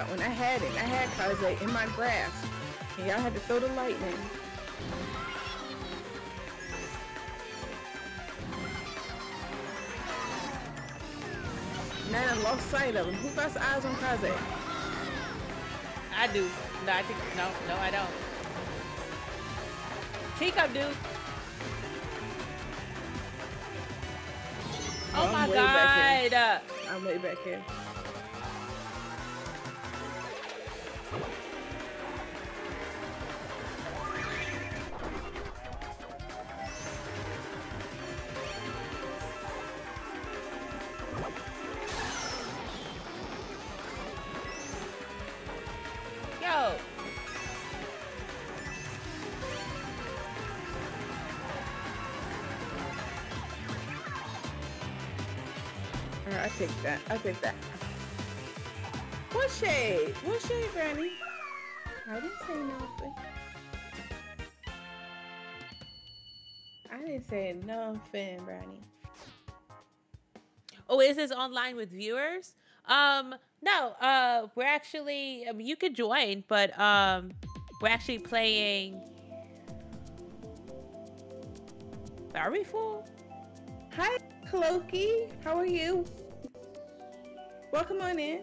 That one. I had it. I had Kaze in my grasp. And y'all had to throw the lightning. Man, I lost sight of him. Who got eyes on Kaze? I do. No, I think no, no, I don't. Teacup do. Oh I'm my god. I'm way back here. Say nothing, Granny. Oh, is this online with viewers? Um, no. Uh, we're actually. I mean, you could join, but um, we're actually playing. Are we full? Hi, Cloaky. How are you? Welcome on in.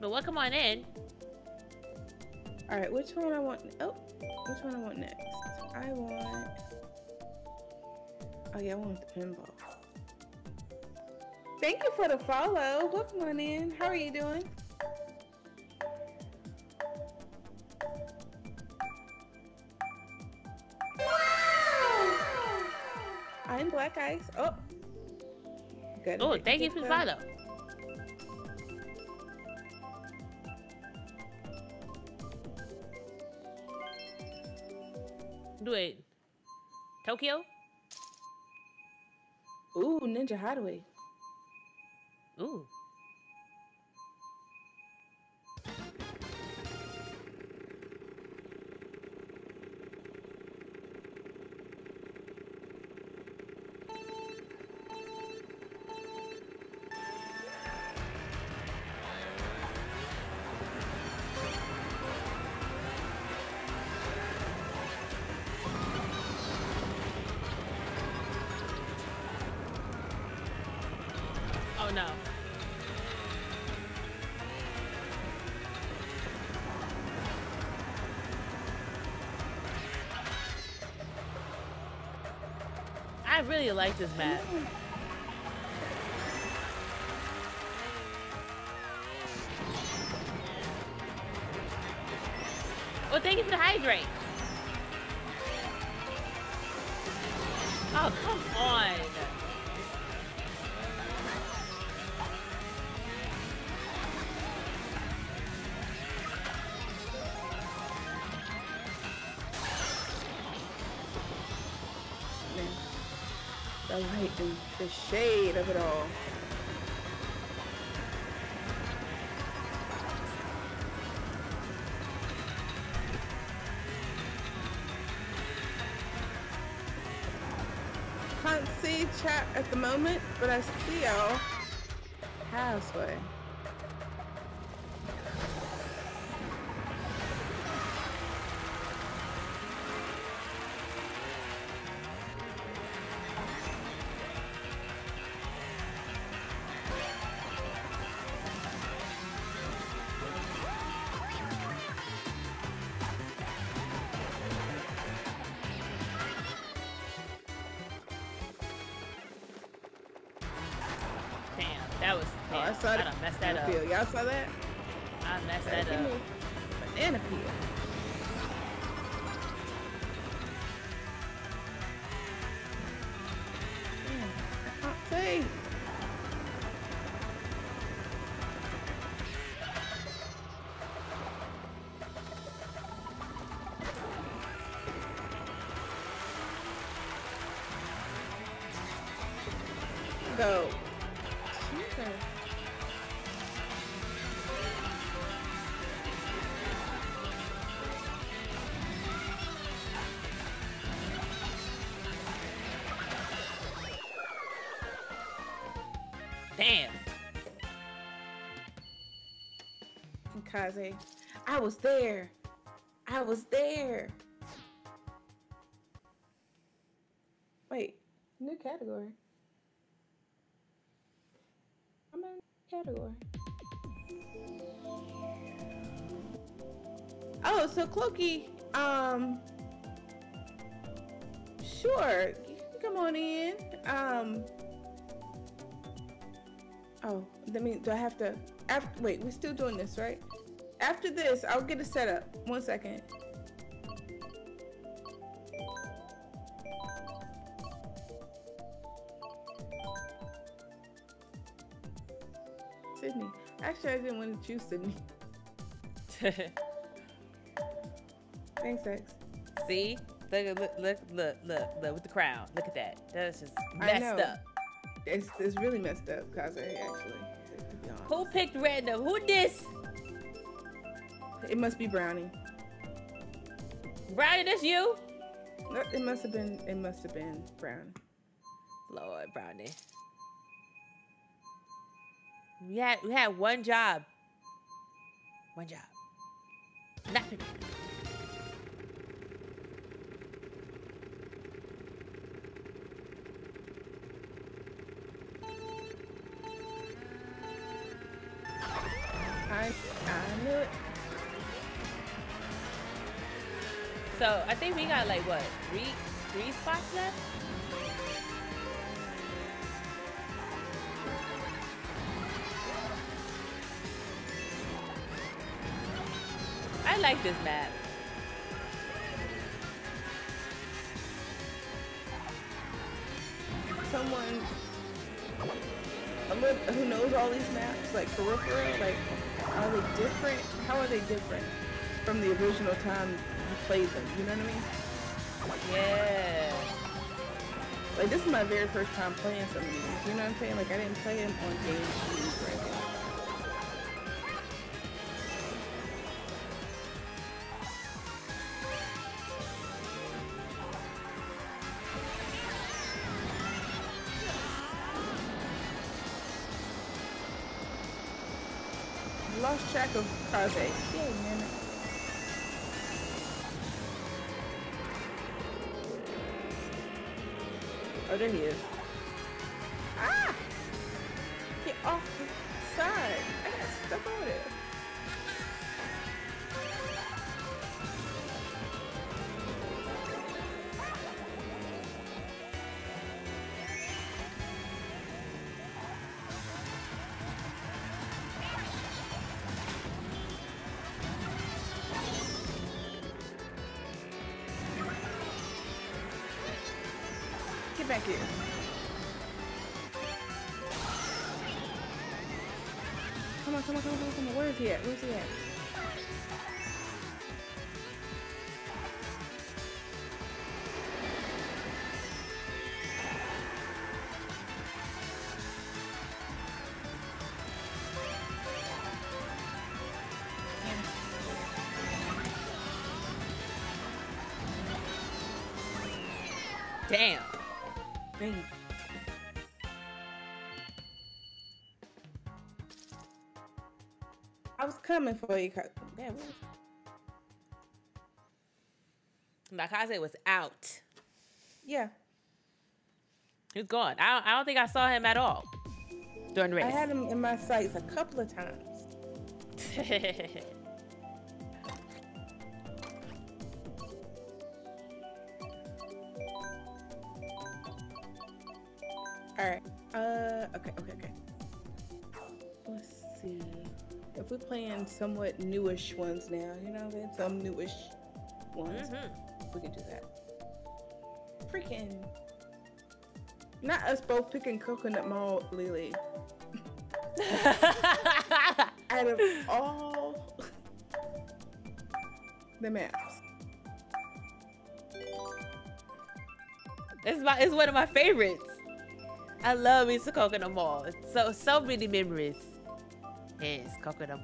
But welcome on in. All right, which one I want? Oh, which one I want next? I want. Oh yeah, I want the pinball. Thank you for the follow. Welcome on in. How are you doing? I'm Black Ice. Oh. Good. Oh, thank you for the follow. Do it. Tokyo? Ooh, Ninja Hideaway. Ooh. Really like this map. Shade of it all. Can't see chat at the moment, but I see y'all halfway. Kaze. I was there. I was there. Wait, new category. I'm in category. Oh, so Clokey, um, sure, come on in. Um, oh, let me. Do I have to? After, wait, we're still doing this, right? After this, I'll get it setup. One second. Sydney. Actually, I didn't want to choose Sydney. Thanks, X. See? Look, look, look, look, look, look, with the crown. Look at that. That's just messed up. It's, it's really messed up, Kaze, actually. to be honest. Who picked random? Who this? It must be Brownie. Brownie, this you? It must have been. It must have been Brownie. Lord, Brownie. We had we had one job. One job. Not pick- So I think we got like what three three spots left. I like this map. Someone who knows all these maps, like real, like are they different? How are they different from the original time you played them? You know what I mean? Yeah. Like this is my very first time playing some of these. You know what I'm saying? Like I didn't play them on GameCube or anything. Lost track of Kaze. Damn. I was coming for you. Damn. Nakaze was out. Yeah, He's gone. I don't, I don't think I saw him at all during the race. I had him in my sights a couple of times. somewhat newish ones now, you know, there's some newish ones. Mhm. We can do that. Freaking. Not us both picking coconut mall lily. Out of all the maps. It's my it's one of my favorites. I love some Coconut Mall. So so many memories. Yes, Coconut.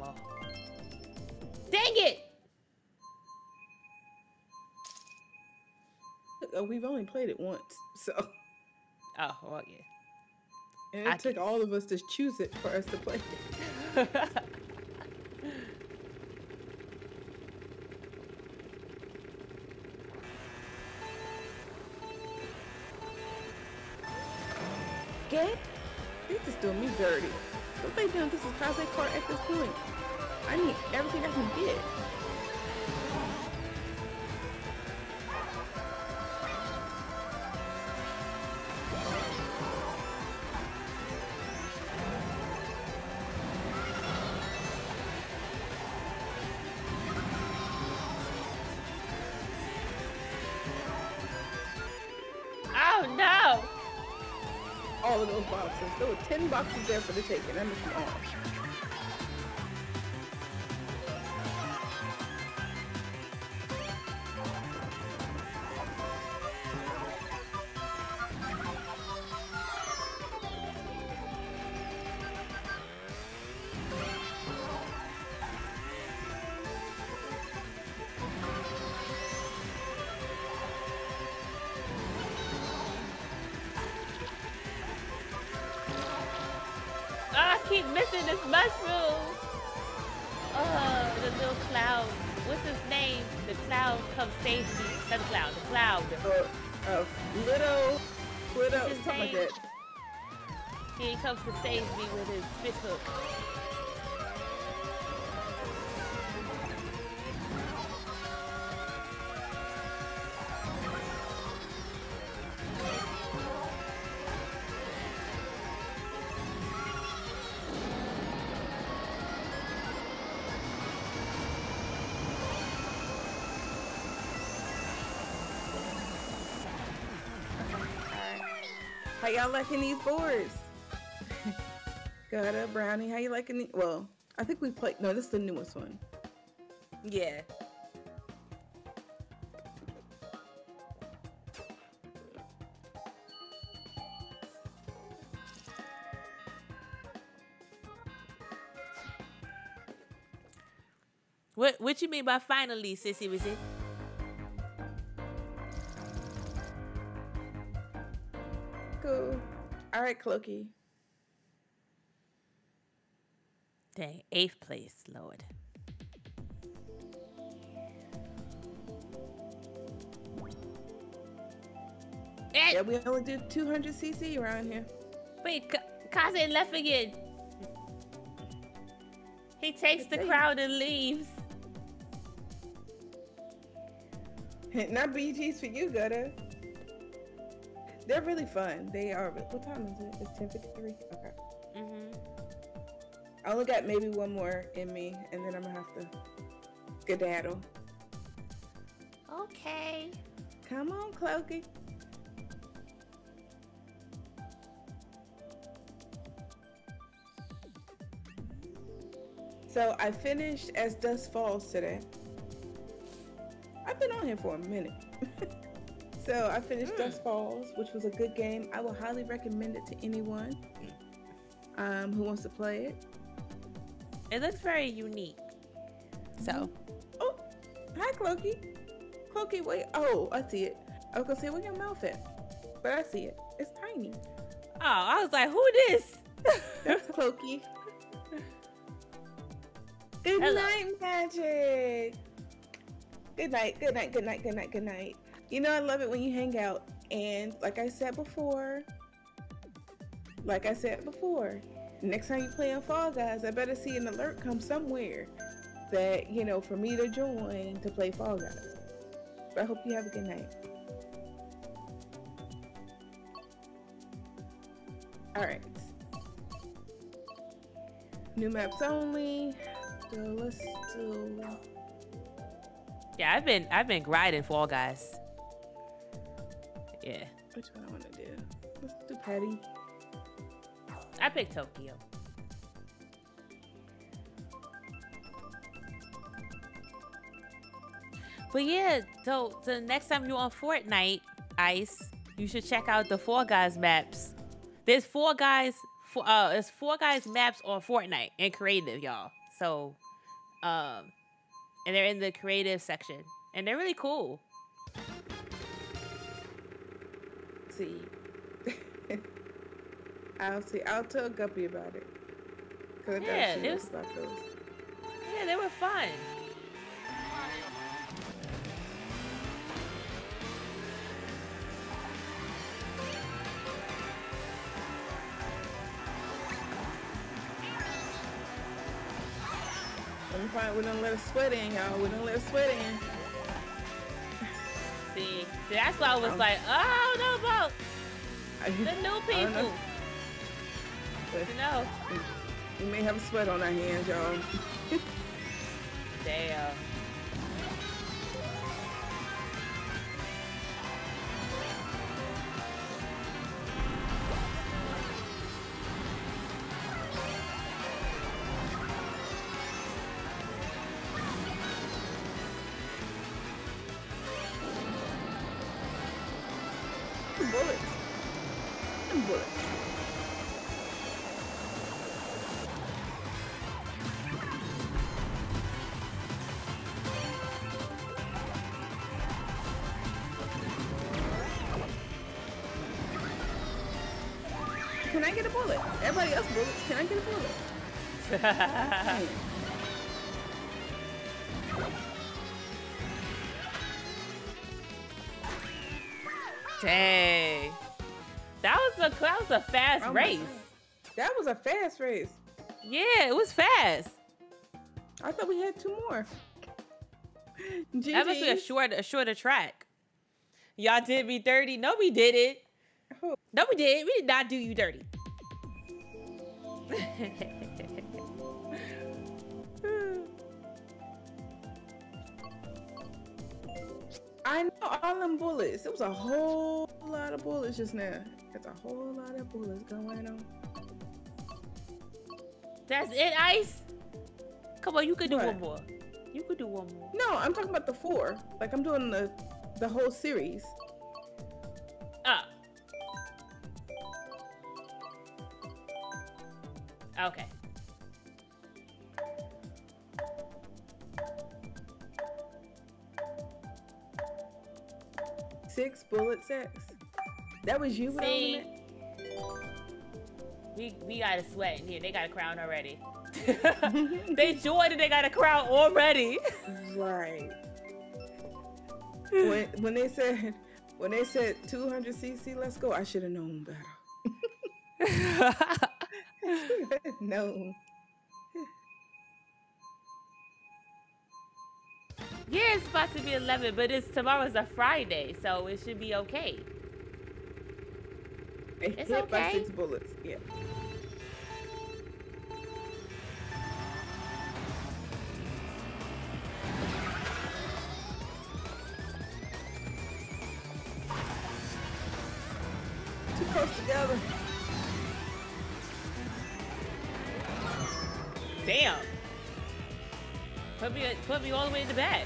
Dang it! Uh, We've only played it once, so Oh, well, yeah. and I it took can- all of us to choose it for us to play it. Get? You just doing me dirty. They doing? This is Kaze Court at this point. I need everything I can get. 10 boxes there for the taking. I missed them all. How y'all liking these boards? Got a brownie. How you liking the? Well, I think we played. No, this is the newest one. Yeah. What what you mean by finally, sissy? Was it? Clokey. Dang, eighth place, Lord. Eh, Yeah, we only do 200 cc around here. Wait, Ka- Kaze left again. He takes the crowd and leaves. Not BGs for you, Gutter. They're really fun. They are. What time is it? It's 10:53. Okay. hmm I only got maybe one more in me, and then I'm gonna have to skedaddle. Okay. Come on, Clokey. So I finished As Dusk Falls today. I've been on here for a minute. so I finished Dusk Falls, which was a good game. I will highly recommend it to anyone um, who wants to play it. It looks very unique. So, Oh, hi, Clokey. Clokey, wait. Oh, I see it. I was gonna say, where your mouth at? But I see it. It's tiny. oh, I was like, who this? That's Clokey. Good Hello. night, Magic. Good night, good night, good night, good night, good night. You know, I love it when you hang out. And like I said before, like I said before, next time you play on Fall Guys, I better see an alert come somewhere that, you know, for me to join to play Fall Guys. But I hope you have a good night. Alright. New maps only. So let's do. yeah, I've been I've been grinding Fall Guys. Yeah, Which one I want to do? Let's do Patty. I picked Tokyo. But yeah, so the next time you're on Fortnite, Ice, you should check out the Fall Guys maps. There's Fall Guys, for, uh, there's Fall Guys maps on Fortnite and creative, y'all. So, um, and they're in the creative section, and they're really cool see. I'll see. I'll tell Guppy about it. Cause yeah, I she was about those. Yeah, they were fun. Fine. We don't let us sweat in, y'all. We don't let us sweat in. See, see, that's why I was oh. like, oh no, about I, the new I don't know. people. But You know, we may have sweat on our hands, y'all. damn. Can I get a bullet? Everybody else bullets. Can I get a bullet? Dang. Fast Oh race. That was a fast race. Yeah, it was fast. I thought we had two more. That must be a short a shorter track. Y'all did me dirty. No, we did it. Who? No, we did. We did not do you dirty. I know all them bullets. It was a whole lot of bullets just now. There's a whole lot of bullets going on. That's it, Ice. Come on, you could do What? one more. You could do one more. No, I'm talking about the four. Like I'm doing the the whole series. Ah. Okay. Six bullet sets. That was you See, we we got a sweat in here. They got a crown already. they joined and they got a crown already. right. When when they said when they said 200 cc, let's go. I should have known better. no. yeah, it's about to be 11, but it's tomorrow's a Friday, so it should be okay. It's hit by six bullets. Yeah. Too close together. Damn. Put me put me all the way in the back.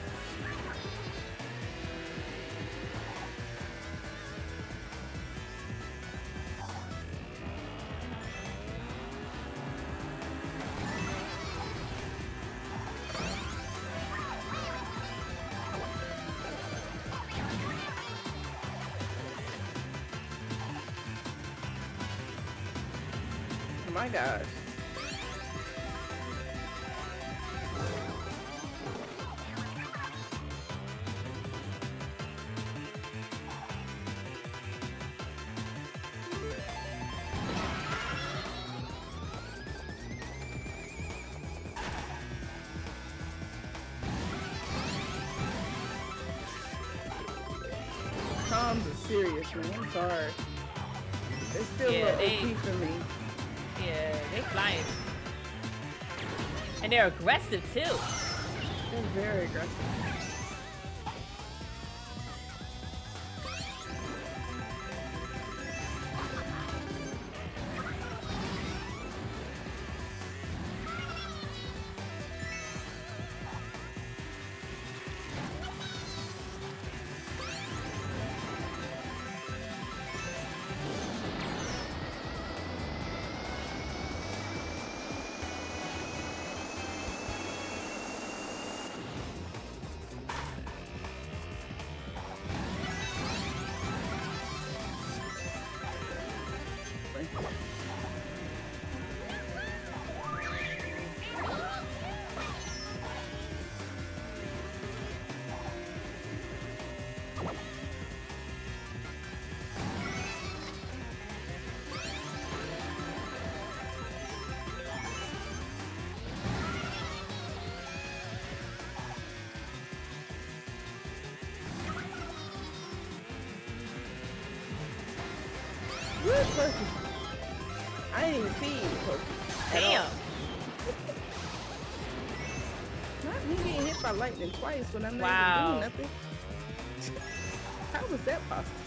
They're too. Twice when I'm not Wow. even doing nothing. How was that possible?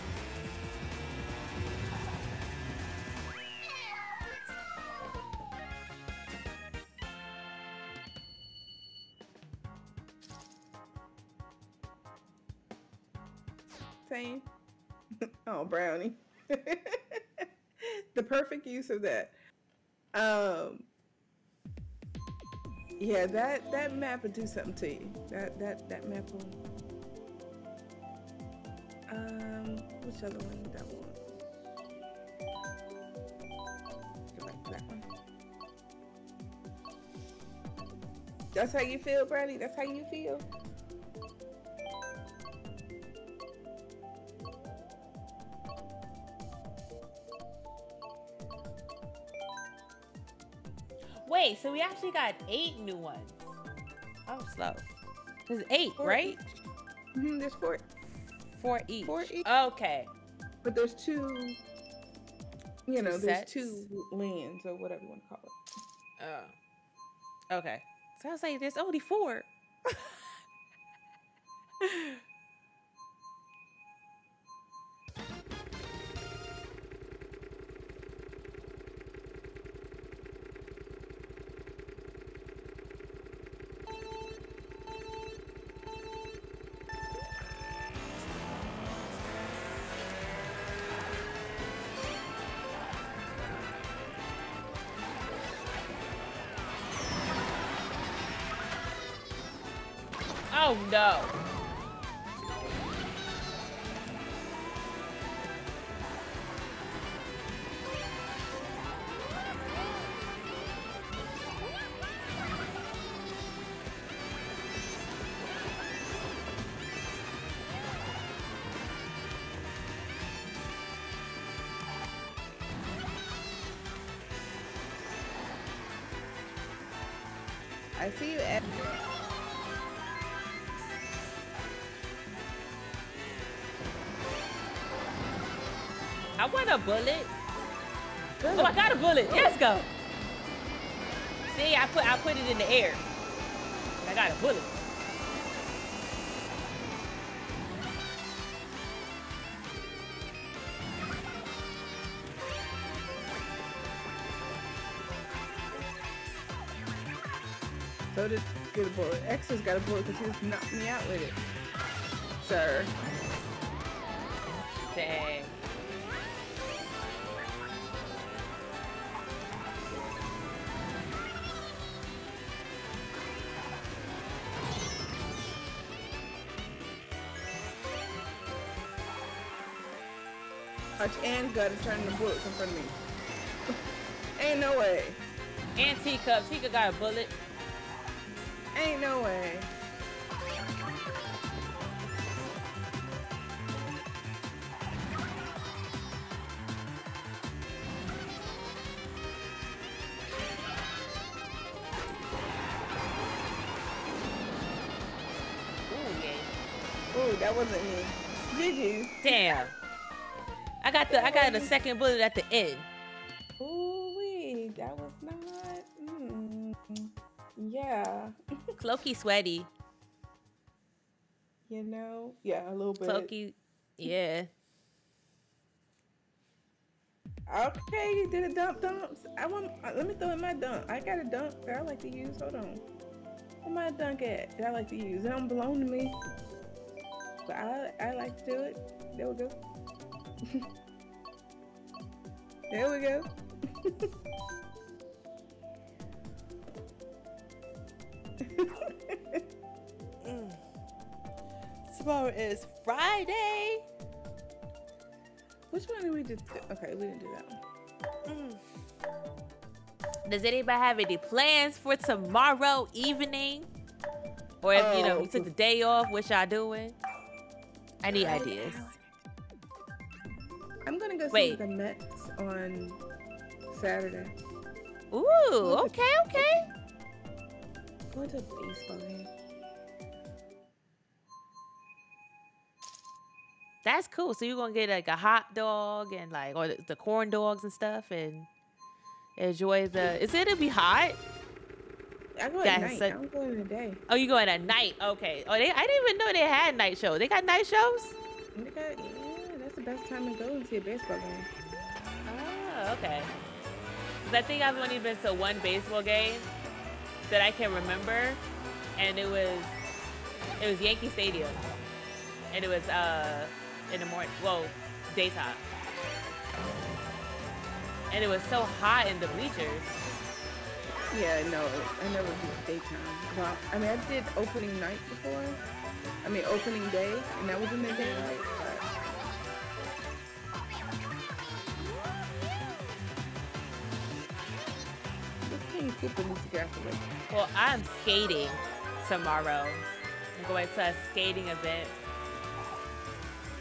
Same. oh, brownie. the perfect use of that. Um, yeah, that that map would do something to you. That that that map will. Um, which other one did that one? Go back to that one. That's how you feel, Brady. That's how you feel. Wait, so we actually got eight new ones. I'm slow. There's eight, Four right? hmm there's four, Four each. Four each. Okay. but there's two. You know, Two there's two lands or whatever you want to call it. Oh. Okay. So I was like, there's only four. Oh no. I want a bullet. Oh, I got a bullet. Let's go. See, I put I put it in the air. I got a bullet. So did get a bullet. X has got a bullet because he just knocked me out with it. Sir. Dang. And gotta turn the bullets in front of me. Ain't no way. And teacup. Tika got a bullet. Ain't no way. Second bullet at the end. Ooh that was not. Mm, yeah. Cloaky sweaty. You know, yeah, a little bit. Cloaky. Yeah. Okay, you did a dump dump. I want. uh, Let me throw in my dump. I got a dunk that I like to use. Hold on. Where my dunk at? That I like to use. It don't belong to me, but I I like to do it. There we go. there we go. Tomorrow is Friday. Which one did we just? Do? Okay, we didn't do that one. Mm. Does anybody have any plans for tomorrow evening? Or if you know Oh, you took the day off, what y'all doing? I need ideas. I'm gonna go see Wait. the Mets on Saturday. Ooh, okay, okay. Going to a baseball game. That's cool. So you're gonna get like a hot dog and like or the, the corn dogs and stuff and enjoy the. Is it gonna be hot? I go at That's night. a- I don't go in the day. Oh, you going at night? Okay. Oh, they. I didn't even know they had night shows. They got night shows. They got- yeah, that's the best time to go and see a baseball game. Okay. 'Cause I think I've only been to one baseball game that I can remember, and it was it was Yankee Stadium, and it was uh in the morning, well, daytime, and it was so hot in the bleachers. Yeah, no, I never did daytime. Well, I mean, I did opening night before. I mean, opening day, and that was in the daylight. Way. Well, I'm skating tomorrow. I'm going to a skating event,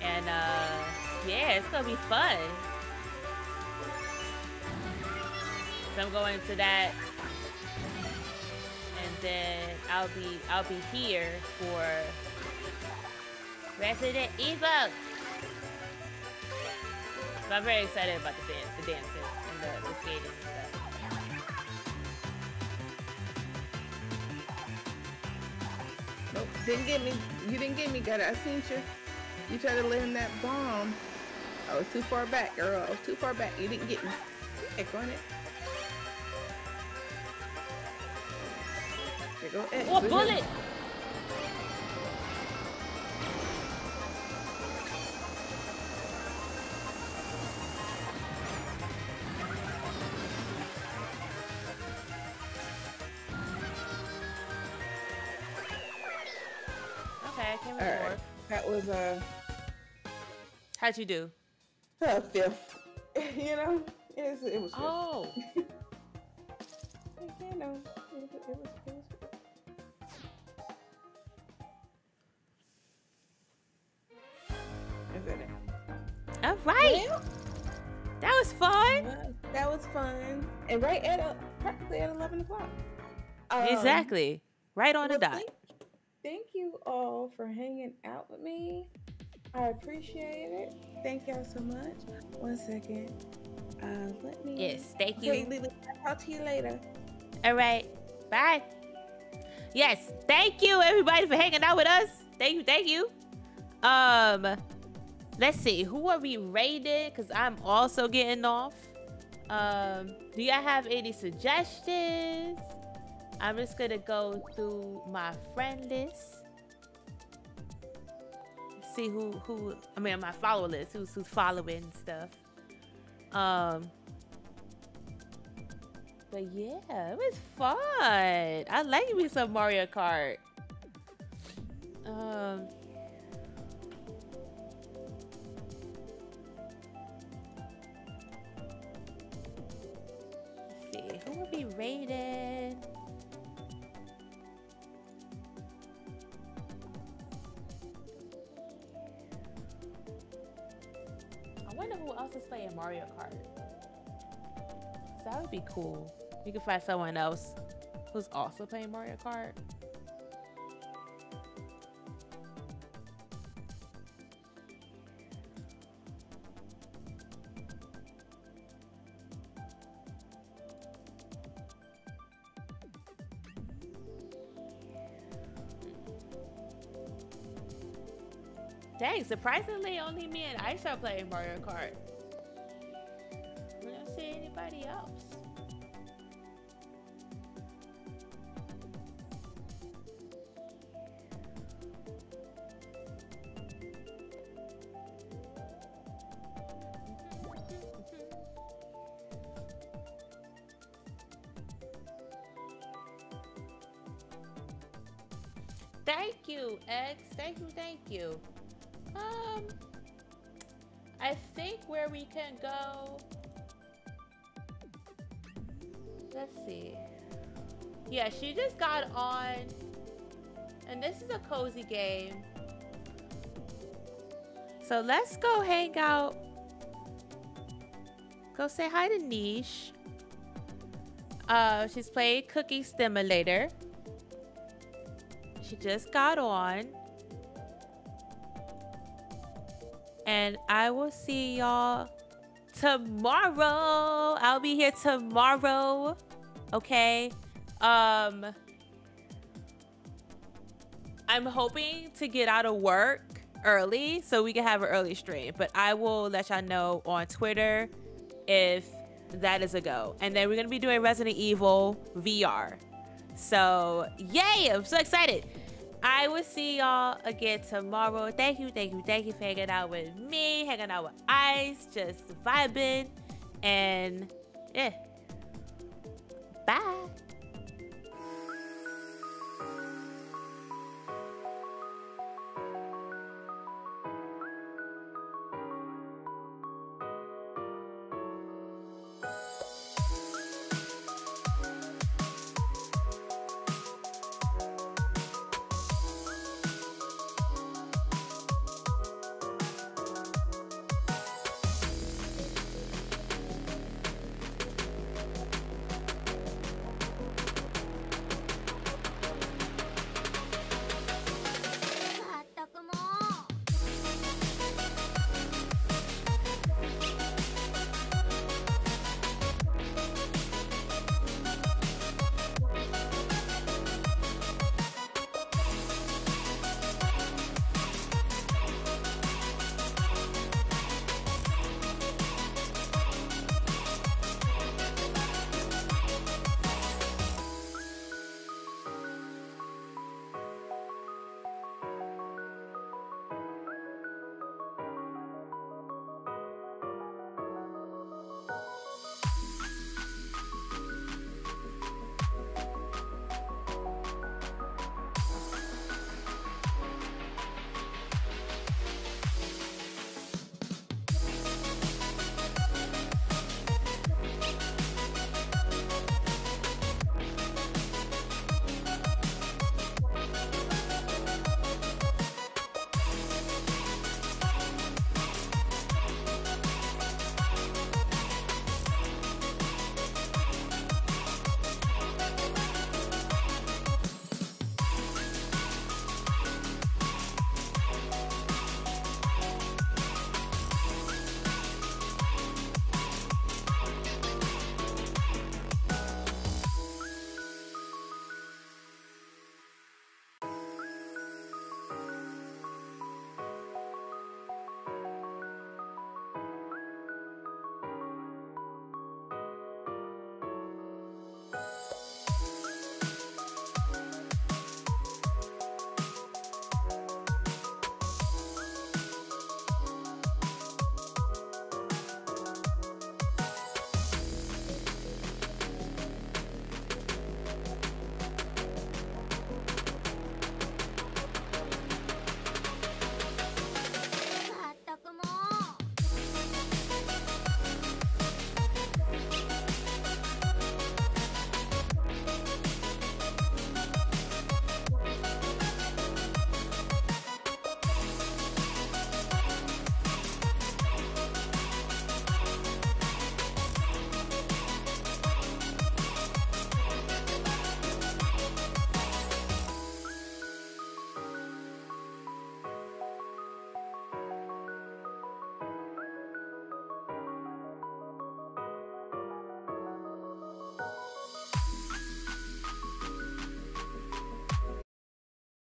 and uh, yeah, it's gonna be fun. So I'm going to that, and then I'll be I'll be here for Resident Evil. So I'm very excited about the dance, the dancing, and the, the skating Nope, didn't get me. You didn't get me, got it. I seen you. You tried to land that bomb. I was too far back, girl. I was too far back. You didn't get me. Heck on it. There go X. Oh, with him. bullet! All right. That was uh, How'd you do? a fifth. you know, it was. It was. Oh, You know, it was. It was. It was Is that it? all right. Well, That was fun. Well, that was fun. And right at uh, practically at 11 o'clock. Um, Exactly. Right on the dot. Thank you all for hanging out with me. I appreciate it. Thank y'all so much. One second. Uh, let me. Yes, thank you. Lily, I'll talk to you later. All right. Bye. Yes, thank you everybody for hanging out with us. Thank you, thank you. Um, let's see, who are we rating? Cause I'm also getting off. Um, do y'all have any suggestions? I'm just gonna go through my friend list. See who who I mean my follower list, who's who's following stuff. Um but yeah, it was fun. I like me some Mario Kart. Um see, who will be rated? Wonder who else is playing Mario Kart. That would be cool. You can find someone else who's also playing Mario Kart. Dang, surprisingly, only me and Aisha are playing Mario Kart. Yeah, she just got on, and this is a cozy game. So let's go hang out. Go say hi to Niche. Uh, she's playing Cookie Stimulator. She just got on. And I will see y'all tomorrow. I'll be here tomorrow. Okay. Um I'm hoping to get out of work early so we can have an early stream. But I will let y'all know on Twitter if that is a go. And then we're gonna be doing Resident Evil VR. So yay! I'm so excited. I will see y'all again tomorrow. Thank you, thank you, thank you for hanging out with me, hanging out with Ice, just vibing, and yeah. Bye.